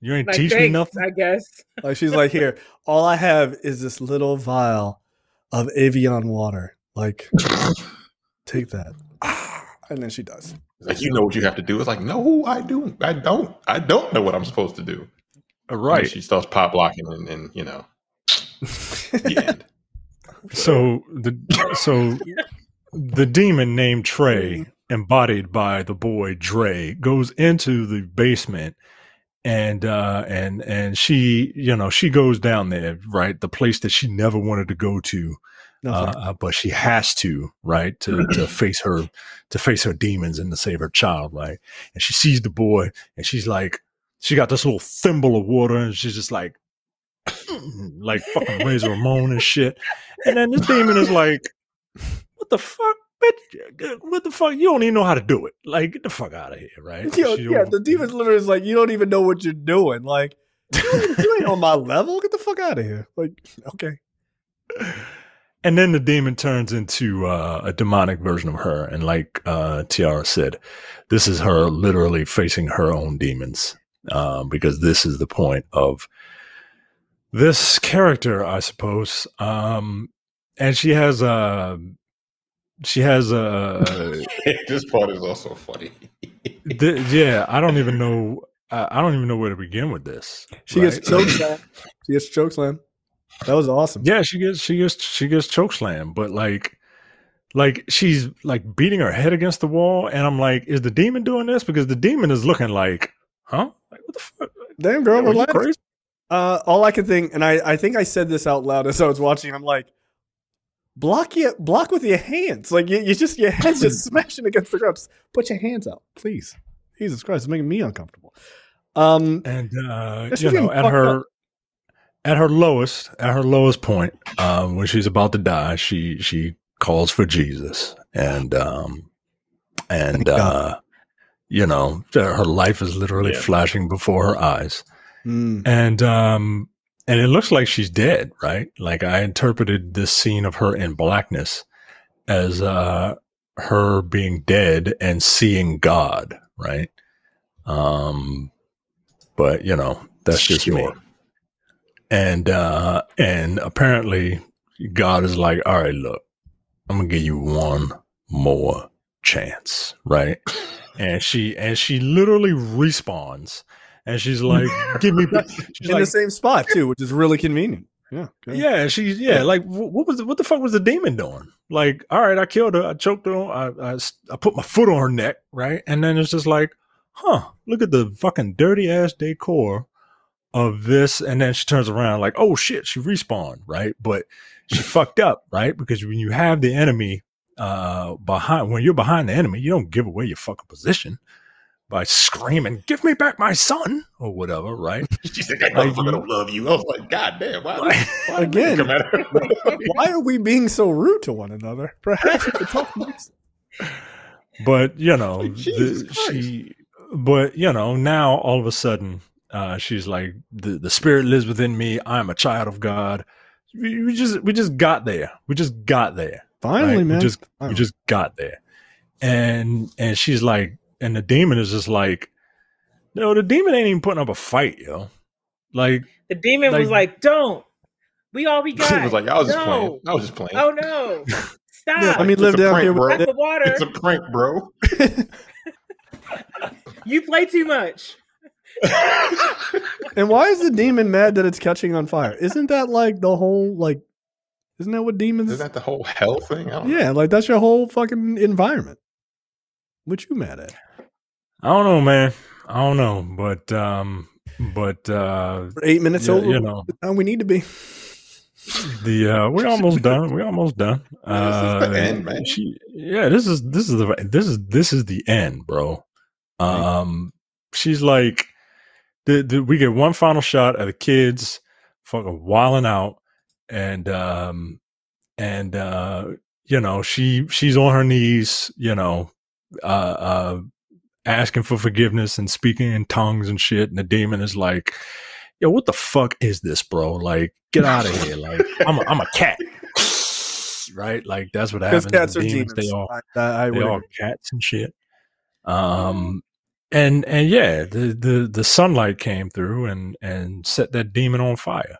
S4: You ain't
S3: Like,
S4: teach me nothing.
S3: I guess.
S1: Like she's like, here, all I have is this little vial of Avion water. Like, take that. And then she does.
S2: Like you know what you have to do. It's like, no, I do. I don't. I don't know what I'm supposed to do. And
S4: Right.
S2: she starts pop blocking, and, and you know, the end.
S4: So the so the demon named Trey, embodied by the boy Dre, goes into the basement and uh and and she you know she goes down there right the place that she never wanted to go to
S1: No,
S4: uh,
S1: fuck.
S4: uh, but she has to right to to face her to face her demons and to save her child right and she sees the boy and she's like she got this little thimble of water and she's just like like fucking Razor moan and shit and then this demon is like what the fuck bitch what the fuck you don't even know how to do it like get the fuck out of here right
S1: Yo,
S4: She
S1: yeah, the demon's literally is like, you don't even know what you're doing. Like, you, you ain't on my level. Get the fuck out of here. Like, okay.
S4: and then the demon turns into uh, a demonic version of her and like uh, tiara said this is her literally facing her own demons um, because this is the point of this character i suppose um, and she has a she has a
S2: this part is also funny.
S4: th- yeah i don't even know I I don't even know where to begin with this
S1: She
S4: right?
S1: gets choke slam. She gets choke slam. That was awesome.
S4: Yeah, she gets she gets she gets choke slam, but like like she's like beating her head against the wall, and I'm like, is the demon doing this? Because the demon is looking like, huh? What the fuck?
S1: Damn girl,
S4: you
S1: relax.
S4: crazy?
S1: Uh, all I can think, and I, I think I said this out loud as I was watching. I'm like, block you, block with your hands. Like you, you just your hands just smashing against the ground. Just put your hands out, please. Jesus Christ, it's making me uncomfortable. Um,
S4: And uh, you know, at her
S1: up.
S4: at her lowest, at her lowest point, um, when she's about to die, she she calls for Jesus, and um, and uh, you know, her life is literally
S2: Yeah.
S4: flashing before her eyes.
S1: mm,
S4: and um and it looks like she's dead right? Like i interpreted this scene of her in blackness as uh her being dead and seeing god right? Um but you know that's just me. And uh and apparently god is like all right look i'm gonna give you one more chance right and she and she literally respawns and she's like give me she's
S1: in
S4: like,
S1: the same spot too, which is really convenient. Yeah, good.
S4: yeah, she's yeah. Like, what was the, what the fuck was the demon doing? Like, all right, I killed her, I choked her, I I put my foot on her neck, right, and then it's just like, huh, look at the fucking dirty ass decor of this, and then she turns around like, oh shit, she respawned, right, but she fucked up, right, because when you have the enemy uh behind, when you're behind the enemy, you don't give away your fucking position by screaming, "Give me back my son" or whatever, right?
S2: She's said, "That
S4: Like,
S2: motherfucker
S4: you-
S2: don't love you." I was like, "God damn, why?"
S4: Like-
S2: why
S1: Again.
S2: you come at her?
S1: Why are we being so rude to one another? Perhaps we could talk nice.
S4: but you know
S2: Jesus
S4: the, she but you know now all of a sudden uh she's like the the spirit lives within me i'm a child of god we, we just we just got there we just got there
S1: Finally,
S4: right?
S1: man.
S4: we just we just got there and and she's like and the demon is just like no the demon ain't even putting up a fight yo like
S3: The demon was
S4: Like-
S3: like, "Don't. We all we got."
S2: She was like, "I was just playing. I was just playing.
S3: Oh no! Stop!
S1: Let me
S2: It's
S1: live
S2: a
S1: down
S2: prank,
S1: here.
S2: bro.
S1: With
S3: the water.
S2: It's a prank, bro."
S3: You play too much.
S1: and why is the demon mad that it's catching on fire? Isn't that like the whole like? Isn't that what demons?
S2: Isn't that the whole hell thing? I don't know.
S1: yeah, like that's your whole fucking environment. What you mad at?
S4: i don't know man i don't know but um but uh
S1: For eight minutes
S4: Yeah,
S1: over,
S4: you know.
S1: the time we need to be.
S4: The uh, we're almost done. We're almost done.
S2: Man, this is the
S4: Uh,
S2: end, man.
S4: She, yeah, this is this is the this is this is the end, bro. Um, she's like, the, the, we get one final shot of the kids fucking wilding out, and um, and uh, you know, she she's on her knees, you know, uh, uh, asking for forgiveness and speaking in tongues and shit, and the demon is like, yo, what the fuck is this, bro? Like, get out of here. Like, I'm a, I'm a cat. right? Like, that's what
S1: Because
S4: happens.
S1: cats are
S4: demons,
S1: demons.
S4: They all,
S1: I, I
S4: they all cats and shit. Um, and, and yeah, the, the, the sunlight came through and, and set that demon on fire.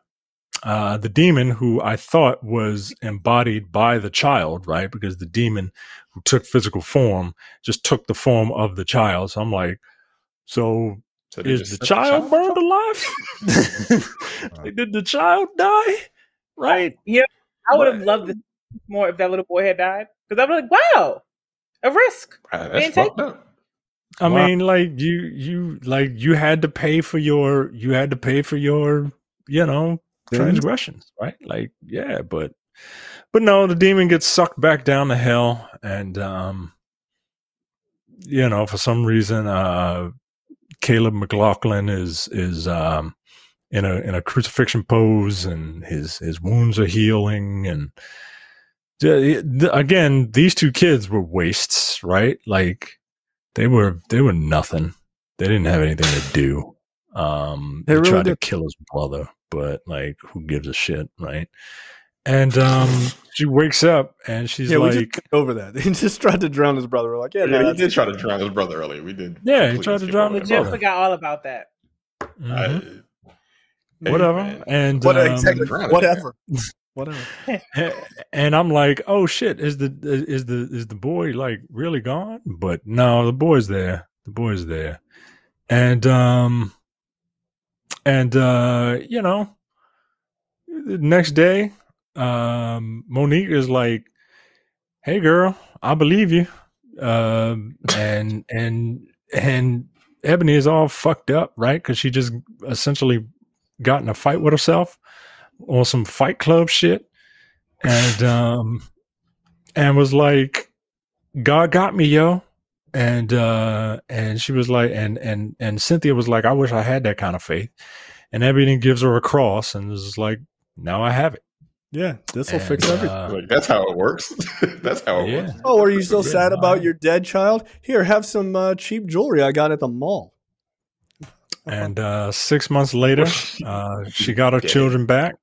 S4: Uh, the demon who I thought was embodied by the child, right? Because the demon who took physical form just took the form of the child. So I'm like, so
S2: So they
S4: is
S2: just
S4: the child burned alive? Like, Did the child die? Right? Yeah.
S3: I would have loved this more if that little boy had died. Because I'm like, wow, a risk. Man,
S2: That's
S3: take-
S2: fucked up.
S4: I
S1: Wow.
S4: mean, like you, you, like you had to pay for your, you had to pay for your, you know,
S1: Sins?
S4: Transgressions, right? Like, yeah, but, but no, the demon gets sucked back down to hell, and um, you know, for some reason, uh, Caleb McLaughlin is is um in a in a crucifixion pose, and his his wounds are healing, and again, these two kids were wastes, right? Like they were they were nothing. They didn't have anything to do. Um,
S1: They
S4: he
S1: really
S4: tried to kill his brother, but like, who gives a shit, right? And um, she wakes up and she's
S1: Yeah, we
S4: like,
S1: just over that. He just tried to drown his brother. We're like, yeah,
S2: Yeah,
S1: no,
S2: he
S1: that's-
S2: did try to drown his brother earlier. We did.
S4: Yeah, he tried to drown
S2: over
S4: his
S2: that.
S3: Jeff
S4: brother.
S3: forgot all about that.
S4: mhm,
S2: I- hey,
S4: whatever.
S2: man.
S4: And
S1: What
S4: um,
S1: exactly? Whatever. Whatever.
S4: and I'm like, oh shit, is the is the is the boy like really gone? But no, the boy's there. The boy's there, and um, and uh, you know, the next day, um, Mo'Nique is like, "Hey, girl, I believe you," um, and and and Ebony is all fucked up, right? Because she just essentially got in a fight with herself on some Fight Club shit, and um, and was like, "God got me, yo." And uh, and she was like, and and and Cynthia was like, "I wish I had that kind of faith." And Ebony gives her a cross, and is like, "Now I have it."
S1: Yeah, this will fix everything.
S4: uh,
S2: Like that's how it works. that's how it
S4: yeah.
S2: works.
S1: oh, are you still
S2: Yeah.
S1: sad about your dead child? Here, have some uh, cheap jewelry I got at the mall.
S4: And uh, six months later, uh, she got her children back,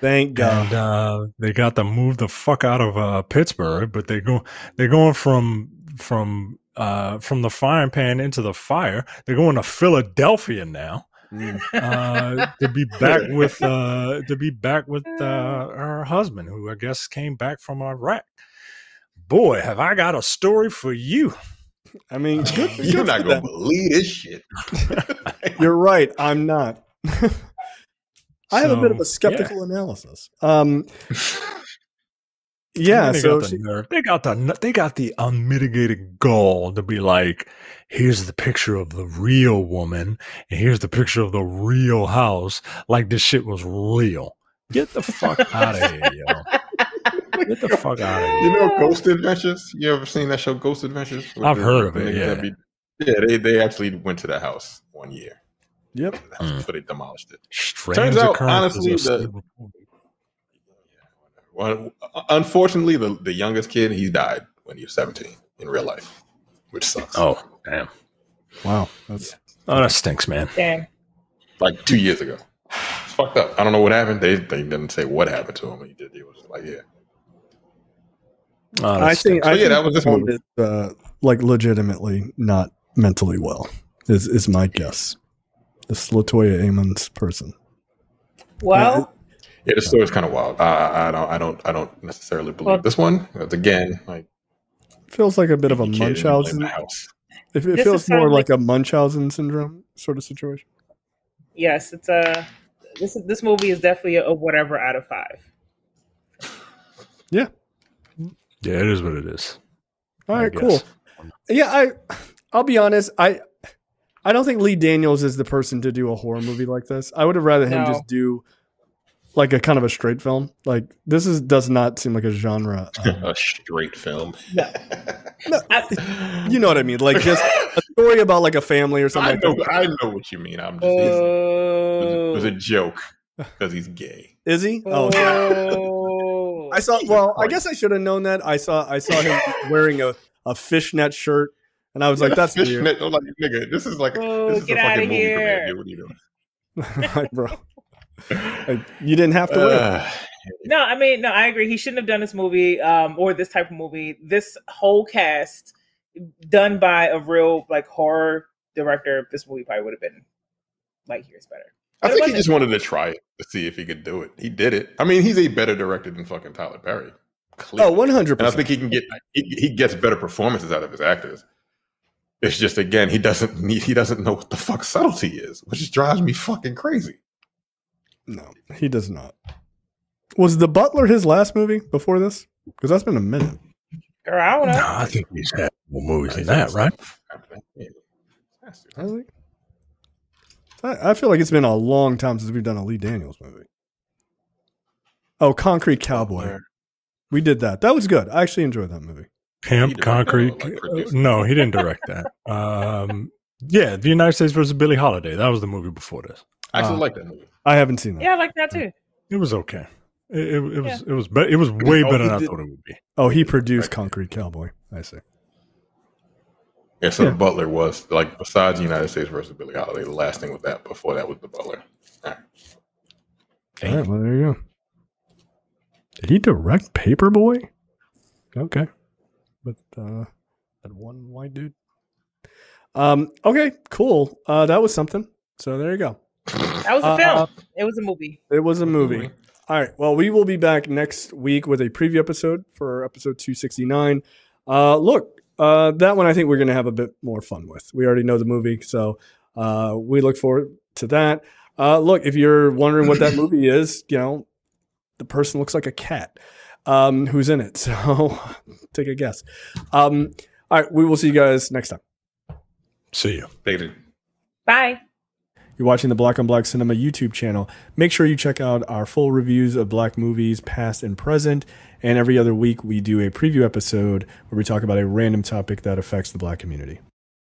S1: Thank God.
S4: and uh, they got to move the fuck out of uh, Pittsburgh. But they go, they're going from from uh, from the frying pan into the fire. They're going to Philadelphia now
S1: Mm.
S4: uh, to be back with uh, to be back with uh, her husband, who I guess came back from Iraq. Boy, have I got a story for you!
S1: I mean, good,
S2: You're not gonna believe this shit.
S1: You're right. I'm not. I have a bit of a skeptical analysis. Um,
S4: Yeah,
S1: yeah.
S4: they
S1: So
S4: got the
S1: she.
S4: They got the they got the unmitigated gall to be like, here's the picture of the real woman, and here's the picture of the real house. Like this shit was real. Get the fuck out of here, yo. Get the fuck out of here.
S2: You know Ghost Adventures? You ever seen that show Ghost Adventures?
S4: I've
S2: the-
S4: heard of it, yeah.
S2: be- yeah, they, they actually went to the house one year.
S1: yep.
S4: Mm.
S2: Before they demolished it.
S4: Strange
S2: Turns out, honestly, the-
S4: still reported.
S2: Well, unfortunately, the, the youngest kid, he died when he was 17 in real life, which sucks.
S4: Oh, damn.
S1: Wow. That's
S4: Oh, that stinks, man.
S3: Damn.
S2: Like two years ago. It's fucked up. I don't know what happened. They they didn't say what happened to him. He did. He was like, yeah.
S4: Oh,
S1: I think.
S4: stinks.
S1: I
S2: So, yeah,
S1: think
S2: that was this
S1: he
S2: movie.
S1: is, uh, like legitimately not mentally well. Is is my guess. This Latoya Ammons person.
S3: Well,
S2: Yeah, the story's kind of wild. I, I don't I don't I don't necessarily believe
S3: Well-
S2: this one. Because again, like
S1: Feels like a bit of a
S2: kid in the
S1: Munchausen.
S2: house.
S1: It, it feels more
S3: sound
S1: like a Munchausen syndrome sort of situation.
S3: yes, it's a this this movie is definitely a, whatever out of five.
S4: yeah, yeah, it is what it is.
S1: All
S4: I
S1: right,
S4: guess.
S1: cool. Yeah, I I'll be honest, I I don't think Lee Daniels is the person to do a horror movie like this. I would have rather him
S3: No.
S1: just do like a kind of a straight film. Like this is does not seem like a genre. um,
S2: a straight film.
S3: I-
S1: you know what I mean? Like just a story about like a family or
S2: I
S1: something like
S2: know,
S1: that.
S2: I know what you mean. I'm just it's- it, was, it was
S3: Oh.
S2: a joke because he's gay.
S1: Is he? Oh,
S3: Oh.
S1: I saw. Well, I guess I should have known that. I saw. I saw him wearing a, a fishnet shirt, and I was like, "That's weird."
S2: Fishnet. I'm like, nigga, this is like
S3: Oh,
S2: this is
S3: get
S2: a fucking
S3: outta
S2: movie
S3: here.
S2: premiere, dude. What are you doing?
S1: like, bro, like, you didn't have to wear.
S2: Uh,
S3: No, I mean, no, I agree. He shouldn't have done this movie, um, or this type of movie. This whole cast done by a real like horror director. This movie probably would have been like years better.
S2: I
S3: But it
S2: think he just wanted to try it to see if he could do it. He did it. I mean, he's a better director than fucking Tyler Perry.
S1: Oh,
S2: Clearly.
S1: one hundred
S2: and I think he can get he, he gets better performances out of his actors. It's just again he doesn't need he doesn't know what the fuck subtlety is, which just drives me fucking crazy.
S1: No, he does not. Was The Butler his last movie before this? Because that's been a minute.
S3: Girl, I don't know.
S4: No, I think he's had more movies than that, right?
S1: I. I, I feel like it's been a long time since we've done a Lee Daniels movie. Oh, Concrete Cowboy. We did that. That was good. I actually enjoyed that movie.
S4: Camp Concrete.
S2: like,
S4: uh, no, he didn't direct that. Um, yeah, the United States versus Billie Holiday. That was the movie before this.
S2: I actually
S1: Uh,
S2: like that movie.
S1: I haven't seen that.
S3: Yeah, I like that too.
S4: It was okay. It, it, it was it was be- it was way
S2: Oh,
S4: better than I thought it would be.
S1: Oh, he produced Concrete Cowboy. I see.
S2: Yeah, so
S1: Yeah.
S2: the Butler was like besides the United States versus Billie Holiday, the last thing was that. Before that was the Butler. All right.
S1: All right, well, there you go. Did he direct Paperboy? Okay. But uh that one white dude. Um, okay, cool. Uh that was something. So there you go.
S3: That was a
S1: Uh,
S3: film. It was a movie.
S1: It was a movie.
S2: Movie.
S1: All right. Well, we will be back next week with a preview episode for episode 269. Uh, look, uh, that one I think we're going to have a bit more fun with. We already know the movie, so uh, we look forward to that. Uh, look, if you're wondering what that movie is, you know, the person looks like a cat um, who's in it. So take a guess. Um, all right, we will see you guys next time.
S4: See you.
S2: Baited.
S3: Bye.
S1: You're watching the Black on Black Cinema YouTube channel. Make sure you check out our full reviews of black movies, past and present. And every other week, we do a preview episode where we talk about a random topic that affects the black community.